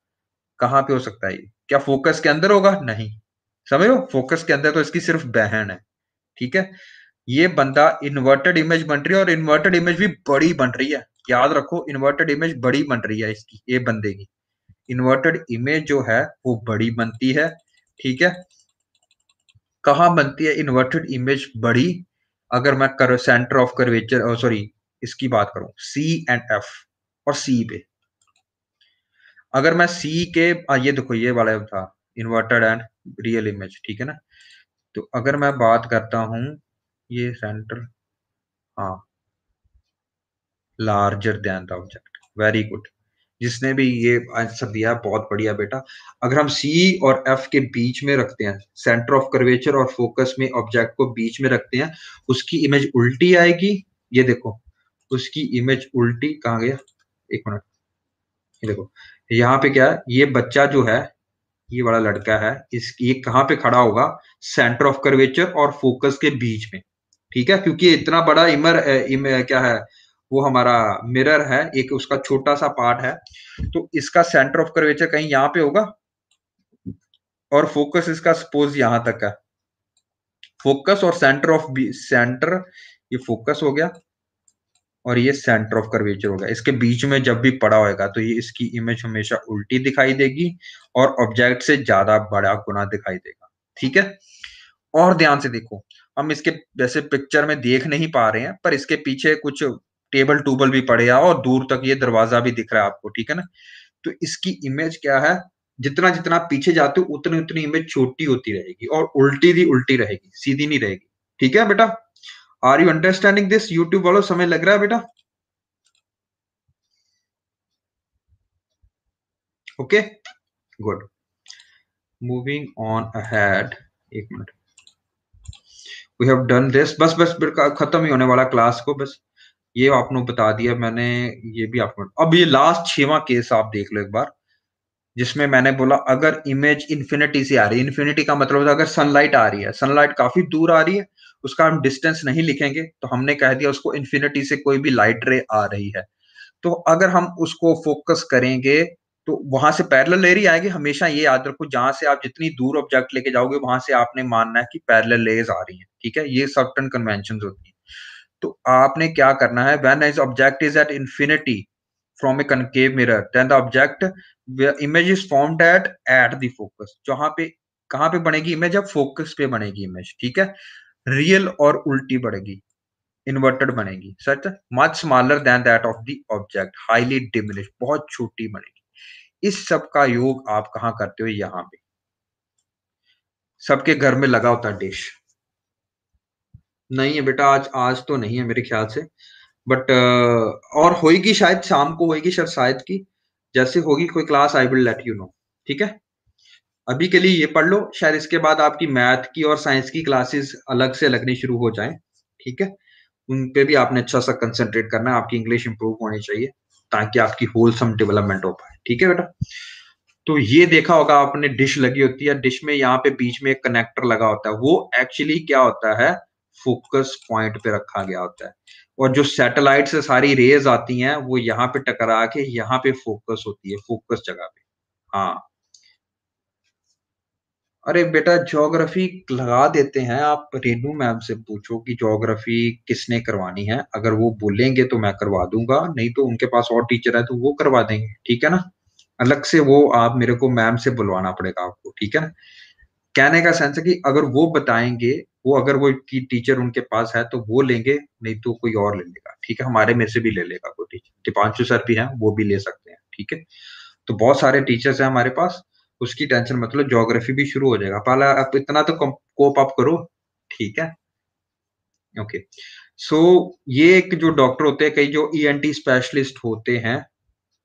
कहाँ पे हो सकता है ये? क्या फोकस के अंदर होगा? नहीं। समझो फोकस के अंदर तो इसकी सिर्फ़ बहन है। ठीक है? ये बंदा इन्वर्टेड इमेज बन रही है और इन्वर्टेड इमेज भी बड़ी बन रही है। याद रखो इन्वर्टेड इमेज बड़ी बन रही है इसकी, ये बंदे की। इन्वर्टेड इमेज जो है वो बड़ी बनती है ठीक है? कहा बनती है इन्वर्टेड इमेज बड़ी? अगर मैं कर सेंटर ऑफ़ कर्वेचर सॉरी इसकी बात करूँ सी एंड एफ़ और सी पे। अगर मैं सी के आ, ये देखो ये वाला था इन्वर्टेड एंड रियल इमेज ठीक है ना? तो अगर मैं बात करता हूँ ये सेंटर हाँ larger than the object very good जिसने भी ये आंसर दिया बहुत बढ़िया बेटा। अगर हम सी और एफ़ के बीच में रखते हैं सेंटर ऑफ़ कर्वेचर और फोकस में ऑब्जेक्ट को बीच में रखते हैं उसकी इमेज उल्टी आएगी। ये देखो उसकी इमेज उल्टी कहा गया? एक मिनट ये देखो यहाँ पे क्या है? ये बच्चा जो है ये बड़ा लड़का है इस ये कहाँ पे खड़ा होगा? सेंटर ऑफ़ कर्वेचर और फोकस के बीच में। ठीक है? क्योंकि इतना बड़ा इमर, इमर क्या है? वो हमारा मिरर है, एक उसका छोटा सा पार्ट है तो इसका सेंटर ऑफ़ कर्वेचर कहीं यहाँ पे होगा? और फोकस इसका सपोज़ यहाँ तक है। फोकस और सेंटर ऑफ़ सेंटर ये फोकस हो गया और ये सेंटर ऑफ़ कर्वेचर होगा इसके बीच में जब भी पड़ा होगा तो ये इसकी इमेज हमेशा उल्टी दिखाई देगी और ऑब्जेक्ट से ज़्यादा बड़ा गुना दिखाई देगा। ठीक है? और ध्यान से देखो, हम इसके, जैसे पिक्चर में देख नहीं पा रहे हैं, पर इसके पीछे कुछ टेबल टूबल भी पड़े और दूर तक ये दरवाज़ा भी दिख रहा है आपको, ठीक है ना? तो इसकी इमेज क्या है? जितना जितना पीछे जाते हो, उतनी उतनी इमेज छोटी होती रहेगी और उल्टी दी उल्टी रहेगी, सीधी नहीं रहेगी, ठीक है बेटा? Are you understanding this YouTube वालों? समय लग रहा है बेटा? Okay good moving on ahead एक minute we have done this बस बस खत्म ही होने वाला क्लास को, बस। ये आपने बता दिया, मैंने ये भी आपको अब ये लास्ट छवा केस आप देख लो एक बार, जिसमें मैंने बोला, अगर इमेज इन्फिनिटी से आ रही है इन्फिनिटी का मतलब अगर सनलाइट आ रही है सनलाइट काफ़ी दूर आ रही है, उसका हम डिस्टेंस नहीं लिखेंगे तो हमने कह दिया उसको इन्फिनिटी से कोई भी लाइट रे आ रही है। तो अगर हम उसको फोकस करेंगे तो वहाँ से पैरेलल लेरी आएगी, हमेशा ये याद रखो, जहाँ से आप जितनी दूर ऑब्जेक्ट लेके जाओगे, वहाँ से आपने मानना है कि पैरेलल लेयर्स आ रही है, ठीक है? ये सर्टन कन्वेंशन होती है। तो आपने क्या करना है? When is object is at infinity from a concave mirror then the object image is formed at at the focus जहाँ पे, कहाँ पे बनेगी इमेज अब फोकस पे बनेगी इमेज ठीक है? रियल और उल्टी बढ़ेगी इन्वर्टेड बनेगी, सच? Much smaller than that of the object highly diminish बहुत छोटी बनेगी। इस सब का योग आप कहाँ करते हो? यहाँ पे। सबके घर में लगा होता डिश नहीं है बेटा, आज आज तो नहीं है मेरे ख्याल से। बट और होएगी शायद शाम को, होएगी शायद शायद की, जैसे होगी कोई class I will let you know ठीक है? अभी के लिए ये पढ़ लो, शायद इसके बाद आपकी मैथ की और साइंस की क्लासेस अलग से लगनी शुरू हो जाए, ठीक है? उन पे भी आपने अच्छा सा कंसंट्रेट करना है, आपकी इंग्लिश इंप्रूव होनी चाहिए, ताकि आपकी होलसम डेवलपमेंट हो पाए, ठीक है बेटा? तो ये देखा होगा आपने डिश लगी होती है डिश में यहाँ पे बीच में एक कनेक्टर लगा होता है, वो एक्चुअली क्या होता है फोकस पॉइंट पे रखा गया होता है। और जो सैटेलाइट से सारी रेज आती हैं, वो यहाँ पे टकरा के यहाँ पे फोकस होती है फोकस जगह पे। हाँ। अरे बेटा ज्योग्राफी लगा देते हैं आप रेनू मैम से पूछो कि ज्योग्राफी किसने करवानी है। अगर वो बोलेंगे तो मैं करवा दूँगा, नहीं तो उनके पास और टीचर है तो वो करवा देंगे, ठीक है ना? अलग से वो आप मेरे को मैम से बुलवाना पड़ेगा आपको, ठीक है ना? कहने का सेंस है कि अगर वो बताएँगे वो अगर वो टीचर उनके पास है तो वो लेंगे, नहीं तो कोई और ले लेगा। ठीक है? हमारे में से भी ले लेगा कोई टीचर। दीपांशु सर भी हैं, वो भी ले सकते हैं। ठीक है? तो बहुत सारे टीचर्स हैं हमारे पास। उसकी टेंशन मतलब ज्योग्राफी भी शुरू हो जाएगा। पहला आप इतना तो कोप अप करो। ठीक है? ओके। सो, ये एक जो डॉक्टर होते हैं, कई जो ईएनटी स्पेशलिस्ट होते हैं,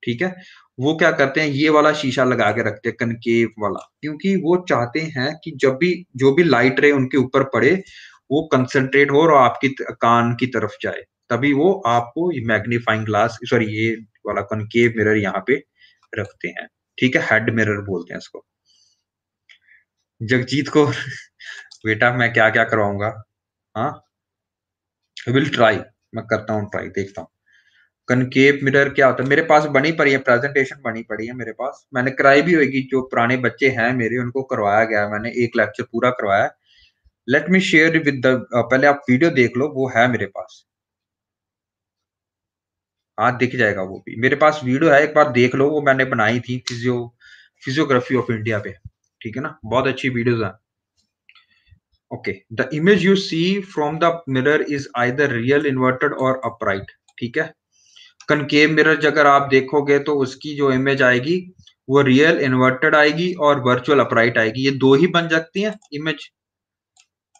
ठीक है? वो क्या करते हैं, ये वाला शीशा लगा के रखते हैं कनकेव वाला। क्योंकि वो चाहते हैं कि जब भी, जो भी लाइट रे उनके ऊपर पड़े, वो कंसंट्रेट हो और आपकी कान की तरफ़ जाए। तभी वो आपको मैग्नीफाइंग ग्लास सॉरी ये वाला कनकेव मिरर यहाँ पे रखते हैं। ठीक है हेड मिरर बोलते हैं इसको। जगजीत को <laughs> बेटा मैं क्या क्या करवाऊँगा? हाँ? विल ट्राई मैं करता हूँ ट्राई देखता हूँ। कनकेव मिरर क्या होता है? मेरे पास बनी पड़ी है प्रेजेंटेशन बनी पड़ी है मेरे पास। मैंने कराई भी होगी, जो पुराने बच्चे हैं मेरे, उनको करवाया गया मैंने एक लेक्चर पूरा करवाया let me share with the पहले आप वीडियो देख लो, वो है मेरे पास। हाँ दिख जाएगा वो भी। मेरे पास वीडियो है, एक बार देख लो, वो मैंने बनाई थी फिजियो फिजियोग्राफी ऑफ़ इंडिया पे। ठीक है ना? बहुत अच्छी वीडियोस हैं। Okay the image you see from the mirror is either real inverted और अपराइट ठीक है? कनकेव मिरर अगर आप देखोगे तो उसकी जो इमेज आएगी, वो रियल इन्वर्टेड आएगी और वर्चुअल अपराइट आएगी। ये दो ही बन सकती हैं इमेज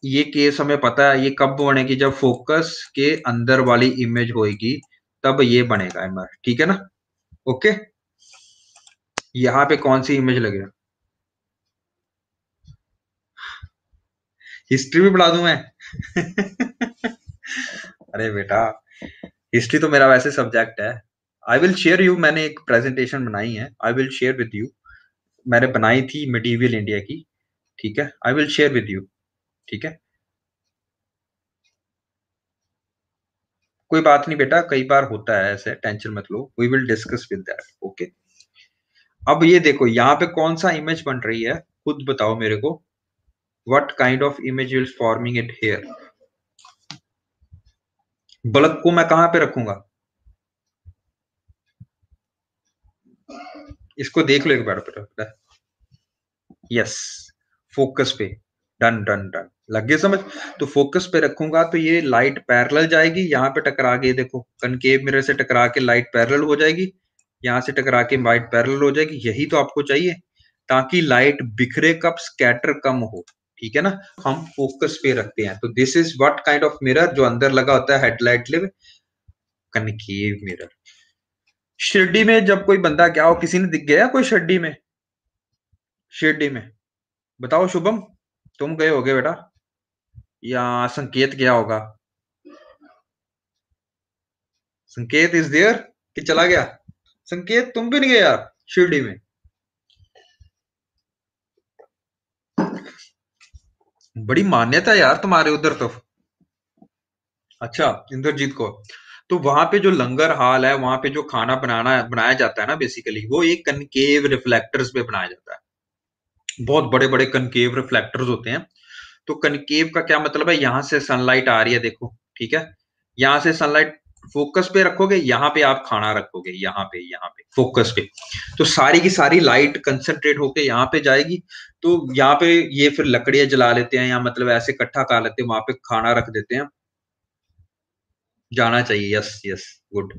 ये केस हमें पता है, ये कब बनेगी? जब फोकस के अंदर वाली इमेज होगी तब ये बनेगा एमआर ठीक है ना? ओके यहाँ पे कौन सी इमेज लगेगा हिस्ट्री भी पढ़ा दू मैं? <laughs> अरे बेटा हिस्ट्री तो मेरा वैसे सब्जेक्ट है। आई विल शेयर यू मैंने एक प्रेजेंटेशन बनाई है। I will share with you मैंने बनाई थी मिडीवियल इंडिया की। ठीक है? I will share with you ठीक है? कोई बात नहीं बेटा, कई बार होता है ऐसे टेंशन मत लो। We will discuss with that okay अब ये देखो, यहाँ पे कौन सा इमेज बन रही है? खुद बताओ मेरे को। What kind of image will forming it here bulb को मैं कहाँ पे रखूँगा? इसको देख लो एक बार बेटा यस फोकस पे। डन डन डन लग गया समझ? तो फोकस पे रखूँगा तो ये लाइट पैरेलल जाएगी। यहाँ पे टकरा के देखो कनकेव मिरर से टकरा के लाइट पैरेलल हो जाएगी। यहाँ से टकरा के लाइट पैरेलल हो जाएगी। यही तो आपको चाहिए, ताकि लाइट बिखरे कब स्कैटर कम हो। ठीक है ना? हम फोकस पे रखते हैं। तो this is what kind of mirror जो अंदर लगा होता है headlight live concave mirror Shirdi में जब कोई बंदा क्या हो, किसी ने दिख गया कोई शिरडी में? शिरडी में। बताओ शुभम, तुम गए होगे बेटा? या संकेत गया होगा? संकेत इज़ देयर कि चला गया? संकेत, तुम भी नहीं गए यार शिरडी में। बड़ी मान्यता यार तुम्हारे उधर तो। अच्छा इंद्रजीत को तो वहाँ पे जो लंगर हाल है, वहाँ पे जो खाना बनाना, बनाया जाता है ना बेसिकली वो एक कनकेव रिफ्लेक्टर्स पे बनाया जाता है। बहुत बड़े बड़े कनकेव रिफ्लेक्टर्स होते हैं। तो कनकेव का क्या मतलब है? यहाँ से सनलाइट आ रही है, देखो, ठीक है? यहाँ से सनलाइट फोकस पे रखोगे, यहाँ पे आप खाना रखोगे, यहाँ पे यहाँ पे, फोकस पे। तो सारी की सारी लाइट कंसंट्रेट होके यहाँ पे जाएगी। तो यहाँ पे ये फिर लकड़ियाँ जला लेते हैं या मतलब ऐसे इकट्ठा कर लेते हैं, वहाँ पे खाना रख देते हैं। जाना चाहिए यस यस गुड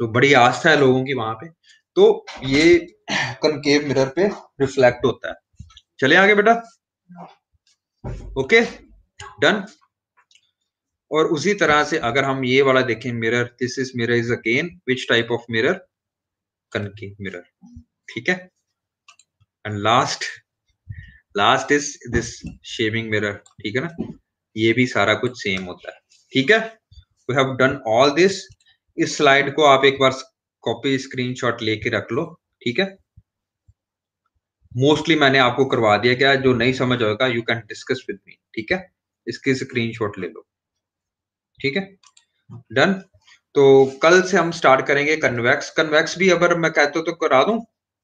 तो बड़ी आस्था है लोगों की वहाँ पे। तो ये कनकेव मिरर पे रिफ्लेक्ट होता है। चले आगे बेटा? ओके डन और उसी तरह से अगर हम ये वाला देखें mirror this is mirror is again which type of mirror concave mirror ठीक है? And last last is this shaving mirror ठीक है ना? ये भी सारा कुछ सेम होता है। ठीक है? We have done all this इस स्लाइड को आप एक बार कॉपी स्क्रीनशॉट लेके रख लो। ठीक है? मोस्टली मैंने आपको करवा दिया क्या? जो नहीं समझ होगा you can discuss with me ठीक है? इसकी स्क्रीनशॉट ले लो। ठीक है? डन तो कल से हम स्टार्ट करेंगे कन्वेक्स कन्वेक्स भी अगर मैं कहता हूँ तो करा दूँ?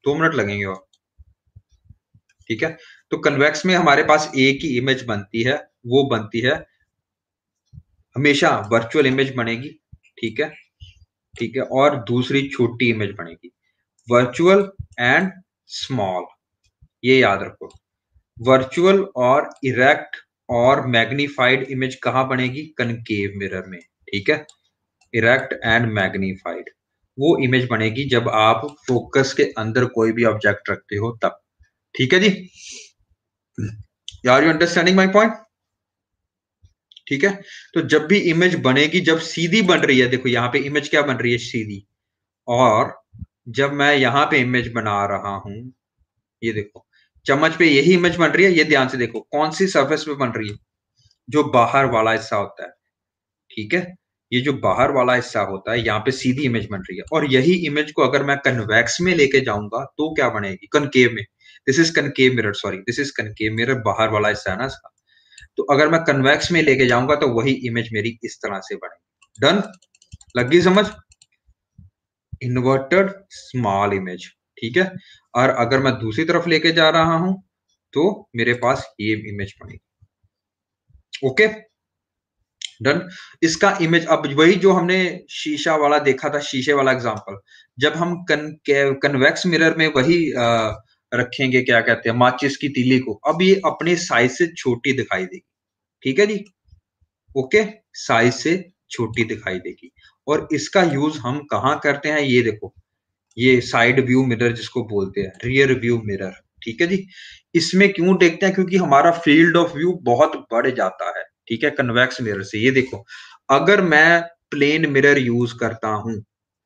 दो मिनट लगेंगे और। ठीक है? तो कन्वेक्स में हमारे पास एक ही इमेज बनती है, वो बनती है। हमेशा वर्चुअल इमेज बनेगी, ठीक है? ठीक है? और दूसरी छोटी इमेज बनेगी। वर्चुअल एंड स्मॉल ये याद रखो। वर्चुअल और इरेक्ट और मैग्निफाइड इमेज कहाँ बनेगी? कनकेव मिरर में, ठीक है? इरेक्ट एंड मैग्निफाइड वो इमेज बनेगी जब आप फोकस के अंदर कोई भी ऑब्जेक्ट रखते हो तब। ठीक है जी? यार यू अंडरस्टैंडिंग माई पॉइंट ठीक है? तो जब भी इमेज बनेगी, जब सीधी बन रही है, देखो यहाँ पे इमेज क्या बन रही है? सीधी। और जब मैं यहाँ पे इमेज बना रहा हूँ, ये देखो चम्मच पे यही इमेज बन रही है, ये ध्यान से देखो, कौन सी सरफेस पे बन रही है? जो बाहर वाला हिस्सा होता है, ठीक है? ये जो बाहर वाला हिस्सा होता है, यहाँ पे सीधी इमेज बन रही है। और यही इमेज को अगर मैं कन्वेक्स में लेके जाऊँगा तो क्या बनेगी? कनकेव में। This is concave mirror sorry this is concave mirror बाहर वाला हिस्सा है ना इसका। तो अगर मैं कन्वेक्स में लेके जाऊँगा तो वही इमेज मेरी इस तरह से बनेगी। डन लगी समझ? इन्वर्टेड स्मॉल इमेज ठीक है? और अगर मैं दूसरी तरफ़ लेके जा रहा हूँ तो मेरे पास ये इमेज बनेगी। ओके डन इसका इमेज अब वही जो हमने शीशा वाला देखा था शीशे वाला एग्जांपल जब हम कन, कन्वेक्स मिरर में वही आ, रखेंगे क्या कहते हैं माचिस की तीली को अब ये अपने साइज़ से छोटी दिखाई देगी। ठीक है जी? ओके साइज़ से छोटी दिखाई देगी। और इसका यूज़ हम कहा करते हैं ये देखो। ये साइड व्यू मिरर जिसको बोलते हैं रियर व्यू मिरर ठीक है जी? इसमें क्यों देखते हैं? क्योंकि हमारा फ़ील्ड ऑफ़ व्यू बहुत बढ़ जाता है, ठीक है? कन्वेक्स मिरर से। ये देखो, अगर मैं प्लेन मिरर यूज़ करता हूँ,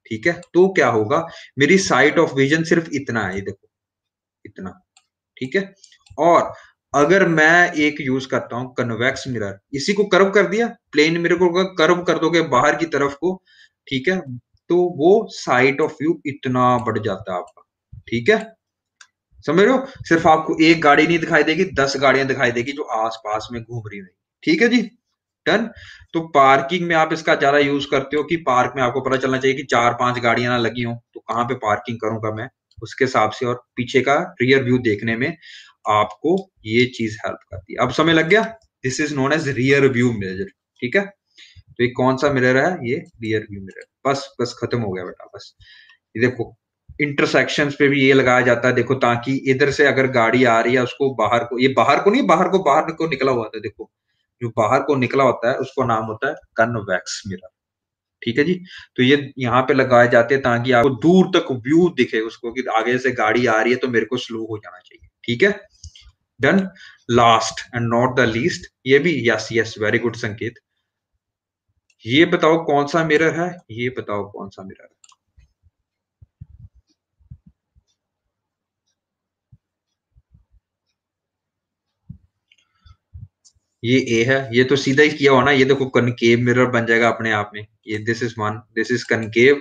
ठीक है? तो क्या होगा? मेरी साइट ऑफ़ विजन सिर्फ़ इतना है, ये देखो, इतना, ठीक है? और अगर मैं एक यूज़ करता हूँ कन्वेक्स मिरर इसी को कर्व कर दिया प्लेन मिरर को कर्व कर दोगे बाहर की तरफ़ को, ठीक है? तो वो साइट ऑफ़ व्यू इतना बढ़ जाता है आपका। ठीक है? समझ रहे हो? सिर्फ़ आपको एक गाड़ी नहीं दिखाई देगी, दस गाड़ियाँ दिखाई देगी जो आसपास में घूम रही है ठीक है जी? डन तो पार्किंग में आप इसका ज़्यादा यूज़ करते हो कि पार्क में आपको पता चलना चाहिए कि चार पाँच गाड़ियाँ ना लगी हो तो कहाँ पे पार्किंग करूँगा मैं? उसके हिसाब से और पीछे का रियर व्यू देखने में आपको ये चीज़ हेल्प करती है। अब समय लग गया। This is known as rear view mirror ठीक है? तो ये कौन सा मिरर है? ये रियर व्यू मिरर बस बस खत्म हो गया बेटा, बस। ये देखो इंटरसेक्शंस पे भी ये लगाया जाता है, देखो, ताकि इधर से अगर गाड़ी आ रही है, उसको बाहर को, ये बाहर को नहीं, बाहर को बाहर को निकला हुआ था देखो। जो बाहर को निकला होता है, उसको नाम होता है कन्वेक्स मिरर ठीक है जी? तो ये यहाँ पे लगाए जाते हैं ताकि आपको दूर तक व्यू दिखे उसको, कि आगे से गाड़ी आ रही है तो मेरे को स्लो हो जाना चाहिए। ठीक है? Done last and not the least ये भी यस यस वेरी गुड संकेत। ये बताओ कौन सा मिरर है? ये बताओ कौन सा मिरर है? ये ए है। ये तो सीधा ही किया हो ना ये देखो कनकेव मिरर बन जाएगा अपने आप में। ये this is one this is concave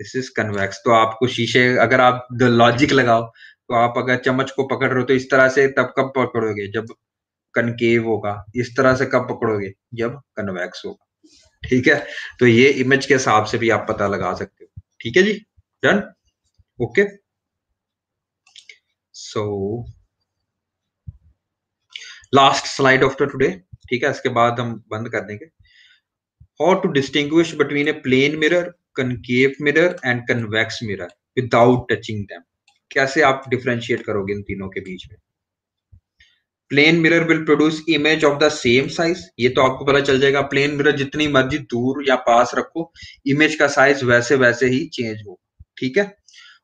this is convex तो आपको शीशे, अगर आप द लॉजिक लगाओ तो आप अगर चम्मच को पकड़ रहे हो तो इस तरह से तब कब पकड़ोगे? जब कनकेव होगा। इस तरह से कब पकड़ोगे? जब कन्वेक्स होगा। ठीक है? तो ये इमेज के हिसाब से भी आप पता लगा सकते हो। ठीक है जी? Done okay so last slide of the today ठीक है? इसके बाद हम बंद कर देंगे। How to distinguish between a plane mirror concave mirror and convex mirror without touching them कैसे आप डिफ्रेंशिएट करोगे इन तीनों के बीच में? Plane mirror will produce image of the same size ये तो आपको पता चल जाएगा प्लेन मिरर जितनी मर्ज़ी दूर या पास रखो इमेज का साइज़ वैसे वैसे ही चेंज हो ठीक है?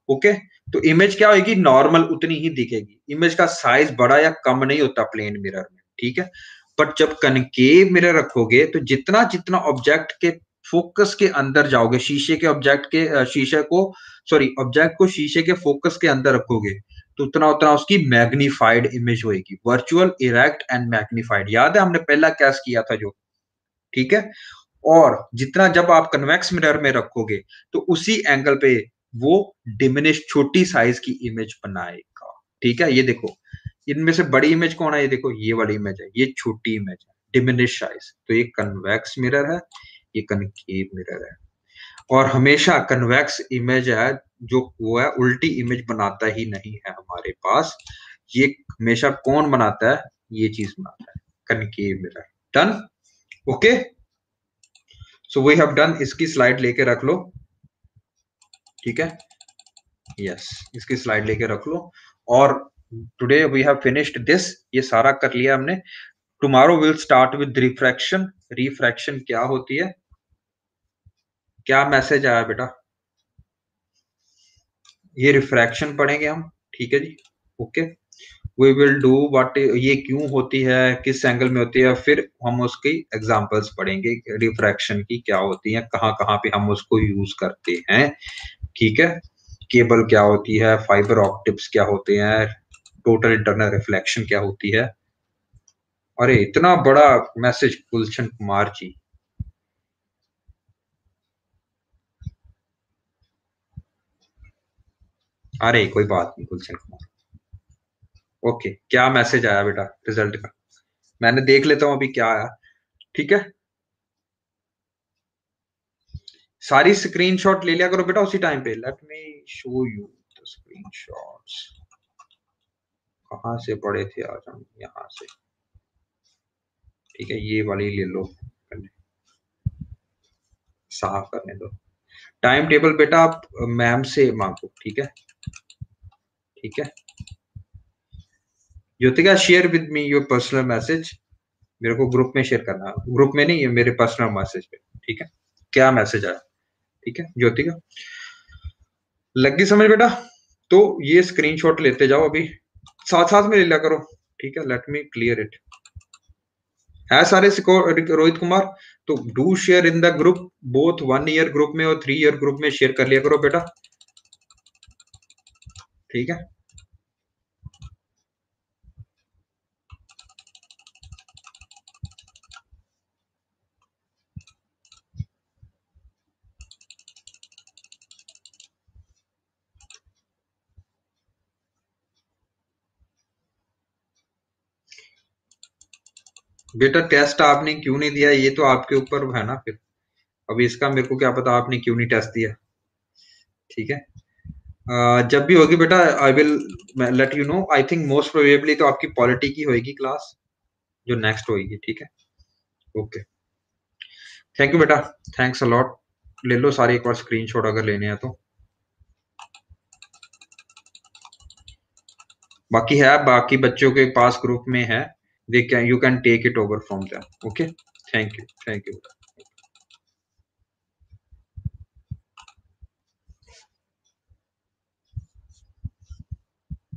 ओके तो इमेज क्या होगी? नॉर्मल उतनी ही दिखेगी। इमेज का साइज़ बड़ा या कम नहीं होता प्लेन मिरर में। ठीक है? बट जब कनकेव मिरर रखोगे तो जितना जितना ऑब्जेक्ट के फोकस के अंदर जाओगे, शीशे के ऑब्जेक्ट के शीशे को सॉरी ऑब्जेक्ट को शीशे के फोकस के अंदर रखोगे तो उतना उतना उसकी मैग्निफाइड इमेज होगी वर्चुअल इरेक्ट एंड मैग्निफाइड याद है हमने पहला कैस किया था जो? ठीक है? और जितना जब आप कन्वेक्स मिरर में रखोगे तो उसी एंगल पे वो डिमिनिश छोटी साइज़ की इमेज बनाएगा। ठीक है? ये देखो, इनमें से बड़ी इमेज कौन है? ये देखो, ये वाली इमेज है, ये छोटी इमेज है डिमिनिश साइज़ तो ये कन्वेक्स मिरर है, ये कनकेव मिरर है। और हमेशा कन्वेक्स इमेज है जो वो है उल्टी इमेज बनाता ही नहीं है हमारे पास। ये हमेशा कौन बनाता है? ये चीज़ बनाता है। Concave mirror done okay so we have done इसकी स्लाइड लेके रख लो। ठीक है? यस yes, इसकी स्लाइड लेके रख लो। और today we have finished this ये सारा कर लिया हमने। Tomorrow will start with refraction refraction क्या होती है? क्या मैसेज आया बेटा? ये रिफ्रैक्शन पढ़ेंगे हम, ठीक है जी? Okay we will do what ये क्यों होती है, किस एंगल में होती है, फिर हम उसकी एग्जांपल्स पढ़ेंगे रिफ्रैक्शन की क्या होती है, कहाँ कहाँ पे हम उसको यूज़ करते हैं, ठीक है? केबल क्या होती है फाइबर ऑप्टिप्स क्या होते हैं टोटल इंटरनल रिफ्लेक्शन क्या होती है? अरे, इतना बड़ा मैसेज गुलशन कुमार जी अरे, कोई बात नहीं गुलशन कुमार ओके, क्या मैसेज आया बेटा, रिज़ल्ट का? मैंने देख लेता हूँ अभी क्या आया। ठीक है? सारी स्क्रीनशॉट ले लिया करो बेटा, उसी टाइम पे। Let me show you the screenshots कहाँ से पड़े थे आज हम? यहाँ से। ठीक है, ये वाली ले लो। साफ़ करने दो। टाइम टेबल बेटा आप मैम से मांगो, ठीक है? ठीक है? Jyotika share with me your personal message मेरे को ग्रुप में शेयर करना ग्रुप में नहीं मेरे पर्सनल मैसेज पे। ठीक है? क्या मैसेज आया ठीक है? ज्योतिका लगी समझ बेटा? तो ये स्क्रीनशॉट लेते जाओ अभी। साथ साथ में ले लिया करो। ठीक है? लेट मी क्लियर इट है सारे रोहित कुमार? तो do share in the group both one year group में और थ्री ईयर ग्रुप में शेयर कर लिया करो बेटा। ठीक है? बेटा टेस्ट आपने क्यों नहीं दिया? ये तो आपके ऊपर है ना फिर। अब इसका मेरे को क्या पता आपने क्यों नहीं टेस्ट दिया। ठीक है? uh, जब भी होगी बेटा I will let you know I think most probably तो आपकी पॉलिटी की होगी क्लास जो नेक्स्ट होगी ठीक है? ओके थैंक यू बेटा। थैंक्स अलॉट ले लो सारी एक बार स्क्रीनशॉट अगर लेने हैं तो। बाकी है बाकी बच्चों के पास ग्रुप में है। They can you can take it over from them. Okay? Thank you. Thank you